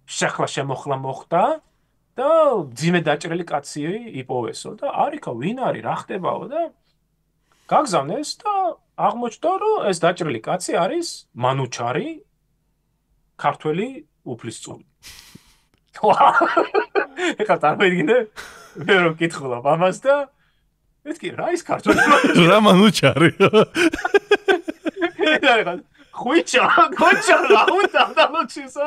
შეხლა შემოხლა მოხდა და ძიმე დაჭრილი კაცი იპოვესო და არიქა ვინ არის რა ხდებაო და გაგზავნეს და აღმოჩნდა რომ ეს დაჭრილი კაცი არის მანუჩარი ქართველი უფლისწული. ეხლა წარმოიდგინე მე რომ კითხულობ ამას და ეს კი რა ის ქართველი რა მანუჩარი? ხუიჩა ხუიჩა რა უნდა დამოჩისო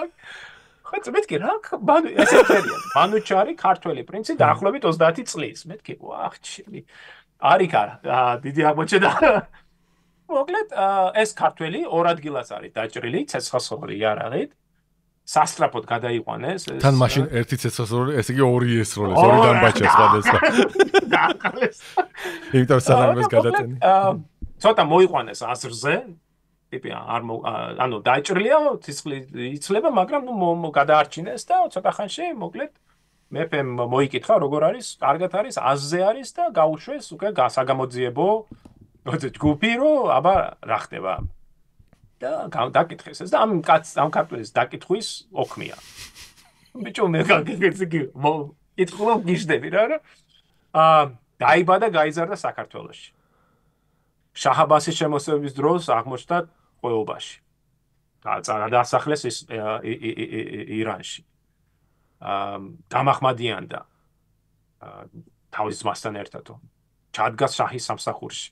ხო მეთქი რა მანუ ესე ფერია მანუჩარი ქართველი პრინცი დაახლოებით 30 წლის მეთქი ვახ ჩემი არიქა დიდი აღმოჩნდა მოკლედ ეს ქართველი ორ ადგილას არის დაჭრილი ცეცხლსხური იარაღით. სასტრაფოდ გადაიყვანეს ეს თან მაშინ ერთი ცეცხლსხური, ესე იგი ორი ესროლეს, ორი დამბაჭეს სხვადასხვა. გაყალეს. იმიტომ სანამ ეს გადაწენი. ცოტა მოიყვანეს აზრზე. ტიპი არ ანუ დაჭრილია, ცეცხლი იცლება, მაგრამ ნუ გადაარჩინეს და ცოტა ხანში მოკლედ მეფემ მოიკითხა როგორ არის, კარგად არის, აზზე არის და გაუშვეს უკვე გასაგამოძიებო მოდი ჯგუფი რო აბა რა ხდება. და დაკითხეს ეს და ამ კაც ამ ქარტულის დაკითხვის ოქმია. ბიჭო მე გაგიგეცი მო ითხოვა გიშდები რა რა. აა დაიბადა გაიზარდა საქართველოში. შაჰაბასის შემოსევების დროს აღმოჩნდა ყოეობაში. გადაასახლეს ის ირანში. აა დამახმადიანდა თავის ძმასთან ერთადო. ჩადგა შაჰის სამსახურში.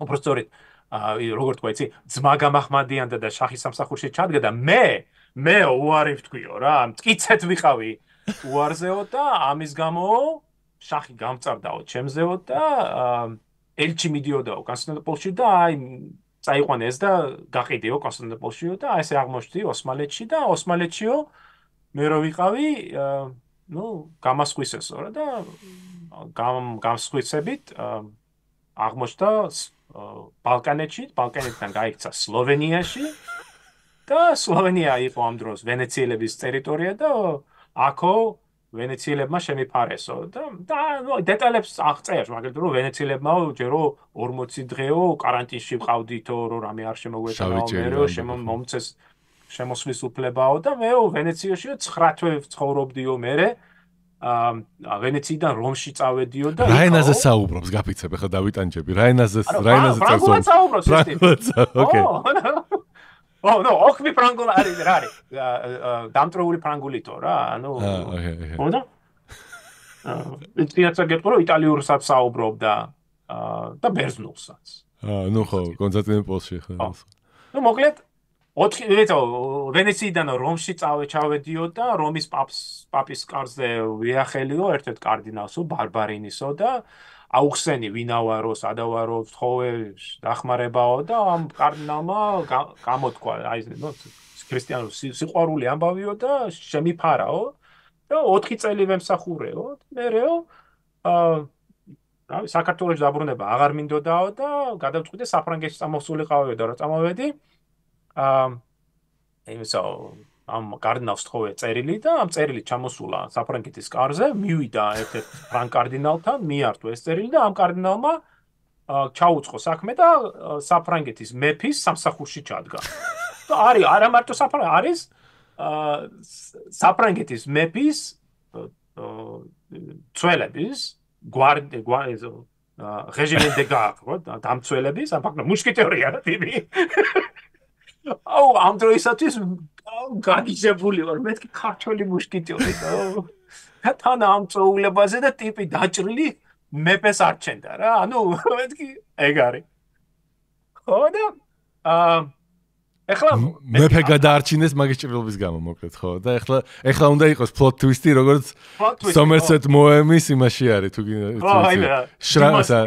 უბრალოდ როგორც თქვა იცი, ძმა გამახმადიანდა და შაჰის სამსახურში ჩადგა და მე მე უარი ვთქვიო რა, მткиცეთ ვიყავი უარზეო და ამის გამო შაჰი გამწარდაო ჩემზეო და ელჩი მიდიოდაო კონსტანტინოპოლში და აი წაიყვანეს და გაყიდეო კონსტანტინოპოლშიო და აი ესე აღმოჩნდი ოსმალეთში და ოსმალეთშიო მე რო ვიყავი ну გამასხვისესო რა და გამ გამსხვისებით აღმოჩნდა ბალკანეთში, ბალკანეთიდან გაიქცა სლოვენიაში და სლოვენია იყო ამ დროს ვენეციელების ტერიტორია და აქო ვენეციელებმა შემიფარესო და და ნუ დეტალებს აღწერს, მაგრამ რომ ვენეციელებმა ჯერო 40 დღეო каранტინში ვყავდითო, რომ რამე არ შემოგვეწაო, მეო შემომომწეს შემოსვლის უფლებაო და მეო ვენეციაში 9 თვე ცხოვრობდიო მერე. აა ვენეციიდან რომში წავედიო და რა ენაზე საუბრობს გაფიცებ ახლა დავიტანჯები. რა ენაზე რა ენაზე წავსო რა ენაზე საუბრობს ოკეი. ო ნო ოქმი ფრანგული არის რა არის? დამტრეული ფრანგულითო რა ანუ ხოდა აა ეს გეტყვი რომ იტალიურსაც საუბრობდა და ბერძნულსაც. აა ნუ ხო კონსტანტინოპოლში ხო ნუ მოკლედ 4 ვეცო ვენეციიდან რომში წავე ჩავედიო და რომის პაპს პაპის კარზე ვიახელიო ერთ-ერთ კარდინალსო ბარბარინისო და აუხსენი ვინავარო სადავარო თხოვე დახმარებაო და ამ კარდინალმა გამოთქვა აი ნო ქრისტიანულ სიყვარული ამბავიო და შემიფარაო და 4 წელი ვემსახურეო მერეო აა აი საქართველოს დაბრუნება აღარ მინდოდაო და გადავწყვიტე საფრანგეთში წამოსულიყავიო და რა წამოვედი? აა იმისო ამ კარდინალს თხოვე წერილი და ამ წერილი ჩამოსულა საფრანგეთის კარზე, მივიდა ერთ-ერთ ფრანგ კარდინალთან, მიართო ეს წერილი და ამ კარდინალმა ჩაუწყო საქმე და საფრანგეთის მეფის სამსახურში ჩადგა. და არის არა მარტო საფრანგ არის საფრანგეთის მეფის ცველების გვარდი რეჟიმენ დი გარდ, ხო? დამცველების, ამ ფაქტობრივად მუშკეტერია რა ტიპი. აუ ამ დროისათვის გაგიჟებული ვარ. მეთქი ქართველი მუშკიტიორი და თან ამ წოულებაზე და ტიპი დაჭრილი მეფეს არჩენდა რა. ანუ მეთქი ეგ არის. ხო და აა ეხლა მეფე გადაარჩინეს მაგის ჭრილობის გამო მოკლედ ხო და ეხლა ეხლა უნდა იყოს ფლოტ ტვისტი როგორც სომერსეთ მოემის იმაში არის თუ შრამსა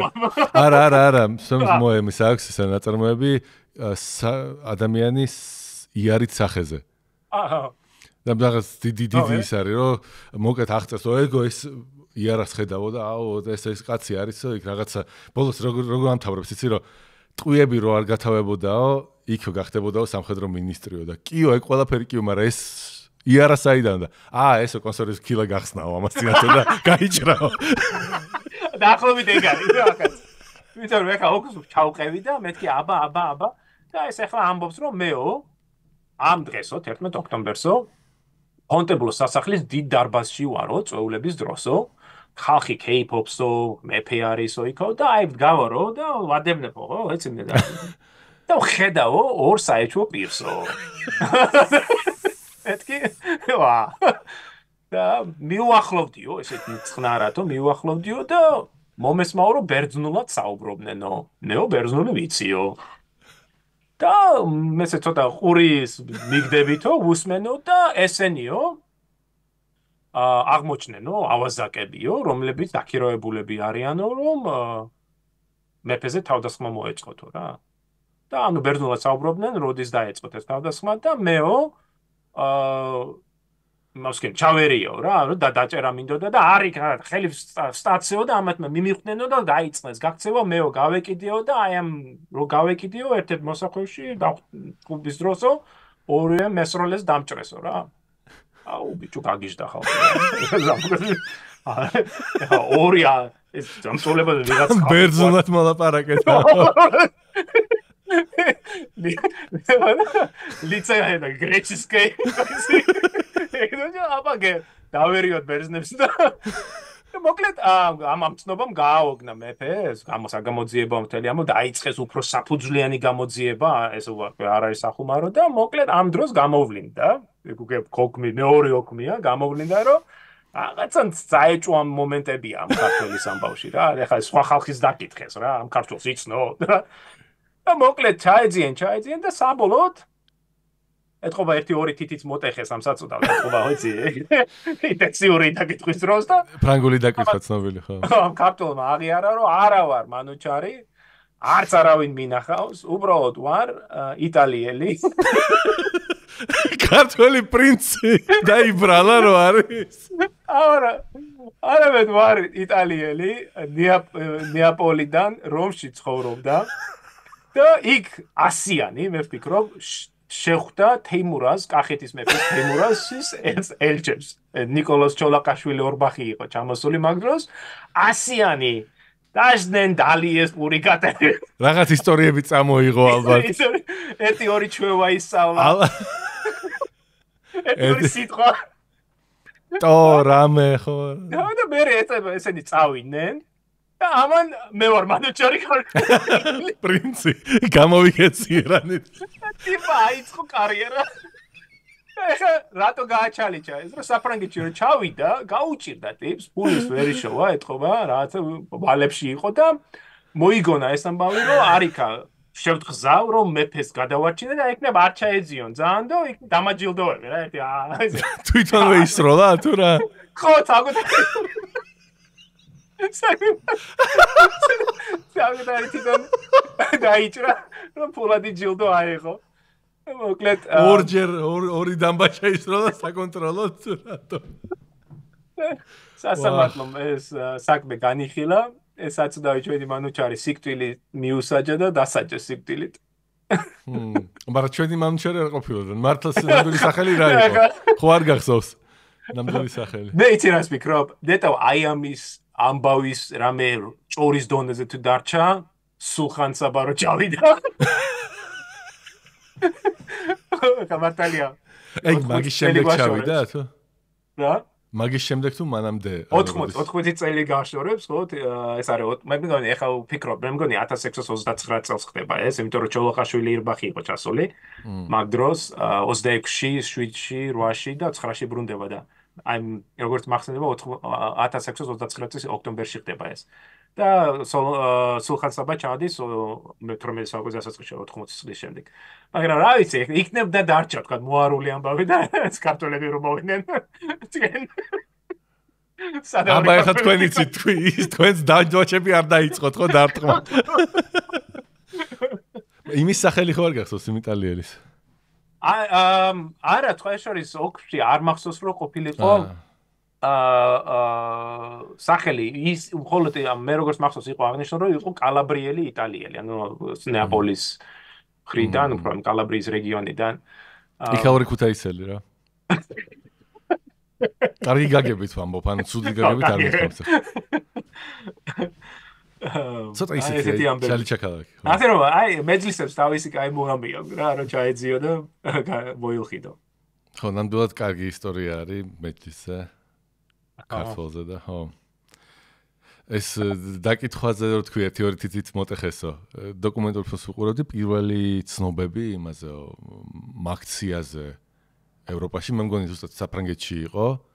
არა არა არა სომერს მოემის აქვს ესა ნაწარმოები ადამიანის იარით სახეზე. აჰა. და რაღაც დიდი დიდი ის არის, რომ მოკეთ აღწერს, რომ ეგო ეს იარას ხედავო და აო ეს ეს კაცი არის, იქ რაღაცა ბოლოს როგორ როგორ ამთავრებს, იცი რომ ტყუიები რო არ გათავებოდაო, იქო გახდებოდაო სამხედრო მინისტრიო და კიო ეგ ყველაფერი კიო, მაგრამ ეს იარა საიდან და აა ესო კონსორცის ქილა გახსნაო ამას წინათო და გაიჭრაო. დაახლოებით ეგ არის რა კაც. ვიტყვი მე ხა ოქს ჩავყევი და მეთქი აბა აბა აბა და ეს ახლა ამბობს რომ მეო ამ დღესო 11 ოქტომბერსო პონტებლოს სასახლის დიდ დარბაზში ვარო წვეულების დროსო ხალხი კეიპოპსო მეფე არისო იქო და აი გავარო და ვადებნებო ხო ეცი მე და და ხედავო ორ საერთო პირსო. ეთკი ვა. და მიუახლოვდიო ესეთი წყნარათო მიუახლოვდიო და მომესმაო რომ ბერძნულად საუბრობნენო. ნეო ბერძნული ვიციო და მეც ცოტა ყურის მიგდებითო უსმენო და ესენიო ა აღმოჩნენო ავაზაკებიო რომლებიც დაქირავებულები არიანო რომ მეფეზე თავდასხმა მოეწყოთო რა. და ანუ ბერძნულად საუბრობდნენ, როდის დაეწყოთ ეს თავდასხმა და მეო აა მოსკენ ჩავერიო რა, და დაჭერა მინდოდა და არი ხელი სტაციო და ამათ მიმიხვდნენო და დაიწყეს გაქცევა მეო გავეკიდიო და აი ამ რო გავეკიდიო ერთ-ერთ მოსახვევში და კუბის დროსო ორივე მესროლეს დამჭრესო რა. აუ ბიჭო გაგიჟდა ხალხი. აა ორია ეს დამწოლება ვიღაც ბერძნულად მოლაპარაკეთ. ლიცეა და გრეჩისკე. ეგნო აბაგე დავერიოთ ბერძნებს და მოკლედ ამ ამ ცნობამ გააოგნა მეფეს, გამოსაგამოძიება მთელი ამო დაიწყეს უფრო საფუძვლიანი გამოძიება, ეს არ არის ახუმარო და მოკლედ ამ დროს გამოვლინდა, უკვე კოკმი მეორე ოქმია, გამოვლინდა რომ რაღაცა წაეჭვა ამ მომენტებია ამ ქართლის ამბავში რა, ეხლა სხვა ხალხის დაკითხეს რა, ამ ქართულს იცნო მოკლედ ჩაეძიენ, ჩაეძიენ და საბოლოოდ ეთქობა ერთი ორი თითიც მოტეხეს ამ საწოდავ ეთქობა ვიცი ინტენსიური დაკითხვის დროს და ფრანგული დაკითხვა ცნობილი ხო. ამ ქართულმა აღიარა რომ არა ვარ მანუჩარი არც არავინ მინახავს უბრალოდ ვარ იტალიელი. ქართველი პრინცი დაიბრალა რო არის არა არა მე ვარ იტალიელი ნეაპოლიდან რომში ცხოვრობდა და იქ ასიანი, მე ვფიქრობ, შეხვდა თეიმურაზ, კახეთის მეფის თეიმურაზის ელჩებს. ნიკოლოზ ჩოლაკაშვილი ორბახი იყო ჩამოსული მაგ დროს. ასიანი დაშდნენ დალიეს პური კატები. რაღაც ისტორიები წამოიღო ალბათ. ერთი ორი ჩვევა ისწავლა. ერთი სიტყვა. ტო რამე ხო. და მე ეწება ესენი წავიდნენ. ამან მე ვარ მანაჯერი ხარ. პრინცი გამოვიქეციერანი ტიპა აიწყო კარიერა. ეხა რატო გააჩალიჩა ეს რომ საფრანგეთში რომ ჩავიდა გაუჭირდა ტიპს ფულის ვერიშოვა ეთქობა რაღაცა ვალებში იყო და მოიგონა ეს ამბავი რომ არიქა შევთხზავ რომ მეფეს გადავარჩინე და ეკნებ არ ჩაეძიონ. ძალიან და იქ დამაჯილდოები რა ერთი თვითონვე ისროლა თუ რა? ხო თაგოთ საგდარი თვითონ დაიჭრა რომ ფულადი ჯილდო აიღო. მოკლედ ორჯერ ორი დამბაშა ისრო და საკონტროლო რატო სასამართლო ეს საქმე განიხილა. ეს აცდავი ჩვენი მანუჩარი სიკვდილი მიუსაჯა და დასაჯა სიკვდილით. მ მაგრამ ჩვენი მანუჩარი არ ყოფილა მართლაც ნამდვილი სახელი რა იყო? ხო არ გახსოვს ნამდვილი სახელი? მე იცი რას ვფიქრობ ნეტო აი ამის ამბავის რამე ჭორის დონეზე თუ დარჩა სულხან საბარო ჩავიდა. გამარტალია ეგ მაგის შემდეგ ჩავიდა თუ რა? მაგის შემდეგ თუ მანამდე 80 80 წელი გაშორებს ხო? ეს არის მე მგონი ეხლა ვფიქრობ მე მგონი 1629 წელს ხდება ეს იმიტომ რომ ჩოლოხაშვილი ირბახი იყო ჩასული მაგ დროს 26-ში 7-ში 8-ში და 9-ში ბრუნდება და აი როგორც მახსენდება 1629 წლის ოქტომბერში ხდება ეს. და სულხან საბა ჩადის 18 საუკუნის დასაწყისში 80 წლის შემდეგ. მაგრამ რა ვიცი იქნებდა დარჩა თქვა მოარული ამბავი და კარტოლები რომ მოვიდნენ აბა ეხა თქვენი ციტყვი ის თქვენს დაჯოჩები არ დაიწყოთ ხო დარტყმა? იმის სახელი ხო არ გახსოვს იმ იტალიელის აა არა თქვა შორის ოქში არ მახსოვს რომ ყოფილიყო აა სახელი. ის მხოლოდ მე როგორც მახსოვს იყო აღნიშნო რომ იყო კალაბრიელი იტალიელი ანუ ნეაპოლის ხრიდან უფრო კალაბრიის რეგიონიდან. იქაური ქუთაისელი რა. კარგი გაგებით ვამბობ ანუ ცუდი გაგებით არ მithქვამს ცოტა ისეთია ჩალიჩაკალაკი. ასე რომ აი მეჯლისებს თავისი კაი მუღამია რა რა ჩაეძიო და მოილხიდო. ხო, ნამდვილად კარგი ისტორია არის მეჯლისზე. ქართულზე და ხო. ეს დაკითხვაზე რო თქვი ერთი ორი თითით მოტეხესო. დოკუმენტურ ფილმს უყურებდი პირველი ცნობები იმაზე მაქციაზე ევროპაში, მე მგონი ზუსტად საფრანგეთში იყო. აა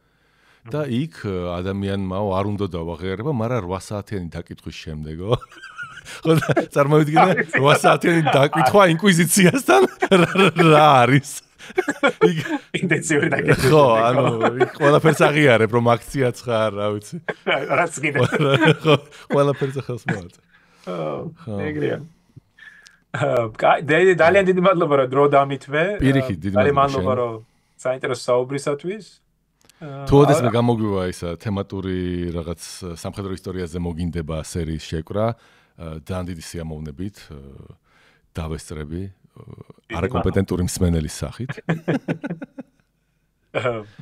და იქ ადამიანმა არ უნდა დავაღერება, მაგრამ 8 საათიანი დაკითხვის შემდეგო. ხო წარმოვიდგინე 8 საათიანი დაკითხვა ინკვიზიციასთან რა არის? ინტენსიური დაკითხვა. ხო, ანუ ყველაფერს აღიარებ, რომ აქციაც ხარ, რა ვიცი. რაც კიდე. ხო, ყველაფერს ხელს მოაწ. ხო, ეგრეა. კაი, ძალიან დიდი მადლობა რომ დრო დამითვე. პირიქით, დიდი მადლობა. მადლობა რომ საინტერესო საუბრისათვის. თუ ოდესმე გამოგვივა ისა თემატური რაღაც სამხედრო ისტორიაზე მოგინდება სერიის შეკრა, ძალიან დიდი სიამოვნებით დავესწრები არაკომპეტენტური მსმენელის სახით.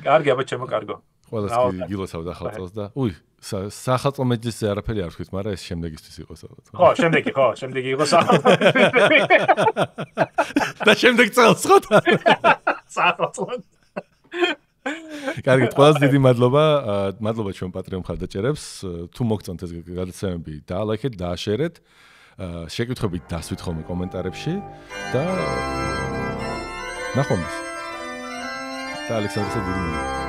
კარგი, აბა ჩემო კარგო. ყველას გილოცავ ახალწელს და უი სახალხო მეჯლისზე არაფერი არ ვთქვით, მაგრამ ეს შემდეგისთვის იყოს ალბათ. ხო, შემდეგი, ხო, შემდეგი იყოს სახალხო. და შემდეგ წელს ხო? სახალხო. კარგი, ყველას დიდი მადლობა. მადლობა ჩვენ პატრიონ მხარდაჭერებს. თუ მოგწონთ ეს გადაცემები, დაალაიქეთ, დააშერეთ. შეკითხვები დასვით ხოლმე კომენტარებში და ნახვამდის. და ალექსანდრე დიდი მადლობა.